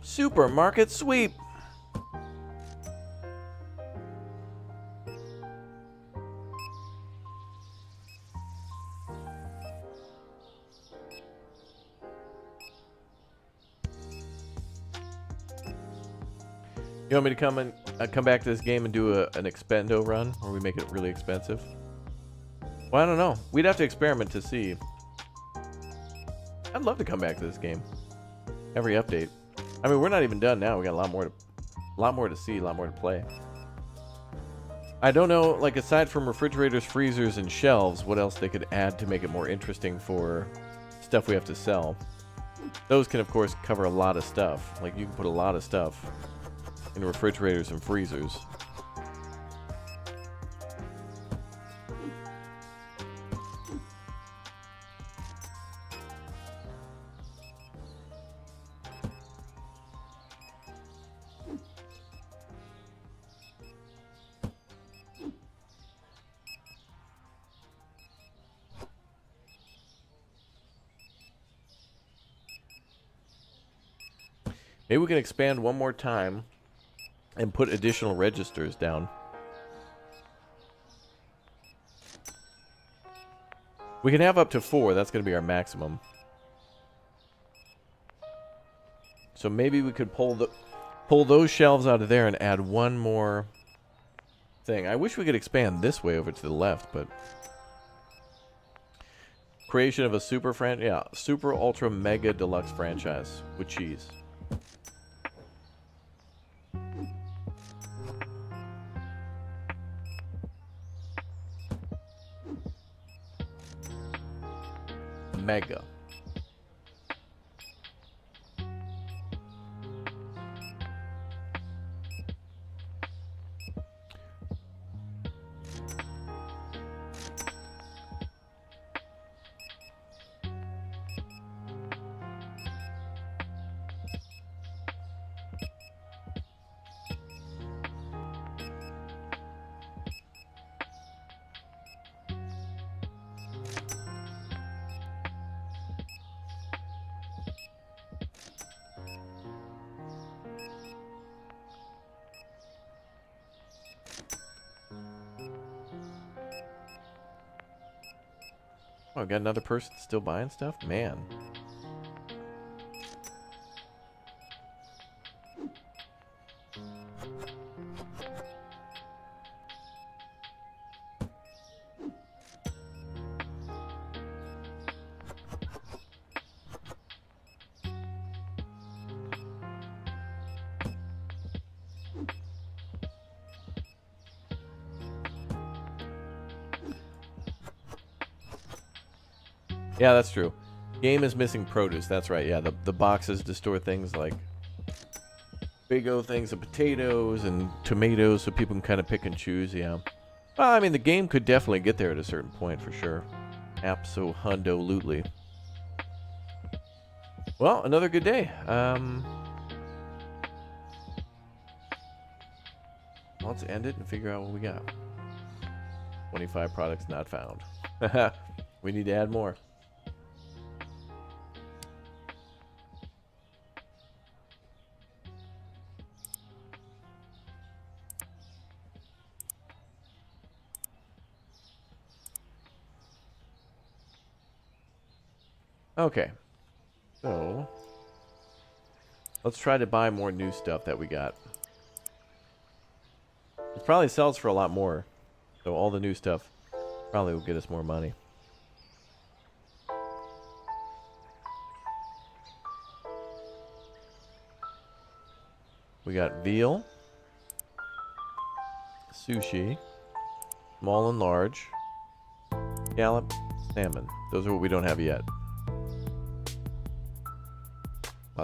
Supermarket sweep. Want me to come and uh, come back to this game and do a, an expendo run, where we make it really expensive? Well, I don't know. We'd have to experiment to see. I'd love to come back to this game. Every update. I mean, we're not even done now. We got a lot more to, a lot more to see, a lot more to play. I don't know, like aside from refrigerators, freezers, and shelves, what else they could add to make it more interesting for stuff we have to sell. Those can, of course, cover a lot of stuff. Like you can put a lot of stuff in refrigerators and freezers. Maybe we can expand one more time and put additional registers down. We can have up to four. That's going to be our maximum. So maybe we could pull the pull those shelves out of there and add one more thing. I wish we could expand this way over to the left, but creation of a super fran yeah, super ultra mega deluxe franchise with cheese. Mega. Oh, got another person still buying stuff? Man. Yeah, that's true. Game is missing produce. That's right. Yeah, the, the boxes to store things like big O things of potatoes and tomatoes so people can kind of pick and choose. Yeah. Well, I mean, the game could definitely get there at a certain point for sure. Absolutely. Well, another good day. Um, let's end it and figure out what we got. 25 products not found. we need to add more. Okay. So, let's try to buy more new stuff that we got. It probably sells for a lot more. So all the new stuff probably will get us more money. We got veal, sushi, small and large, scallop, salmon. Those are what we don't have yet.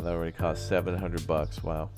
That already cost 700 bucks. Wow.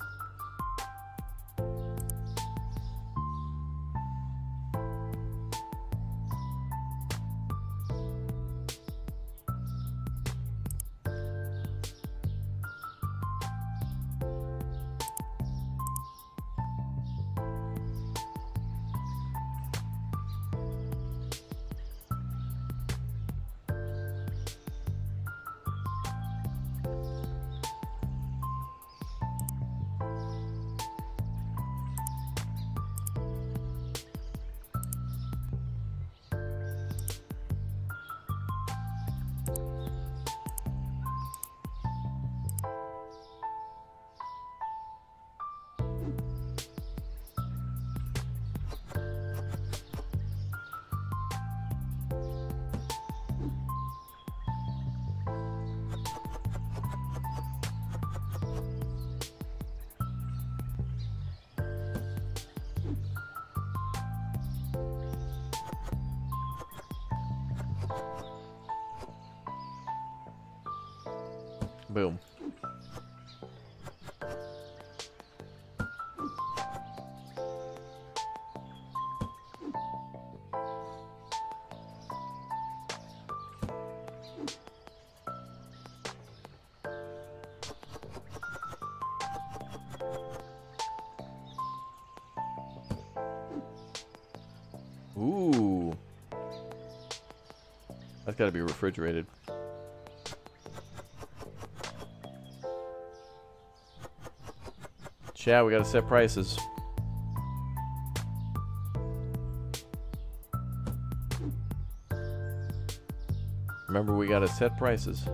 Chat, we gotta set prices. Remember, we gotta set prices.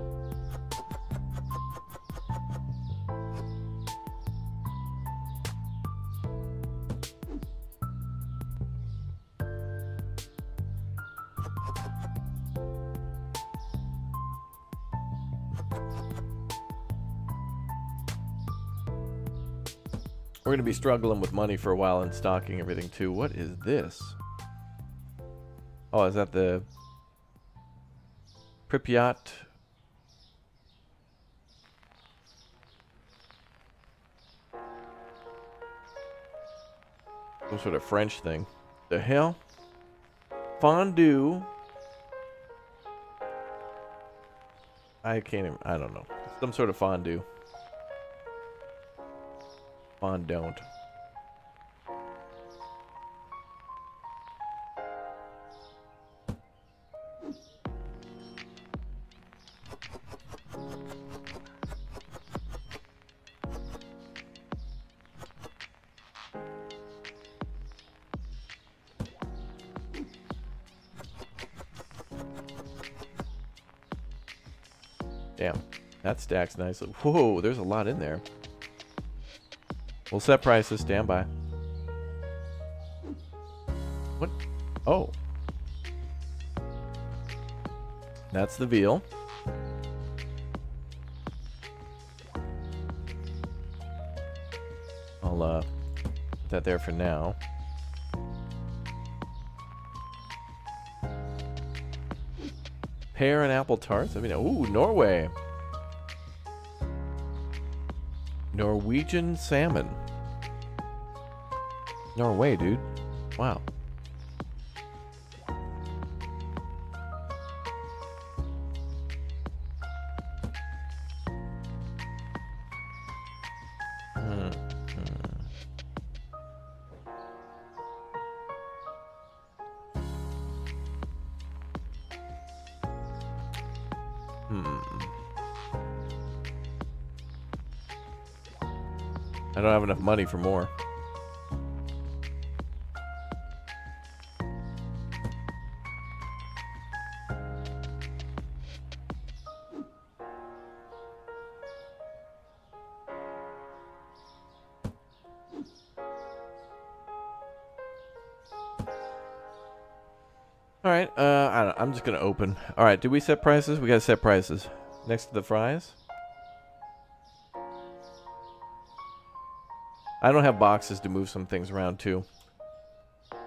Struggling with money for a while and stocking everything too. What is this? Oh, is that the Pripyat? Some sort of French thing. The hell? Fondue. I can't even, I don't know. Some sort of fondue. Fondant. Damn, that stacks nicely. Whoa, there's a lot in there. We'll set prices. Stand by. What? Oh. That's the veal. I'll uh, put that there for now. Pear and apple tarts. I mean, ooh, Norway. Norwegian salmon. Norway, dude. Wow. Hmm, hmm. I don't have enough money for more. Gonna open. All right, do we set prices? We gotta set prices next to the fries. I don't have boxes to move some things around too. All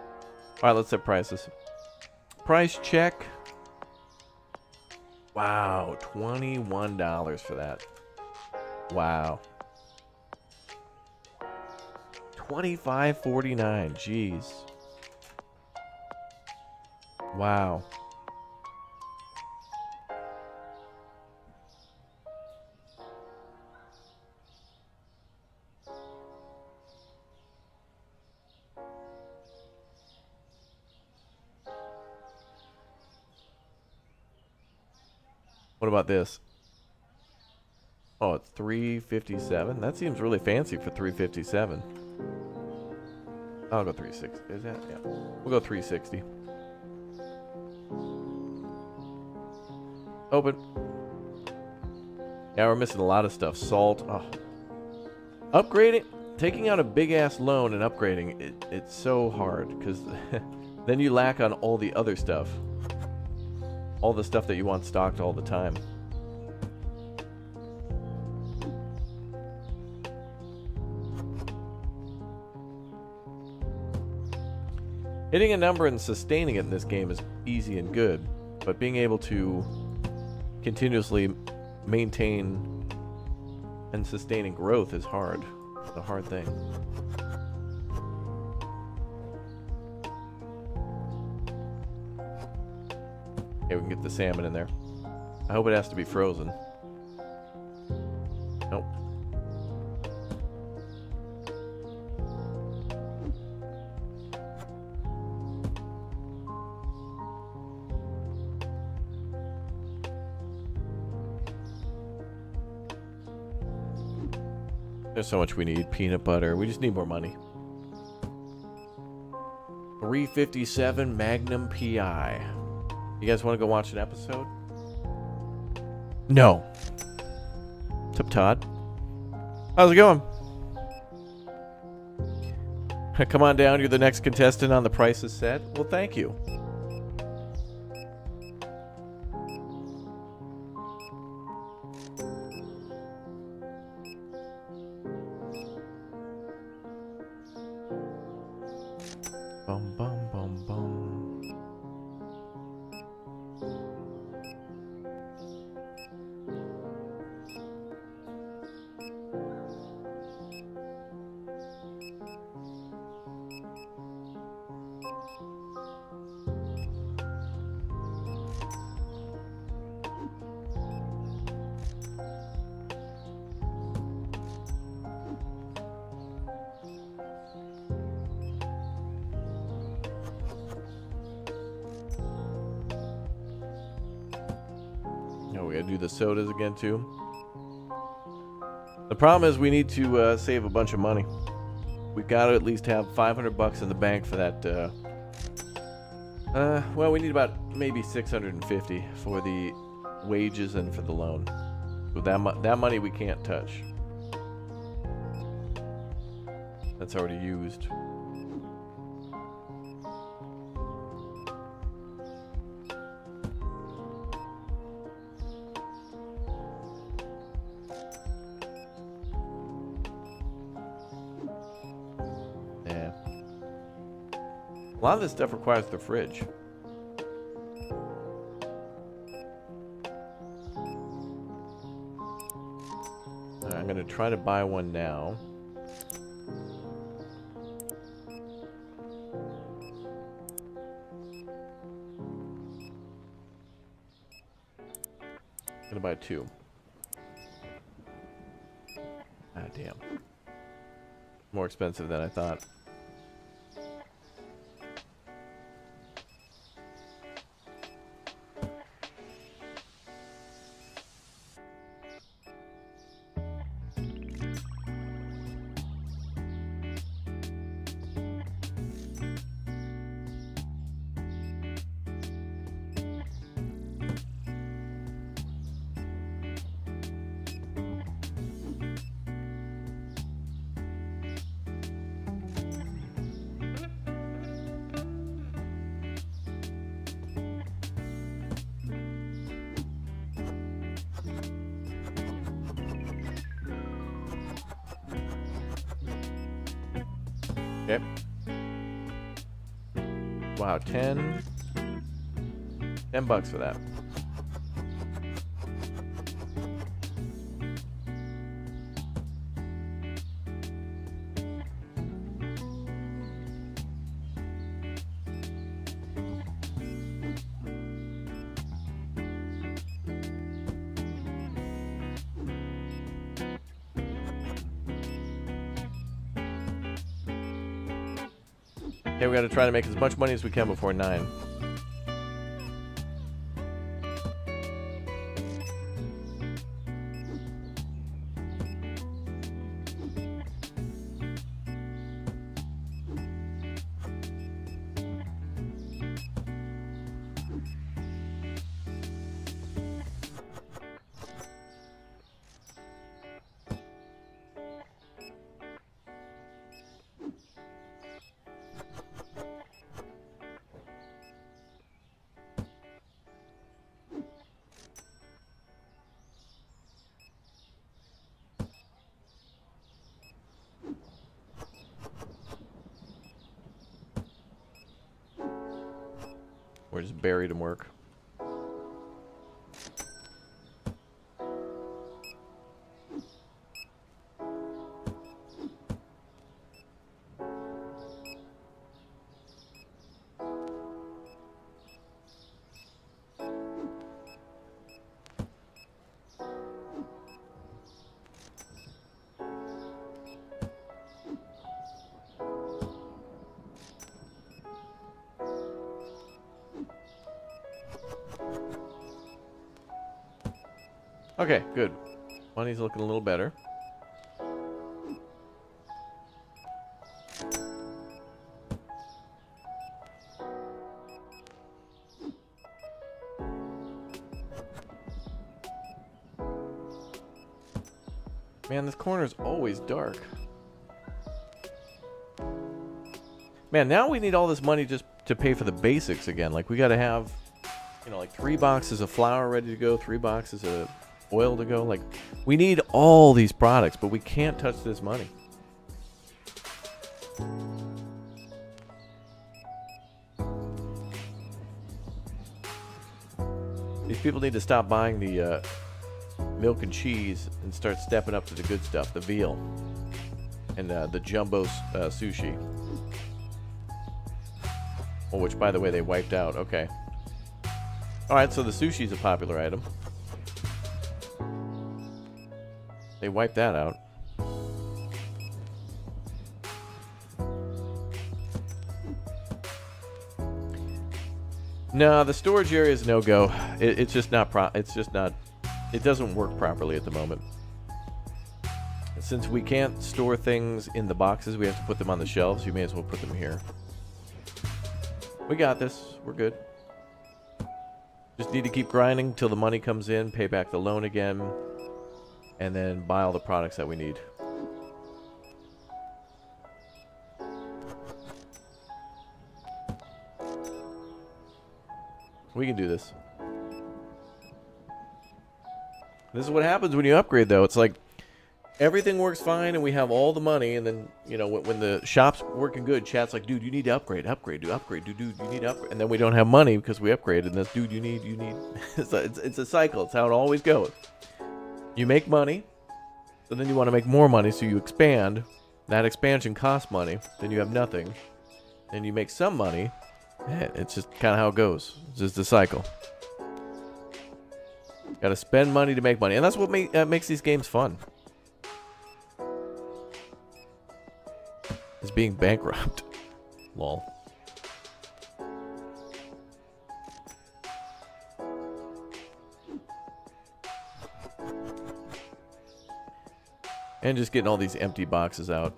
right, let's set prices. Price check. Wow, twenty-one dollars for that. Wow. Twenty-five forty-nine. Jeez. Wow. About this? Oh, it's 357. That seems really fancy for 357. I'll go 360. Is that? Yeah. We'll go 360. Open. Yeah, we're missing a lot of stuff. Salt. Oh. Upgrading, taking out a big ass loan and upgrading, it, it's so hard because then you lack on all the other stuff. All the stuff that you want stocked all the time. Hitting a number and sustaining it in this game is easy and good, but being able to continuously maintain and sustaining growth is hard. It's a hard thing. Get the salmon in there. I hope it has to be frozen. Nope. There's so much we need. Peanut butter. We just need more money. 357 Magnum PI. You guys want to go watch an episode? No. What's up, Todd? How's it going? Come on down. You're the next contestant on The Price is Set. Well, thank you. Too. The problem is we need to uh, save a bunch of money. We've gotta at least have 500 bucks in the bank for that. Uh, uh, well, we need about maybe 650 for the wages and for the loan. So that mo- that money we can't touch. That's already used. of this stuff requires the fridge. I'm going to try to buy one now. I'm gonna buy two. Ah, damn. More expensive than I thought. Bucks for that. Okay, we gotta try to make as much money as we can before 9. Okay, good. Money's looking a little better. Man, this corner is always dark. Man, now we need all this money just to pay for the basics again. Like, we gotta have, you know, like three boxes of flour ready to go, three boxes of oil to go. Like, we need all these products, but we can't touch this money. These people need to stop buying the uh, milk and cheese and start stepping up to the good stuff, the veal and uh, the jumbo uh, sushi. Oh, which, by the way, they wiped out. Okay. Alright, so the sushi's a popular item. They that out. No, the storage area is no go. It, it's just not pro. It's just not. It doesn't work properly at the moment. Since we can't store things in the boxes, we have to put them on the shelves. You may as well put them here. We got this. We're good. Just need to keep grinding till the money comes in, pay back the loan again, and then buy all the products that we need. We can do this. This is what happens when you upgrade, though. It's like everything works fine and we have all the money, and then, you know, when, the shop's working good, chat's like, dude, you need to upgrade, upgrade, do upgrade, dude, dude, you need upgrade. And then we don't have money because we upgraded, and that's, dude, you need, you need. it's, a, it's, it's a cycle. It's how it always goes. You make money, So then you want to make more money, so you expand. That expansion costs money. Then you have nothing. Then you make some money. Eh, It's just kind of how it goes. It's just a cycle. Got to spend money to make money, and that's what ma- uh, makes these games fun. Is being bankrupt. Lol. And just getting all these empty boxes out.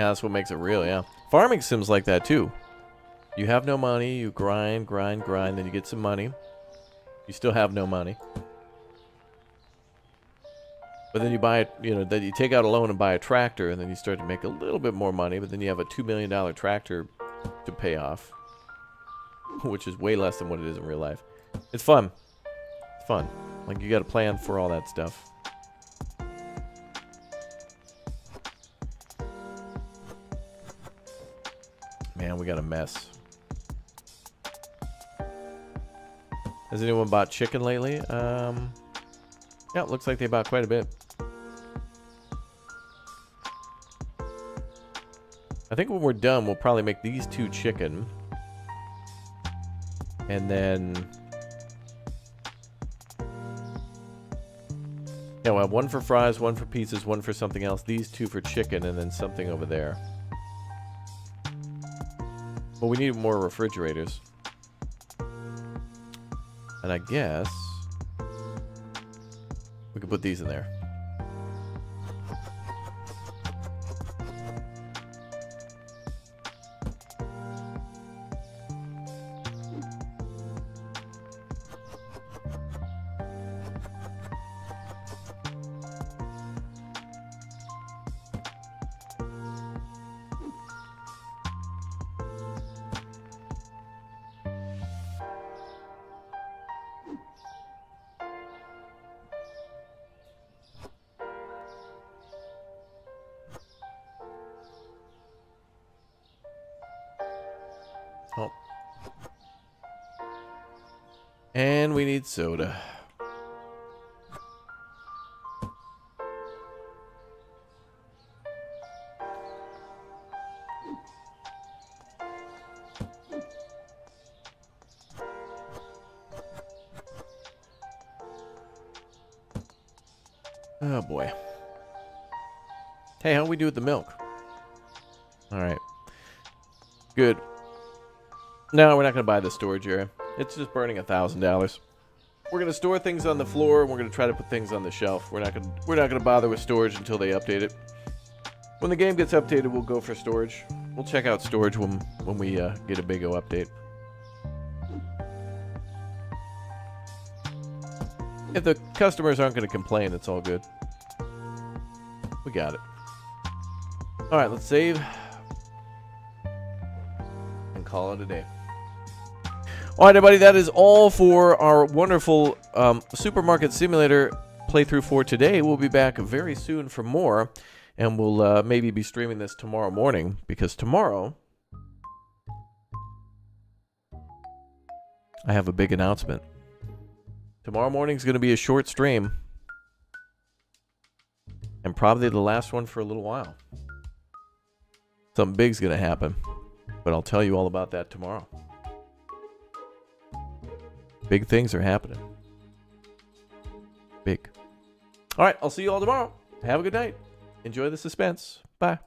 Yeah, that's what makes it real, yeah. Farming sims like that too. You have no money, you grind, grind, grind, then you get some money. You still have no money. But then you buy, it, you know, then you take out a loan and buy a tractor, and then you start to make a little bit more money. But then you have a two million dollar tractor to pay off, which is way less than what it is in real life. It's fun. It's fun. Like you got to plan for all that stuff. Got a mess. Has anyone bought chicken lately? Um, yeah, looks like they bought quite a bit. I think when we're done, we'll probably make these two chicken. And then... Yeah, we'll have one for fries, one for pizzas, one for something else. These two for chicken, and then something over there. But we need more refrigerators. And I guess... We could put these in there. No, we're not going to buy the storage area. It's just burning a thousand dollars. We're going to store things on the floor, and we're going to try to put things on the shelf. We're not going we're not going to bother with storage until they update it. When the game gets updated, we'll go for storage. We'll check out storage when when we uh, get a big O update. If the customers aren't going to complain, it's all good. We got it. All right, let's save and call it a day. All right, everybody, that is all for our wonderful um, Supermarket Simulator playthrough for today. We'll be back very soon for more, and we'll uh, maybe be streaming this tomorrow morning because tomorrow I have a big announcement. Tomorrow morning is going to be a short stream, and probably the last one for a little while. Something big's going to happen, but I'll tell you all about that tomorrow. Big things are happening. Big. All right, I'll see you all tomorrow. Have a good night. Enjoy the suspense. Bye.